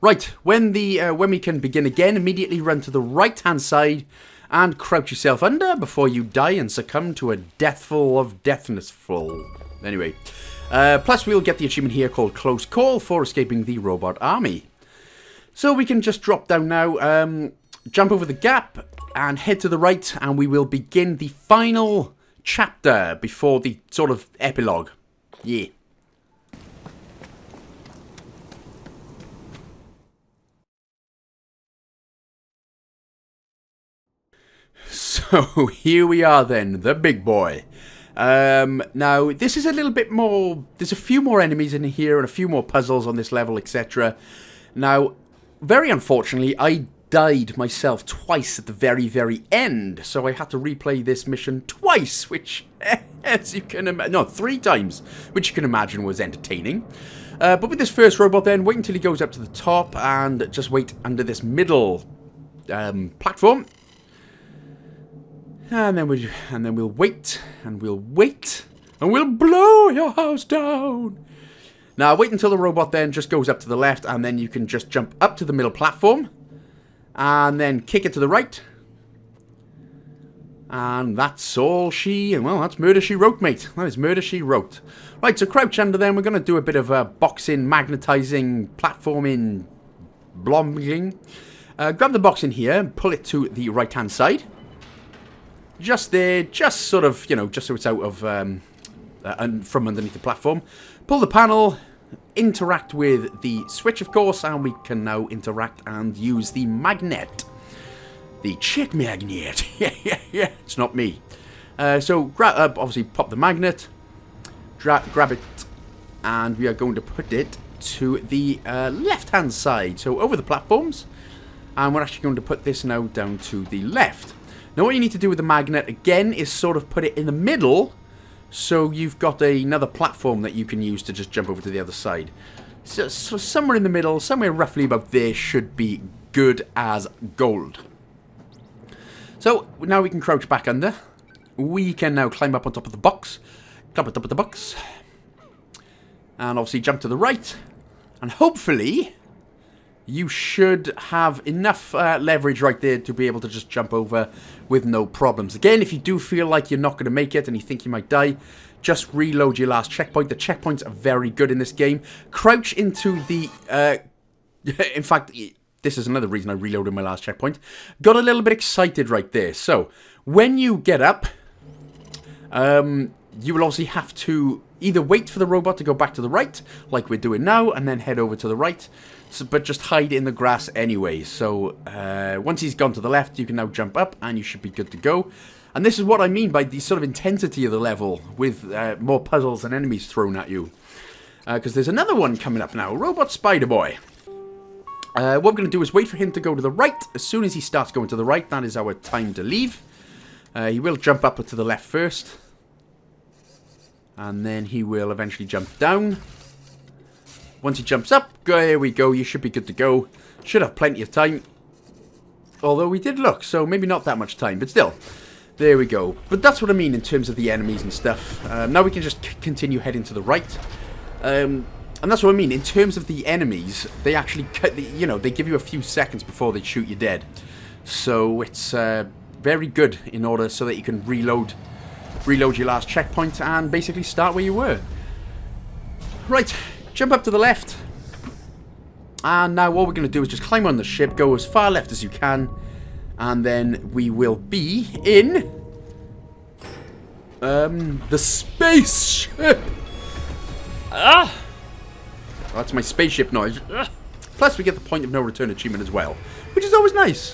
Right, when the uh, when we can begin again, immediately run to the right hand side and crouch yourself under before you die and succumb to a deathful of deathness full. Anyway, uh, plus we'll get the achievement here called Close Call for escaping the robot army. So we can just drop down now, um, jump over the gap and head to the right and we will begin the final chapter before the sort of epilogue. Yeah. So here we are then, the big boy. Um, now, this is a little bit more... There's a few more enemies in here and a few more puzzles on this level, etc. Now, very unfortunately, I died myself twice at the very, very end. So I had to replay this mission twice, which, as you can imagine... No, three times, which you can imagine was entertaining. Uh, but with this first robot then, wait until he goes up to the top and just wait under this middle um, platform and then we and then we'll wait and we'll wait and we'll blow your house down. Now wait until the robot then just goes up to the left and then you can just jump up to the middle platform and then kick it to the right. And that's all she, well, that's Murder She Wrote, mate. That is Murder She Wrote. Right, so crouch under then. We're going to do a bit of uh, boxing, magnetizing, platforming, blombing. Uh, grab the box in here, and pull it to the right-hand side just there, just sort of, you know, just so it's out of, um, uh, and from underneath the platform. Pull the panel, interact with the switch, of course, and we can now interact and use the magnet. The chick magnet. yeah, yeah, yeah. It's not me. Uh, so, uh, obviously, pop the magnet, grab it, and we are going to put it to the uh, left-hand side. So, over the platforms, and we're actually going to put this now down to the left. Now what you need to do with the magnet, again, is sort of put it in the middle, so you've got another platform that you can use to just jump over to the other side. So, so somewhere in the middle, somewhere roughly about there, should be good as gold. So, now we can crouch back under. We can now climb up on top of the box. Climb on top of the box. And obviously jump to the right. And hopefully, you should have enough uh, leverage right there to be able to just jump over with no problems. Again, if you do feel like you're not going to make it and you think you might die, just reload your last checkpoint. The checkpoints are very good in this game. Crouch into the... Uh, in fact, this is another reason I reloaded my last checkpoint. Got a little bit excited right there. So, when you get up, um, you will obviously have to either wait for the robot to go back to the right, like we're doing now, and then head over to the right, so, but just hide in the grass anyway. So uh, once he's gone to the left, you can now jump up, and you should be good to go. And this is what I mean by the sort of intensity of the level with uh, more puzzles and enemies thrown at you. Because there's another one coming up now, Robot Spider Boy. Uh, what we're going to do is wait for him to go to the right. As soon as he starts going to the right, that is our time to leave. Uh, he will jump up to the left first. And then he will eventually jump down. Once he jumps up, there we go. You should be good to go. Should have plenty of time. Although we did look, so maybe not that much time, but still. There we go. But that's what I mean in terms of the enemies and stuff. Um, now we can just continue heading to the right. Um, and that's what I mean. In terms of the enemies, they actually, cut the, you know, they give you a few seconds before they shoot you dead. So it's uh, very good in order so that you can reload, reload your last checkpoint and basically start where you were. Right, jump up to the left. And now what we're going to do is just climb on the ship, go as far left as you can, and then we will be in... Um, the spaceship! Ah! That's my spaceship noise. Plus, we get the point of no return achievement as well, which is always nice.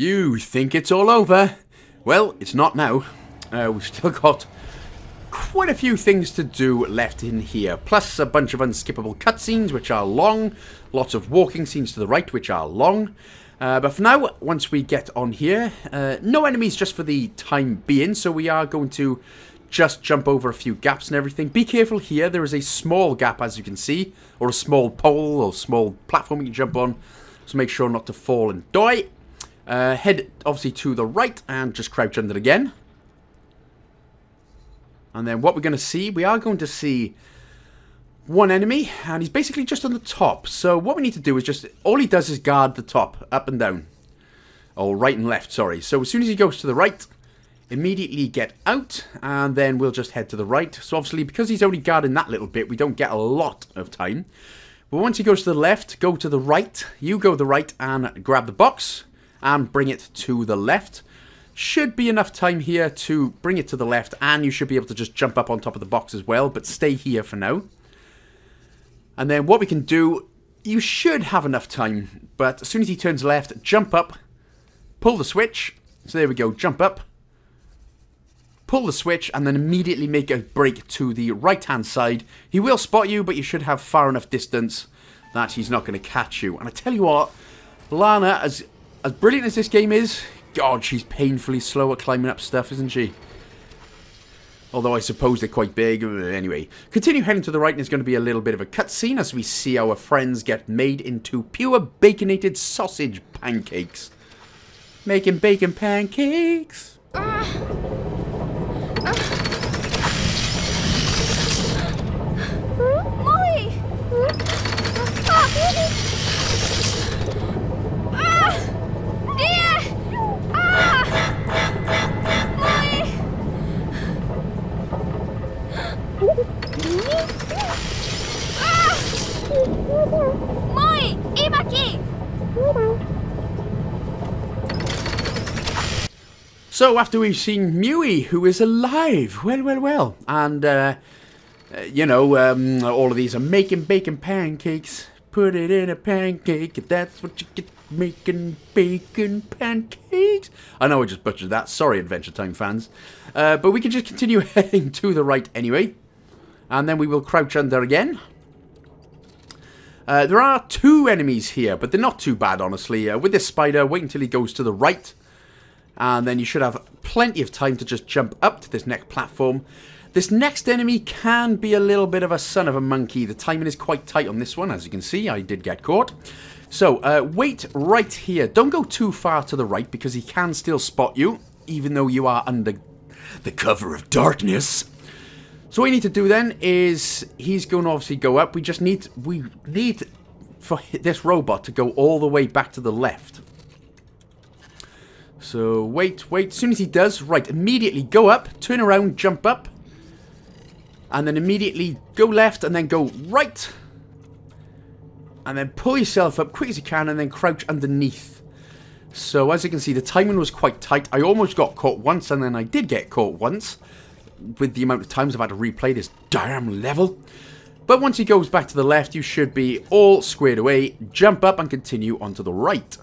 You think it's all over? Well, it's not now. Uh, we've still got quite a few things to do left in here. Plus a bunch of unskippable cutscenes, which are long. Lots of walking scenes to the right, which are long. Uh, but for now, once we get on here, uh, no enemies just for the time being. So we are going to just jump over a few gaps and everything. Be careful here. There is a small gap, as you can see. Or a small pole or small platform you can jump on. So make sure not to fall and die. Uh, head obviously to the right and just crouch under again. And then what we're going to see, we are going to see one enemy, and he's basically just on the top. So what we need to do is just, all he does is guard the top, up and down. Or right and left, sorry. So as soon as he goes to the right, immediately get out, and then we'll just head to the right. So obviously, because he's only guarding that little bit, we don't get a lot of time. But once he goes to the left, go to the right, you go to the right and grab the box, and bring it to the left. Should be enough time here to bring it to the left, and you should be able to just jump up on top of the box as well, but stay here for now. And then what we can do, you should have enough time, but as soon as he turns left, jump up, pull the switch. So there we go, jump up, pull the switch, and then immediately make a break to the right-hand side. He will spot you, but you should have far enough distance that he's not going to catch you. And I tell you what, Lana, as, as brilliant as this game is, God, she's painfully slow at climbing up stuff, isn't she? Although I suppose they're quite big. Uh, anyway, continue heading to the right and there's going to be a little bit of a cutscene as we see our friends get made into pure baconated sausage pancakes. Making bacon pancakes. Molly! So after we've seen Mui, who is alive, well, well, well, and uh, uh, you know, um, all of these are making bacon pancakes. Put it in a pancake, if that's what you get, making bacon pancakes. I know I just butchered that. Sorry, Adventure Time fans. Uh, but we can just continue heading to the right anyway. And then we will crouch under again. Uh, there are two enemies here, but they're not too bad, honestly. Uh, with this spider, wait until he goes to the right. And then you should have plenty of time to just jump up to this next platform. This next enemy can be a little bit of a son of a monkey. The timing is quite tight on this one, as you can see. I did get caught. So, uh, wait right here. Don't go too far to the right, because he can still spot you, even though you are under the cover of darkness. So what you need to do then is he's going to obviously go up. We just need we need for this robot to go all the way back to the left. So wait, wait. As soon as he does, right, immediately go up, turn around, jump up, and then immediately go left and then go right, and then pull yourself up quick as you can, and then crouch underneath. So as you can see, the timing was quite tight. I almost got caught once, and then I did get caught once with the amount of times I've had to replay this damn level. But once he goes back to the left, you should be all squared away. Jump up and continue onto the right.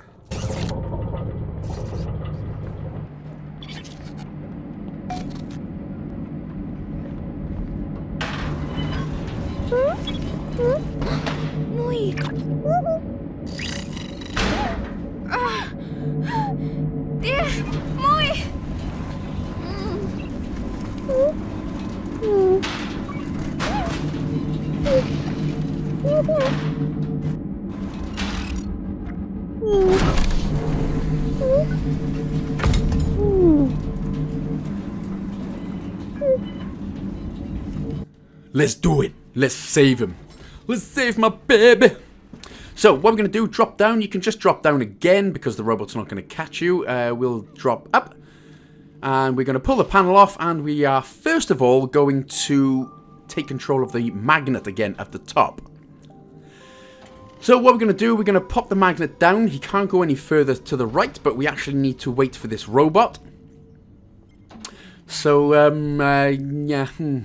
Save him. Let's save my baby. So what we're going to do, drop down. You can just drop down again because the robot's not going to catch you. Uh, we'll drop up. And we're going to pull the panel off. And we are, first of all, going to take control of the magnet again at the top. So what we're going to do, we're going to pop the magnet down. He can't go any further to the right, but we actually need to wait for this robot. So, um, uh, yeah, hmm.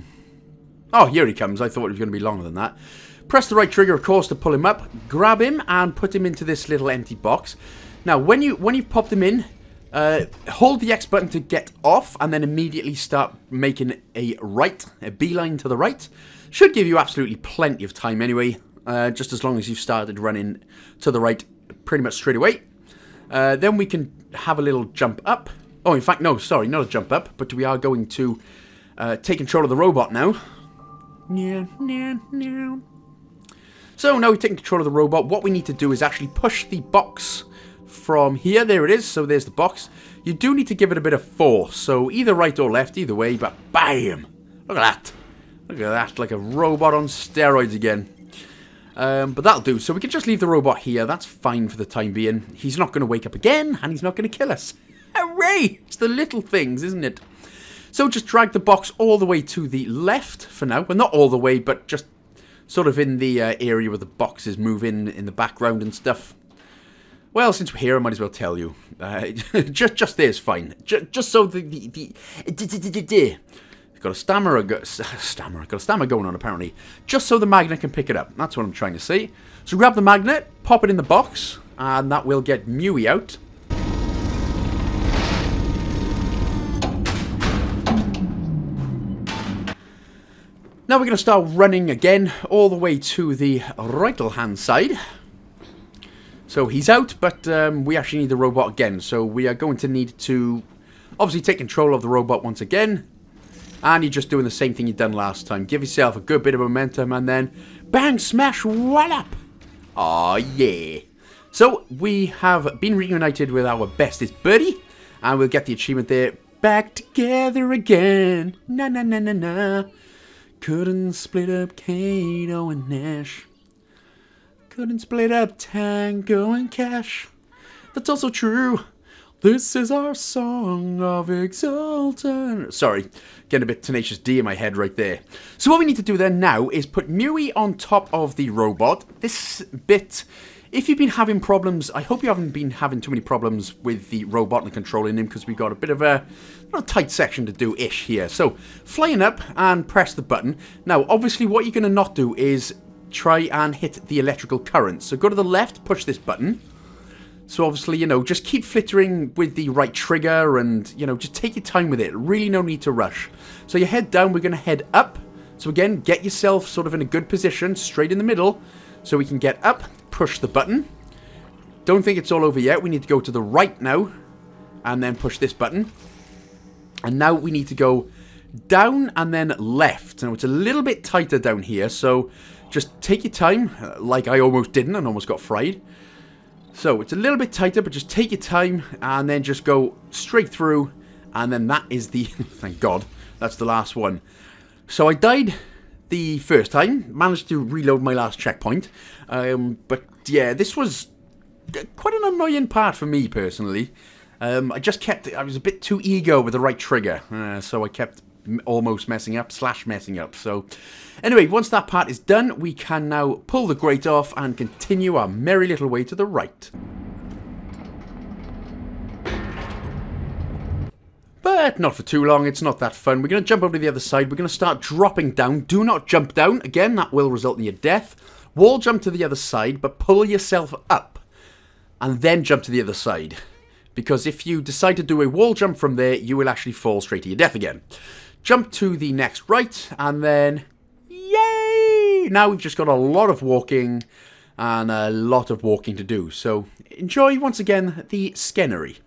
Oh, here he comes. I thought it was going to be longer than that. Press the right trigger, of course, to pull him up. Grab him and put him into this little empty box. Now, when, you, when you've popped him in, uh, hold the X button to get off and then immediately start making a right, a beeline to the right. Should give you absolutely plenty of time anyway, uh, just as long as you've started running to the right pretty much straight away. Uh, then we can have a little jump up. Oh, in fact, no, sorry, not a jump up, but we are going to uh, take control of the robot now. So now we've taken control of the robot. What we need to do is actually push the box from here. There it is. So there's the box. You do need to give it a bit of force. So either right or left, either way. But bam! Look at that. Look at that. Like a robot on steroids again. Um, but that'll do. So we can just leave the robot here. That's fine for the time being. He's not going to wake up again. And he's not going to kill us. Hooray! It's the little things, isn't it? So just drag the box all the way to the left for now. Well, not all the way, but just sort of in the uh, area where the boxes move in in the background and stuff. Well, since we're here, I might as well tell you. Uh, just, just there's fine. Just, just so the the the. Got a stammer, go, stammer, got a stammer going on apparently. Just so the magnet can pick it up. That's what I'm trying to say. So grab the magnet, pop it in the box, and that will get Mui out. Now we're going to start running again all the way to the right hand side. So he's out, but um, we actually need the robot again. So we are going to need to obviously take control of the robot once again. And you're just doing the same thing you done last time. Give yourself a good bit of momentum and then bang, smash, wallop. Aw, yeah. So we have been reunited with our bestest buddy. And we'll get the achievement there. Back together again. Na na na na na. Couldn't split up Kato and Nash. Couldn't split up Tango and Cash. That's also true. This is our song of exultant. Sorry, getting a bit tenacious D in my head right there. So what we need to do then now is put Mui on top of the robot. This bit, if you've been having problems, I hope you haven't been having too many problems with the robot and controlling him because we've got a bit of a, a tight section to do-ish here. So, flying up and press the button. Now, obviously what you're going to not do is try and hit the electrical current. So go to the left, push this button. So obviously, you know, just keep flittering with the right trigger and, you know, just take your time with it. Really no need to rush. So you head down, we're going to head up. So again, get yourself sort of in a good position, straight in the middle. So we can get up, push the button. Don't think it's all over yet. We need to go to the right now. And then push this button. And now we need to go down and then left. Now it's a little bit tighter down here. So just take your time. uh, Like I almost didn't and almost got fried. So it's a little bit tighter. But just take your time. And then just go straight through. And then that is the... thank God. That's the last one. So I died the first time, managed to reload my last checkpoint. Um, but yeah, this was quite an annoying part for me personally. Um, I just kept, I was a bit too eager with the right trigger, uh, so I kept almost messing up, slash messing up. So anyway, once that part is done, we can now pull the grate off and continue our merry little way to the right. But not for too long, it's not that fun. We're going to jump over to the other side. We're going to start dropping down. Do not jump down. Again, that will result in your death. Wall jump to the other side, but pull yourself up. And then jump to the other side. Because if you decide to do a wall jump from there, you will actually fall straight to your death again. Jump to the next right, and then... Yay! Now we've just got a lot of walking and a lot of walking to do. So enjoy, once again, the scannery.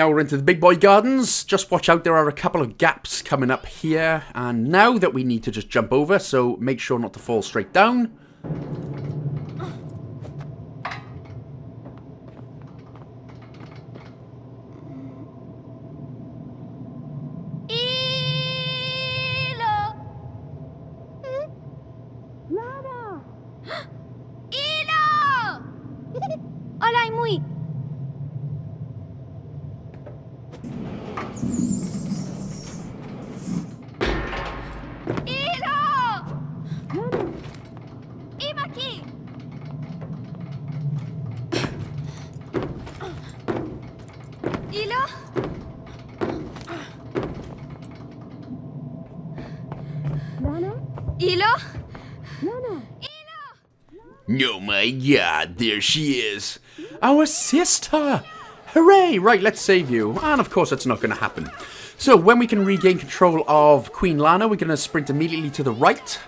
Now we're into the big boy gardens. Just watch out, there are a couple of gaps coming up here. And now that we need to just jump over, so make sure not to fall straight down. Hilo Lara Hilo Hola, muy Hilo Ima aquí Hilo Hilo Oh my god, there she is. Our sister! Hooray! Right, let's save you. And of course, that's not going to happen. So, when we can regain control of Queen Lana, we're going to sprint immediately to the right.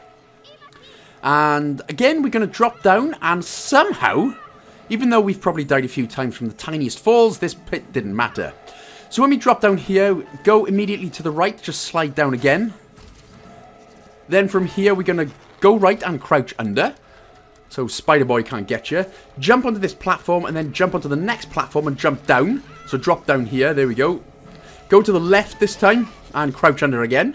And again, we're going to drop down, and somehow, even though we've probably died a few times from the tiniest falls, this pit didn't matter. So when we drop down here, go immediately to the right, just slide down again. Then from here, we're going to go right and crouch under. So Spider Boy can't get you. Jump onto this platform and then jump onto the next platform and jump down. So drop down here. There we go. Go to the left this time and crouch under again.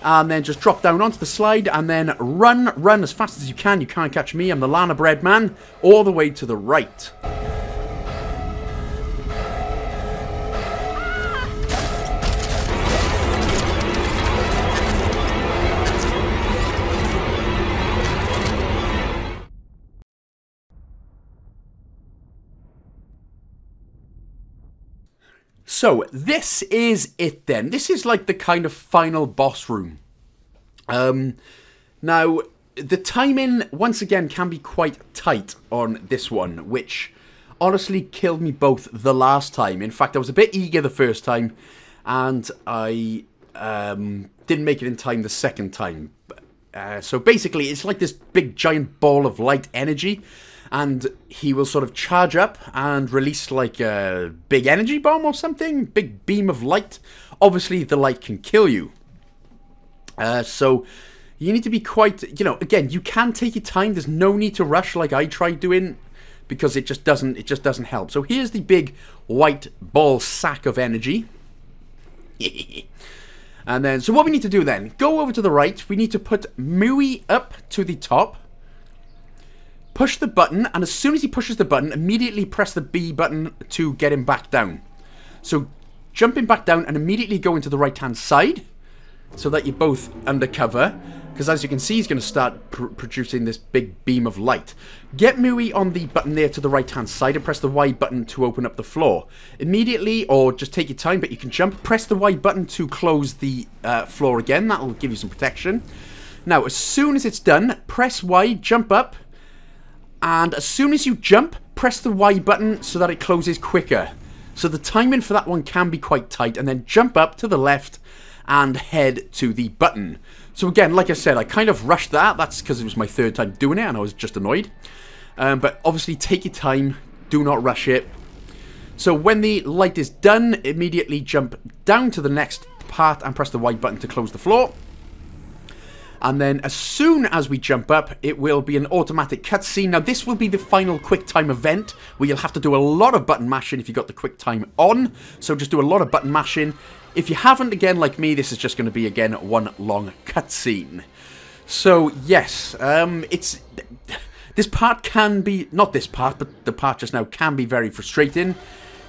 And then just drop down onto the slide and then run, run as fast as you can. You can't catch me. I'm the Lana Bread Man. All the way to the right. So, this is it then. This is like the kind of final boss room. Um, now, the timing once again can be quite tight on this one, which honestly killed me both the last time. In fact, I was a bit eager the first time, and I um, didn't make it in time the second time. Uh, so basically, it's like this big giant ball of light energy, and he will sort of charge up and release like a big energy bomb or something, big beam of light. Obviously, the light can kill you. Uh, so you need to be quite, you know, again, you can take your time. There's no need to rush like I tried doing because it just doesn't, it just doesn't help. So here's the big white ball sack of energy. and then, so what we need to do then, go over to the right. We need to put Mui up to the top. Push the button, and as soon as he pushes the button, immediately press the B button to get him back down. So jump him back down and immediately go into the right-hand side so that you're both undercover. Because as you can see, he's going to start pr producing this big beam of light. Get Mui on the button there to the right-hand side and press the Y button to open up the floor. Immediately, or just take your time, but you can jump, press the Y button to close the uh, floor again. That will give you some protection. Now, as soon as it's done, press Y, jump up, and as soon as you jump, press the Y button so that it closes quicker. So the timing for that one can be quite tight, and then jump up to the left and head to the button. So again, like I said, I kind of rushed that. That's because it was my third time doing it and I was just annoyed. Um, but obviously take your time. Do not rush it. So when the light is done, immediately jump down to the next part and press the Y button to close the floor. And then as soon as we jump up, it will be an automatic cutscene. Now this will be the final QuickTime event, where you'll have to do a lot of button mashing if you got the QuickTime on. So just do a lot of button mashing. If you haven't, again, like me, this is just going to be, again, one long cutscene. So, yes, um, it's... This part can be... Not this part, but the part just now can be very frustrating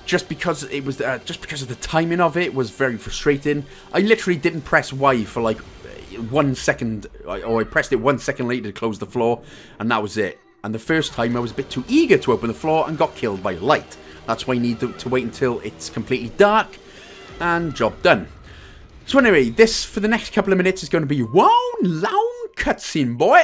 just because it was uh, just because of the timing of it was very frustrating. I literally didn't press Y for like one second, or oh, I pressed it one second later to close the floor, and that was it. And the first time I was a bit too eager to open the floor and got killed by light. That's why you need to, to wait until it's completely dark, and job done. So anyway, this for the next couple of minutes is going to be one long cutscene, boy.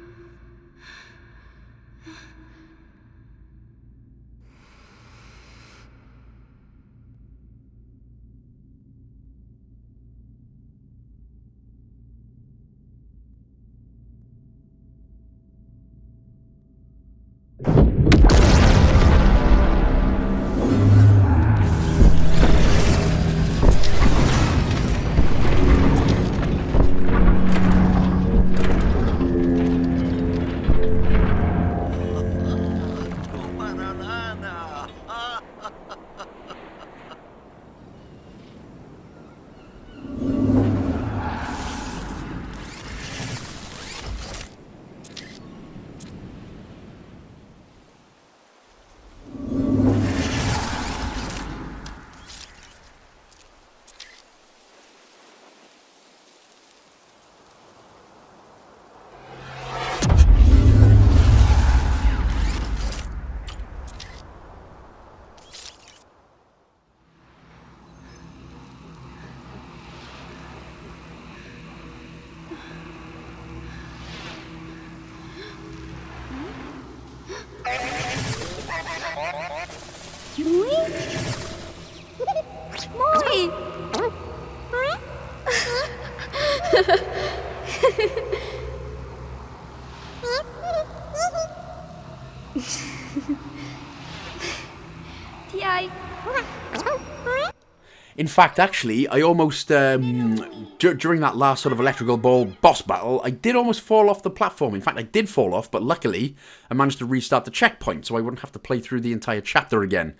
fact, actually, I almost, um, during that last sort of electrical ball boss battle, I did almost fall off the platform. In fact, I did fall off, but luckily, I managed to restart the checkpoint, so I wouldn't have to play through the entire chapter again.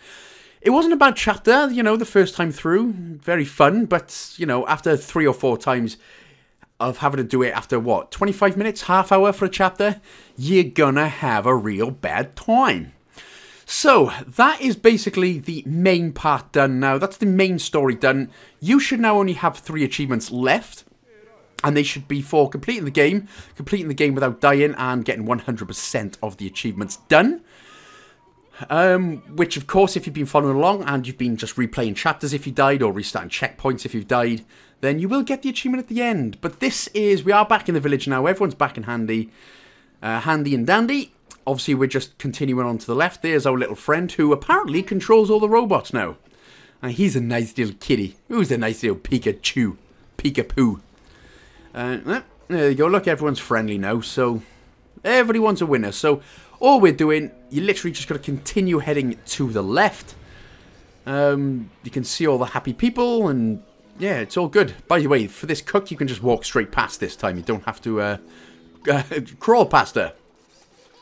It wasn't a bad chapter, you know, the first time through. Very fun, but, you know, after three or four times of having to do it after what, 25 minutes, half hour for a chapter, you're gonna have a real bad time. So, that is basically the main part done now. That's the main story done. You should now only have three achievements left. And they should be for completing the game, completing the game without dying, and getting 100% of the achievements done. Um, which, of course, if you've been following along and you've been just replaying chapters if you died, or restarting checkpoints if you've died, then you will get the achievement at the end. But this is, we are back in the village now. Everyone's back in handy, uh, handy and dandy obviously we're just continuing on to the left. There's our little friend who apparently controls all the robots now. And he's a nice little kitty. Who's a nice little Pikachu? Peekapoo. Uh, there you go. Look, everyone's friendly now. So everyone's a winner. So all we're doing, you literally just got to continue heading to the left. Um, you can see all the happy people and yeah, it's all good. By the way, for this cook, you can just walk straight past this time. You don't have to uh, crawl past her.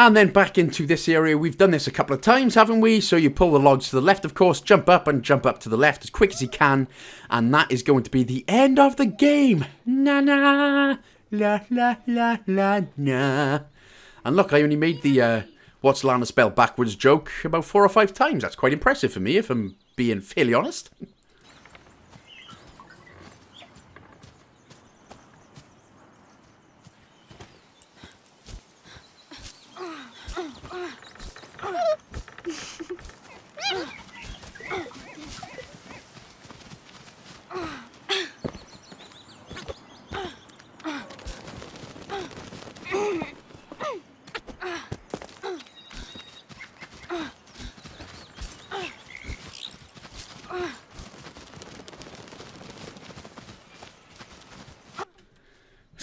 And then back into this area. We've done this a couple of times, haven't we? So you pull the logs to the left, of course, jump up and jump up to the left as quick as you can. And that is going to be the end of the game. Na na, la la la la na. And look, I only made the uh, what's Lana spelled backwards joke about four or five times. That's quite impressive for me, if I'm being fairly honest.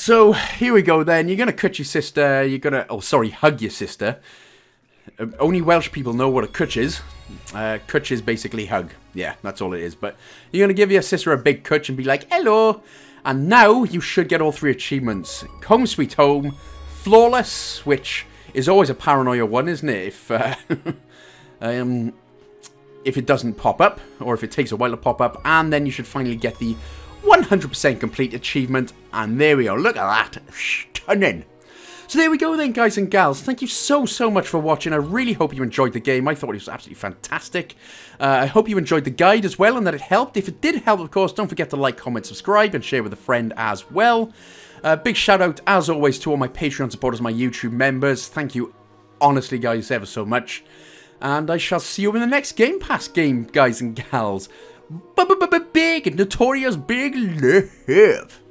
So here we go then. You're gonna cut your sister. You're gonna oh sorry, hug your sister. Uh, only Welsh people know what a cwtch is. Uh, cwtch is basically hug. Yeah, that's all it is. But you're gonna give your sister a big cwtch and be like, hello. And now you should get all three achievements: Home Sweet Home, Flawless, which is always a paranoia one, isn't it? If uh, um, if it doesn't pop up, or if it takes a while to pop up, and then you should finally get the 100% complete achievement, and there we go, look at that, stunning. So there we go then, guys and gals. Thank you so, so much for watching. I really hope you enjoyed the game. I thought it was absolutely fantastic. Uh, I hope you enjoyed the guide as well and that it helped. If it did help, of course, don't forget to like, comment, subscribe, and share with a friend as well. Uh, big shout out, as always, to all my Patreon supporters, my YouTube members. Thank you, honestly, guys, ever so much. And I shall see you in the next Game Pass game, guys and gals. Big, notorious big love.